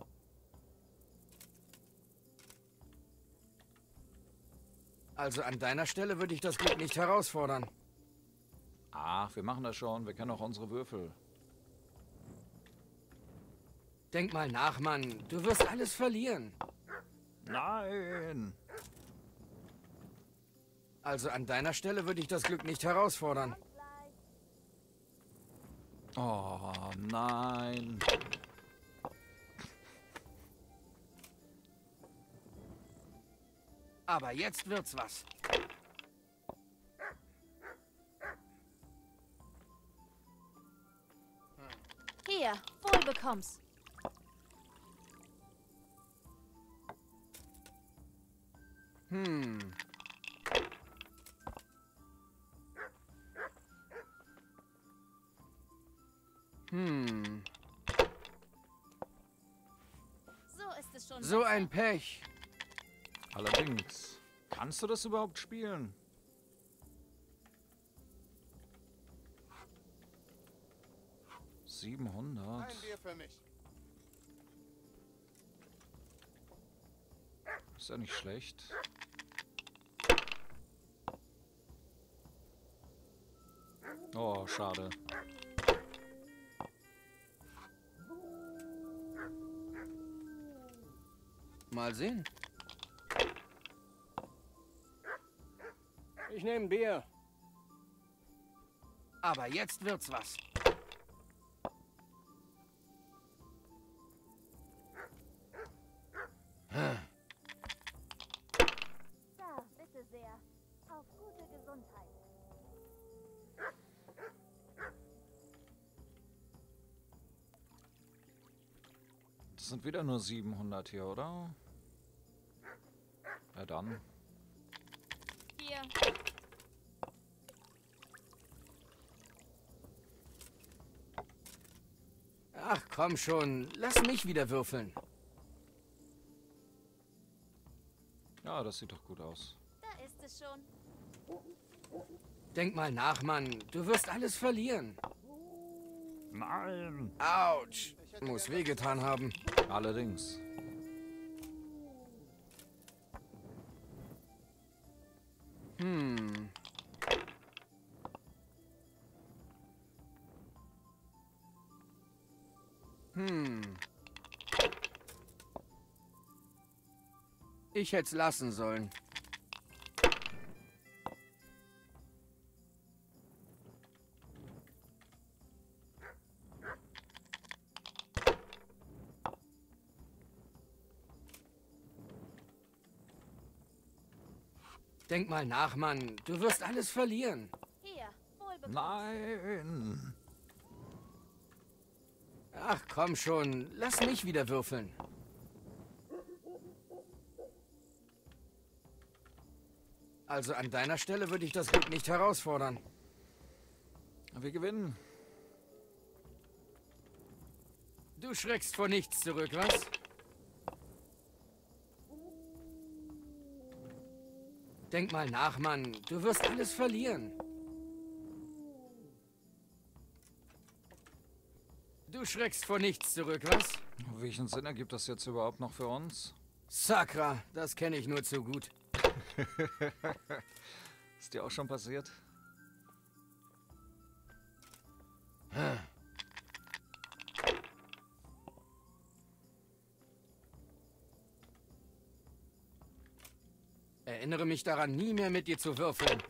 Also an deiner Stelle würde ich das Glück nicht herausfordern. Ach, wir machen das schon. Wir kennen auch unsere Würfel. Denk mal nach, Mann. Du wirst alles verlieren. Nein. Also an deiner Stelle würde ich das Glück nicht herausfordern. Oh, nein. Aber jetzt wird's was. Hier, wohl bekomm's. Hm. Hm. So ein Pech. Allerdings. Kannst du das überhaupt spielen? Siebenhundert. Ein Bier für mich. Ist ja nicht schlecht. Oh, schade. Mal sehen. Ich nehme Bier. Aber jetzt wird's was. Sind wieder nur 700 hier, oder? Ja dann. Hier. Ach komm schon, lass mich wieder würfeln. Ja, das sieht doch gut aus. Da ist es schon. Denk mal nach, Mann. Du wirst alles verlieren. Nein. Autsch. Muss wehgetan haben. Allerdings. Hm. Hm. Ich hätte es lassen sollen. Mal nach, Mann. Du wirst alles verlieren. Hier. Nein. Ach komm schon, lass mich wieder würfeln. Also an deiner Stelle würde ich das Glück nicht herausfordern. Wir gewinnen. Du schreckst vor nichts zurück, was? Denk mal nach, Mann. Du wirst alles verlieren. Du schreckst vor nichts zurück, was? Welchen Sinn ergibt das jetzt überhaupt noch für uns? Sakra, das kenne ich nur zu gut. Ist dir auch schon passiert? Erinnere mich daran, nie mehr mit dir zu würfeln.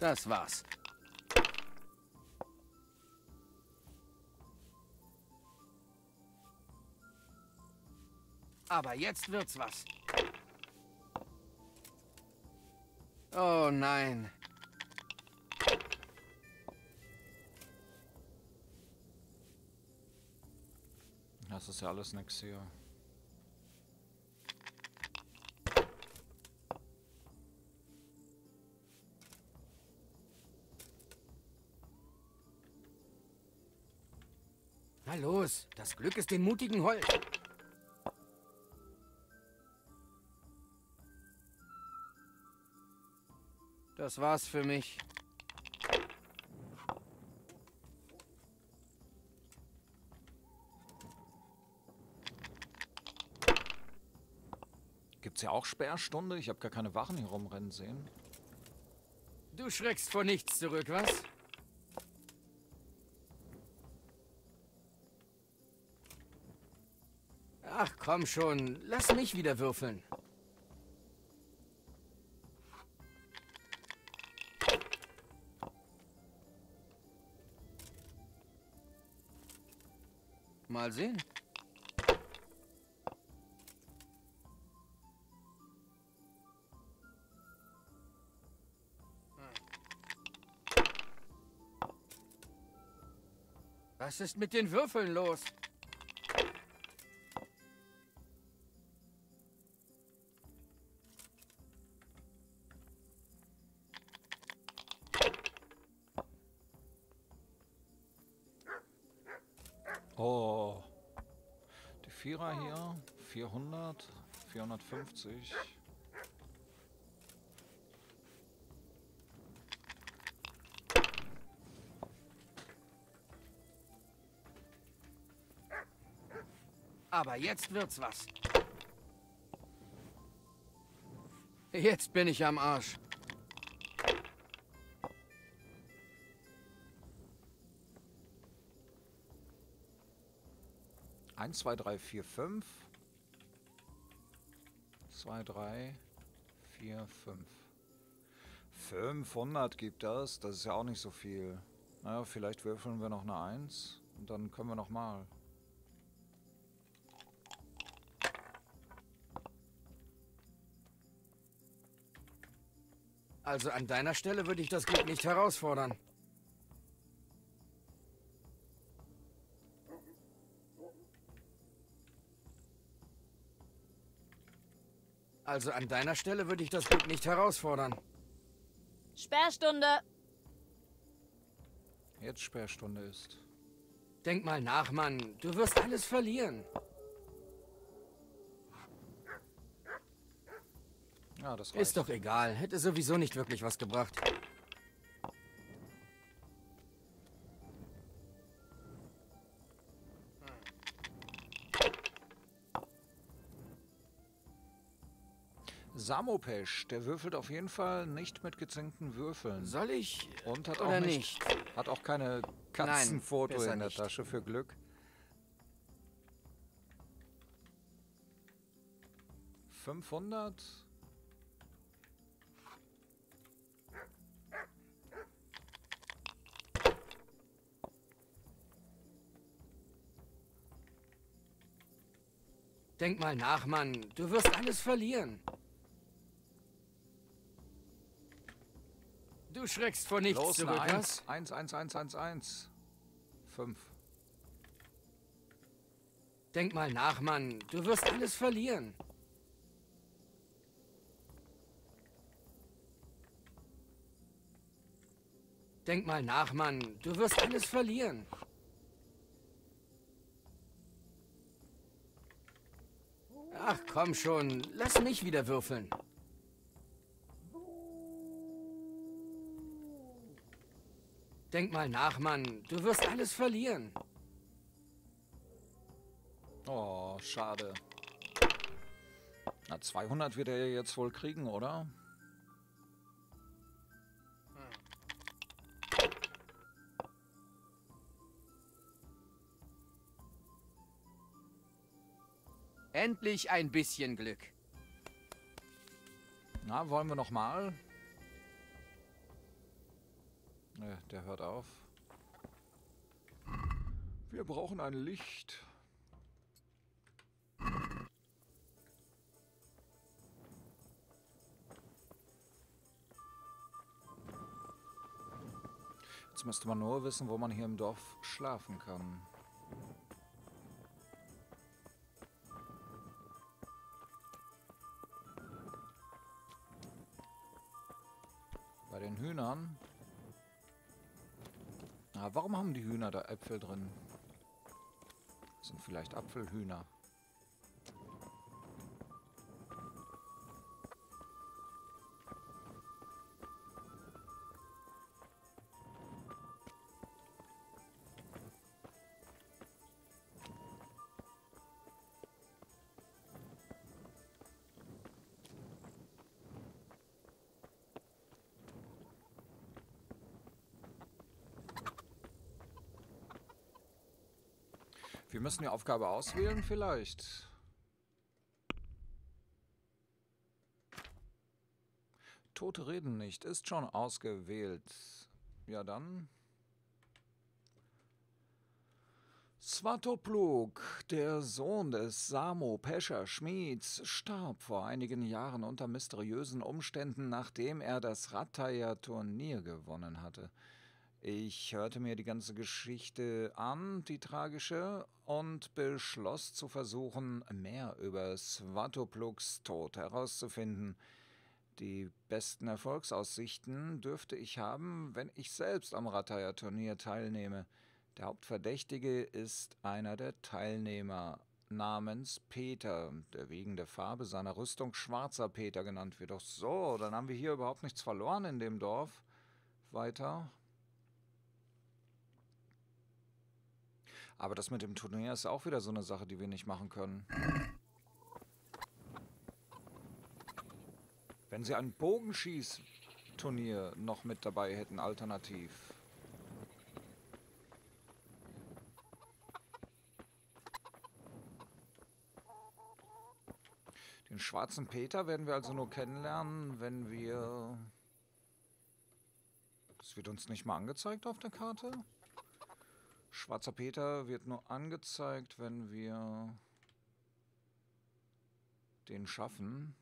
Das war's. Aber jetzt wird's was. Oh nein. Das ist ja alles nichts hier. Na los, das Glück ist den mutigen Holz. Das war's für mich. Gibt's ja auch Sperrstunde? Ich habe gar keine Wachen hier rumrennen sehen. Du schreckst vor nichts zurück, was? Ach komm schon, lass mich wieder würfeln. Mal sehen. Ist mit den Würfeln los? Oh. Die Vierer hier. 400, 450. jetzt wird's was. Jetzt bin ich am Arsch. Eins, zwei, drei, vier, fünf. Zwei, drei, vier, fünf. 500 gibt das. Das ist ja auch nicht so viel. Naja, vielleicht würfeln wir noch eine Eins. Und dann können wir noch mal. Also an deiner Stelle würde ich das Glück nicht herausfordern. Also an deiner Stelle würde ich das Glück nicht herausfordern. Sperrstunde. Jetzt Sperrstunde ist. Denk mal nach, Mann. Du wirst alles verlieren. Ja, das reicht. Ist doch egal. Hätte sowieso nicht wirklich was gebracht. Samopesh, der würfelt auf jeden Fall nicht mit gezinkten Würfeln. Soll ich Und hat oder auch nicht, Hat auch keine Katzenfoto besser in der nicht. Tasche für Glück. Fünfhundert? Denk mal nach, Mann. Du wirst alles verlieren. Du schreckst vor nichts Los, zurück, was? Eins. Eins, eins, eins, eins, eins. Fünf. Denk mal nach, Mann. Du wirst alles verlieren. Denk mal nach, Mann. Du wirst alles verlieren. Ach, komm schon. Lass mich wieder würfeln. Denk mal nach, Mann. Du wirst alles verlieren. Oh, schade. Na, 200 wird er jetzt wohl kriegen, oder? Endlich ein bisschen Glück. Na, wollen wir noch mal? Ne, der hört auf. Wir brauchen ein Licht. Jetzt müsste man nur wissen, wo man hier im Dorf schlafen kann. Bei den Hühnern. Ah, warum haben die Hühner da Äpfel drin? Sind vielleicht Apfelhühner. Wir müssen die Aufgabe auswählen vielleicht. Tote reden nicht, ist schon ausgewählt. Ja dann. Svatopluk, der Sohn des Samo Pescher Schmieds, starb vor einigen Jahren unter mysteriösen Umständen, nachdem er das Rattaya-Turnier gewonnen hatte. Ich hörte mir die ganze Geschichte an, die tragische, und beschloss zu versuchen, mehr über Svatopluks Tod herauszufinden. Die besten Erfolgsaussichten dürfte ich haben, wenn ich selbst am Rataya-Turnier teilnehme. Der Hauptverdächtige ist einer der Teilnehmer namens Peter, der wegen der Farbe seiner Rüstung Schwarzer Peter genannt wird. Doch so, dann haben wir hier überhaupt nichts verloren in dem Dorf. Weiter. Aber das mit dem Turnier ist auch wieder so eine Sache, die wir nicht machen können. Wenn sie ein Bogenschießturnier noch mit dabei hätten, alternativ. Den schwarzen Peter werden wir also nur kennenlernen, wenn wir... Das wird uns nicht mal angezeigt auf der Karte? Schwarzer Peter wird nur angezeigt, wenn wir den schaffen.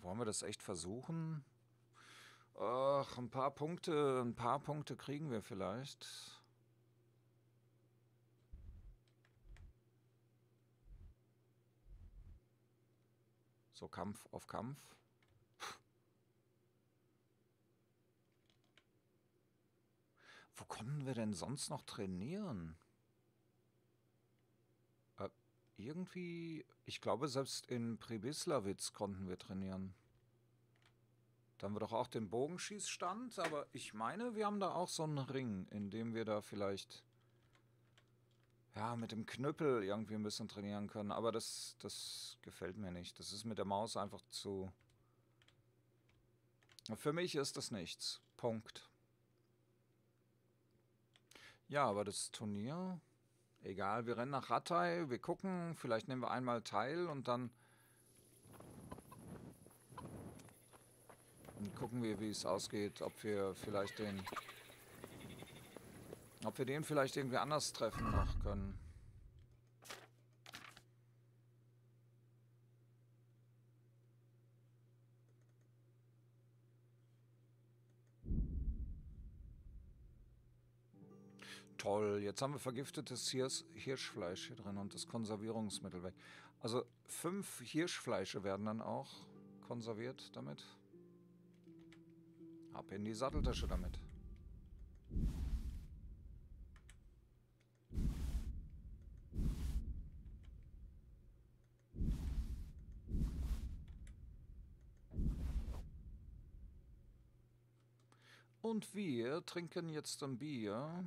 Wollen wir das echt versuchen? Ach, ein paar Punkte, ein paar Punkte kriegen wir vielleicht. So Kampf auf Kampf. Wo konnten wir denn sonst noch trainieren? Äh, irgendwie, ich glaube, selbst in Pribislawitz konnten wir trainieren. Da haben wir doch auch den Bogenschießstand, aber ich meine, wir haben da auch so einen Ring, in dem wir da vielleicht ja, mit dem Knüppel irgendwie ein bisschen trainieren können. Aber das, das gefällt mir nicht. Das ist mit der Maus einfach zu... Für mich ist das nichts. Punkt. Ja, aber das Turnier, egal, wir rennen nach Rattay, wir gucken, vielleicht nehmen wir einmal teil und dann und gucken wir, wie es ausgeht, ob wir vielleicht den ob wir den vielleicht irgendwie anders treffen noch können. Toll, jetzt haben wir vergiftetes Hirsch Hirschfleisch hier drin und das Konservierungsmittel weg. Also fünf Hirschfleische werden dann auch konserviert damit. Ab in die Satteltasche damit. Und wir trinken jetzt ein Bier.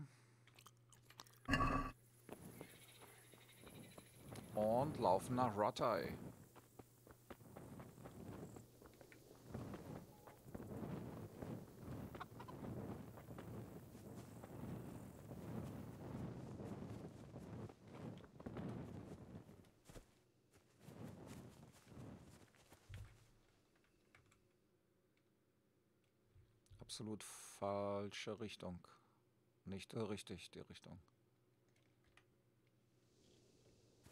Und laufen nach Rattay. Absolut falsche Richtung. Nicht richtig die Richtung.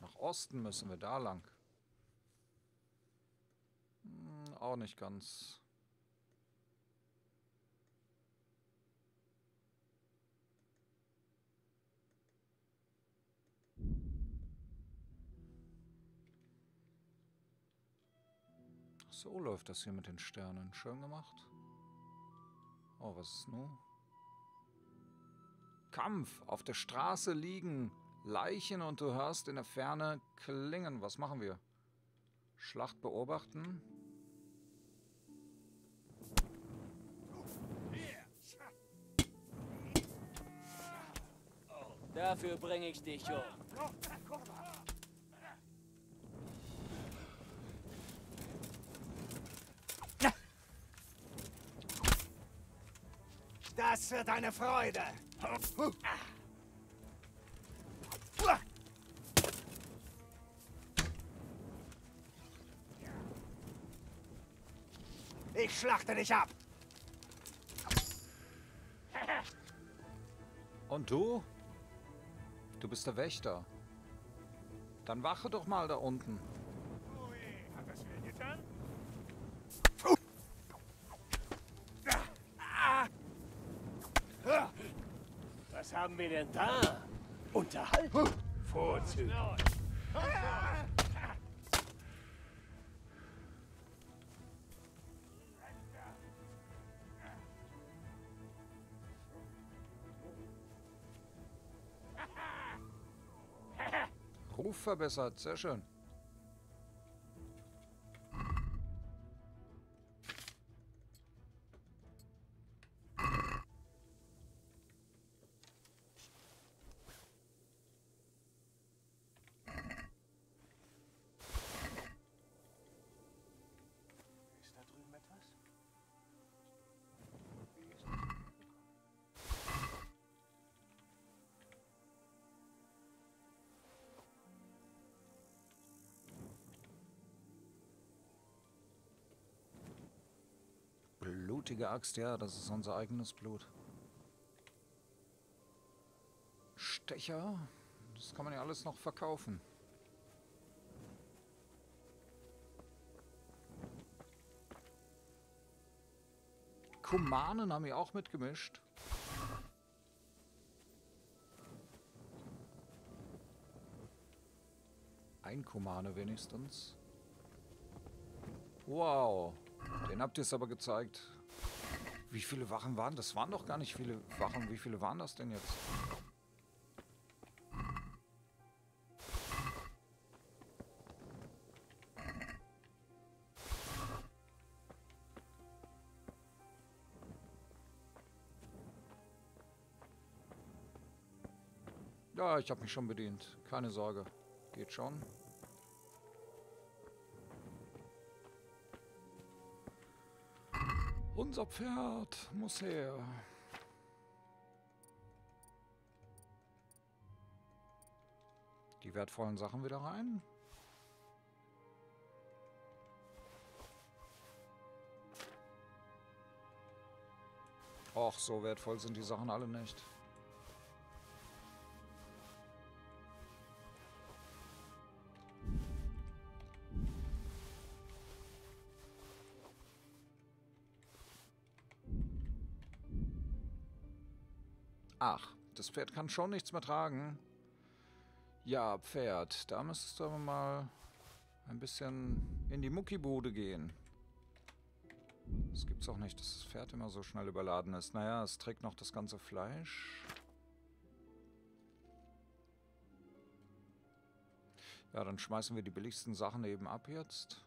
Nach Osten müssen wir da lang. Hm, auch nicht ganz. So läuft das hier mit den Sternen. Schön gemacht. Oh, was ist nun? Kampf. Auf der Straße liegen Leichen und du hörst in der Ferne Klingen. Was machen wir? Schlacht beobachten. Dafür bringe ich dich um. Das wird eine Freude. Ich schlachte dich ab. Und du? Du bist der Wächter. Dann wache doch mal da unten. Was haben wir denn da? Unterhaltung. Vorzüglich. Verbessert, sehr schön. Blutige Axt, ja, das ist unser eigenes Blut. Stecher, das kann man ja alles noch verkaufen. Kumanen haben wir auch mitgemischt. Ein Kumane wenigstens. Wow, den habt ihr es aber gezeigt. Wie viele Wachen waren? Das waren doch gar nicht viele Wachen. Wie viele waren das denn jetzt? Ja, ich habe mich schon bedient. Keine Sorge. Geht schon. Unser Pferd muss her. Die wertvollen Sachen wieder rein. Och, so wertvoll sind die Sachen alle nicht. Pferd kann schon nichts mehr tragen. Ja, Pferd, da müsstest du aber mal ein bisschen in die Muckibude gehen. Das gibt's auch nicht, dass das Pferd immer so schnell überladen ist. Naja, es trägt noch das ganze Fleisch. Ja, dann schmeißen wir die billigsten Sachen eben ab jetzt.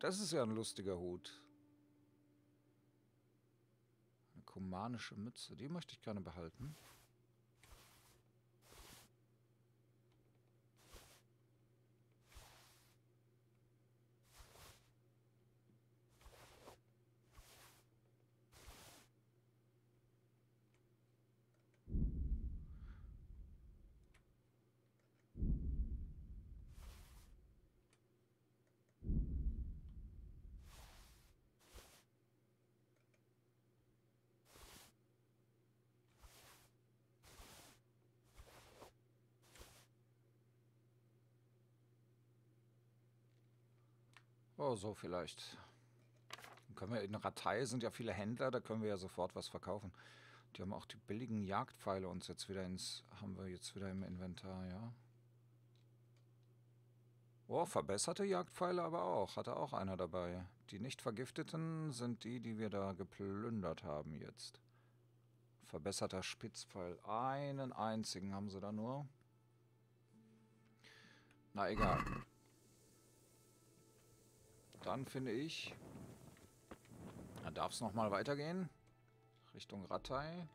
Das ist ja ein lustiger Hut. Eine kumanische Mütze, die möchte ich gerne behalten. Oh, so vielleicht. Dann können wir in Ratei sind ja viele Händler, da können wir ja sofort was verkaufen. Die haben auch die billigen Jagdpfeile uns jetzt wieder ins haben wir jetzt wieder im Inventar, ja. Oh, verbesserte Jagdpfeile aber auch. Hatte auch einer dabei. Die nicht vergifteten sind die, die wir da geplündert haben jetzt. Verbesserter Spitzpfeil. Einen einzigen haben sie da nur. Na egal. Dann finde ich, da darf es nochmal weitergehen. Richtung Rattay.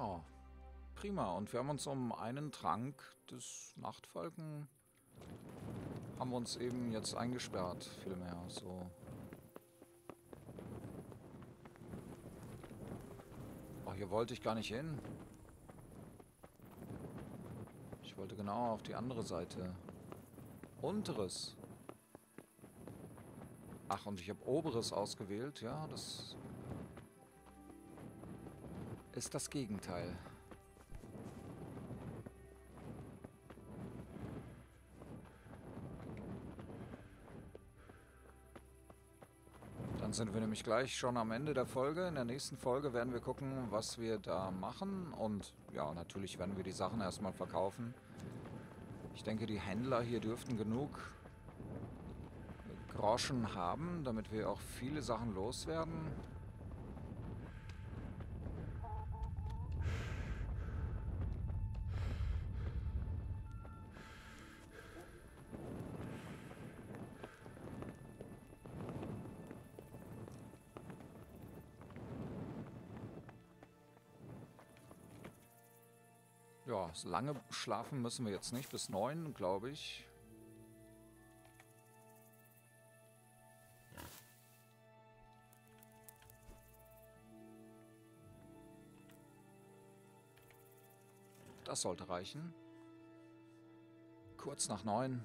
Ja, prima. Und wir haben uns um einen Trank des Nachtfalken haben wir uns eben jetzt eingesperrt, vielmehr so. Oh, hier wollte ich gar nicht hin. Ich wollte genau auf die andere Seite. Unteres. Ach, und ich habe oberes ausgewählt. Ja, das ist das Gegenteil. Dann sind wir nämlich gleich schon am Ende der Folge. In der nächsten Folge werden wir gucken, was wir da machen. Und ja, natürlich werden wir die Sachen erstmal verkaufen. Ich denke, die Händler hier dürften genug Groschen haben, damit wir auch viele Sachen loswerden. So lange schlafen müssen wir jetzt nicht. Bis neun, glaube ich. Das sollte reichen. Kurz nach neun.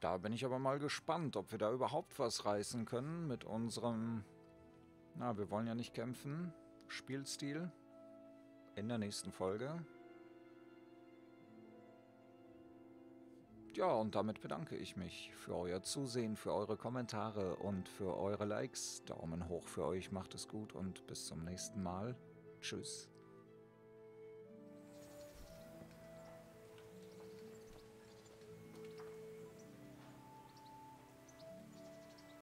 Da bin ich aber mal gespannt, ob wir da überhaupt was reißen können mit unserem... Na, wir wollen ja nicht kämpfen. Spielstil in der nächsten Folge. Ja, und damit bedanke ich mich für euer Zusehen, für eure Kommentare und für eure Likes. Daumen hoch für euch, macht es gut und bis zum nächsten Mal. Tschüss.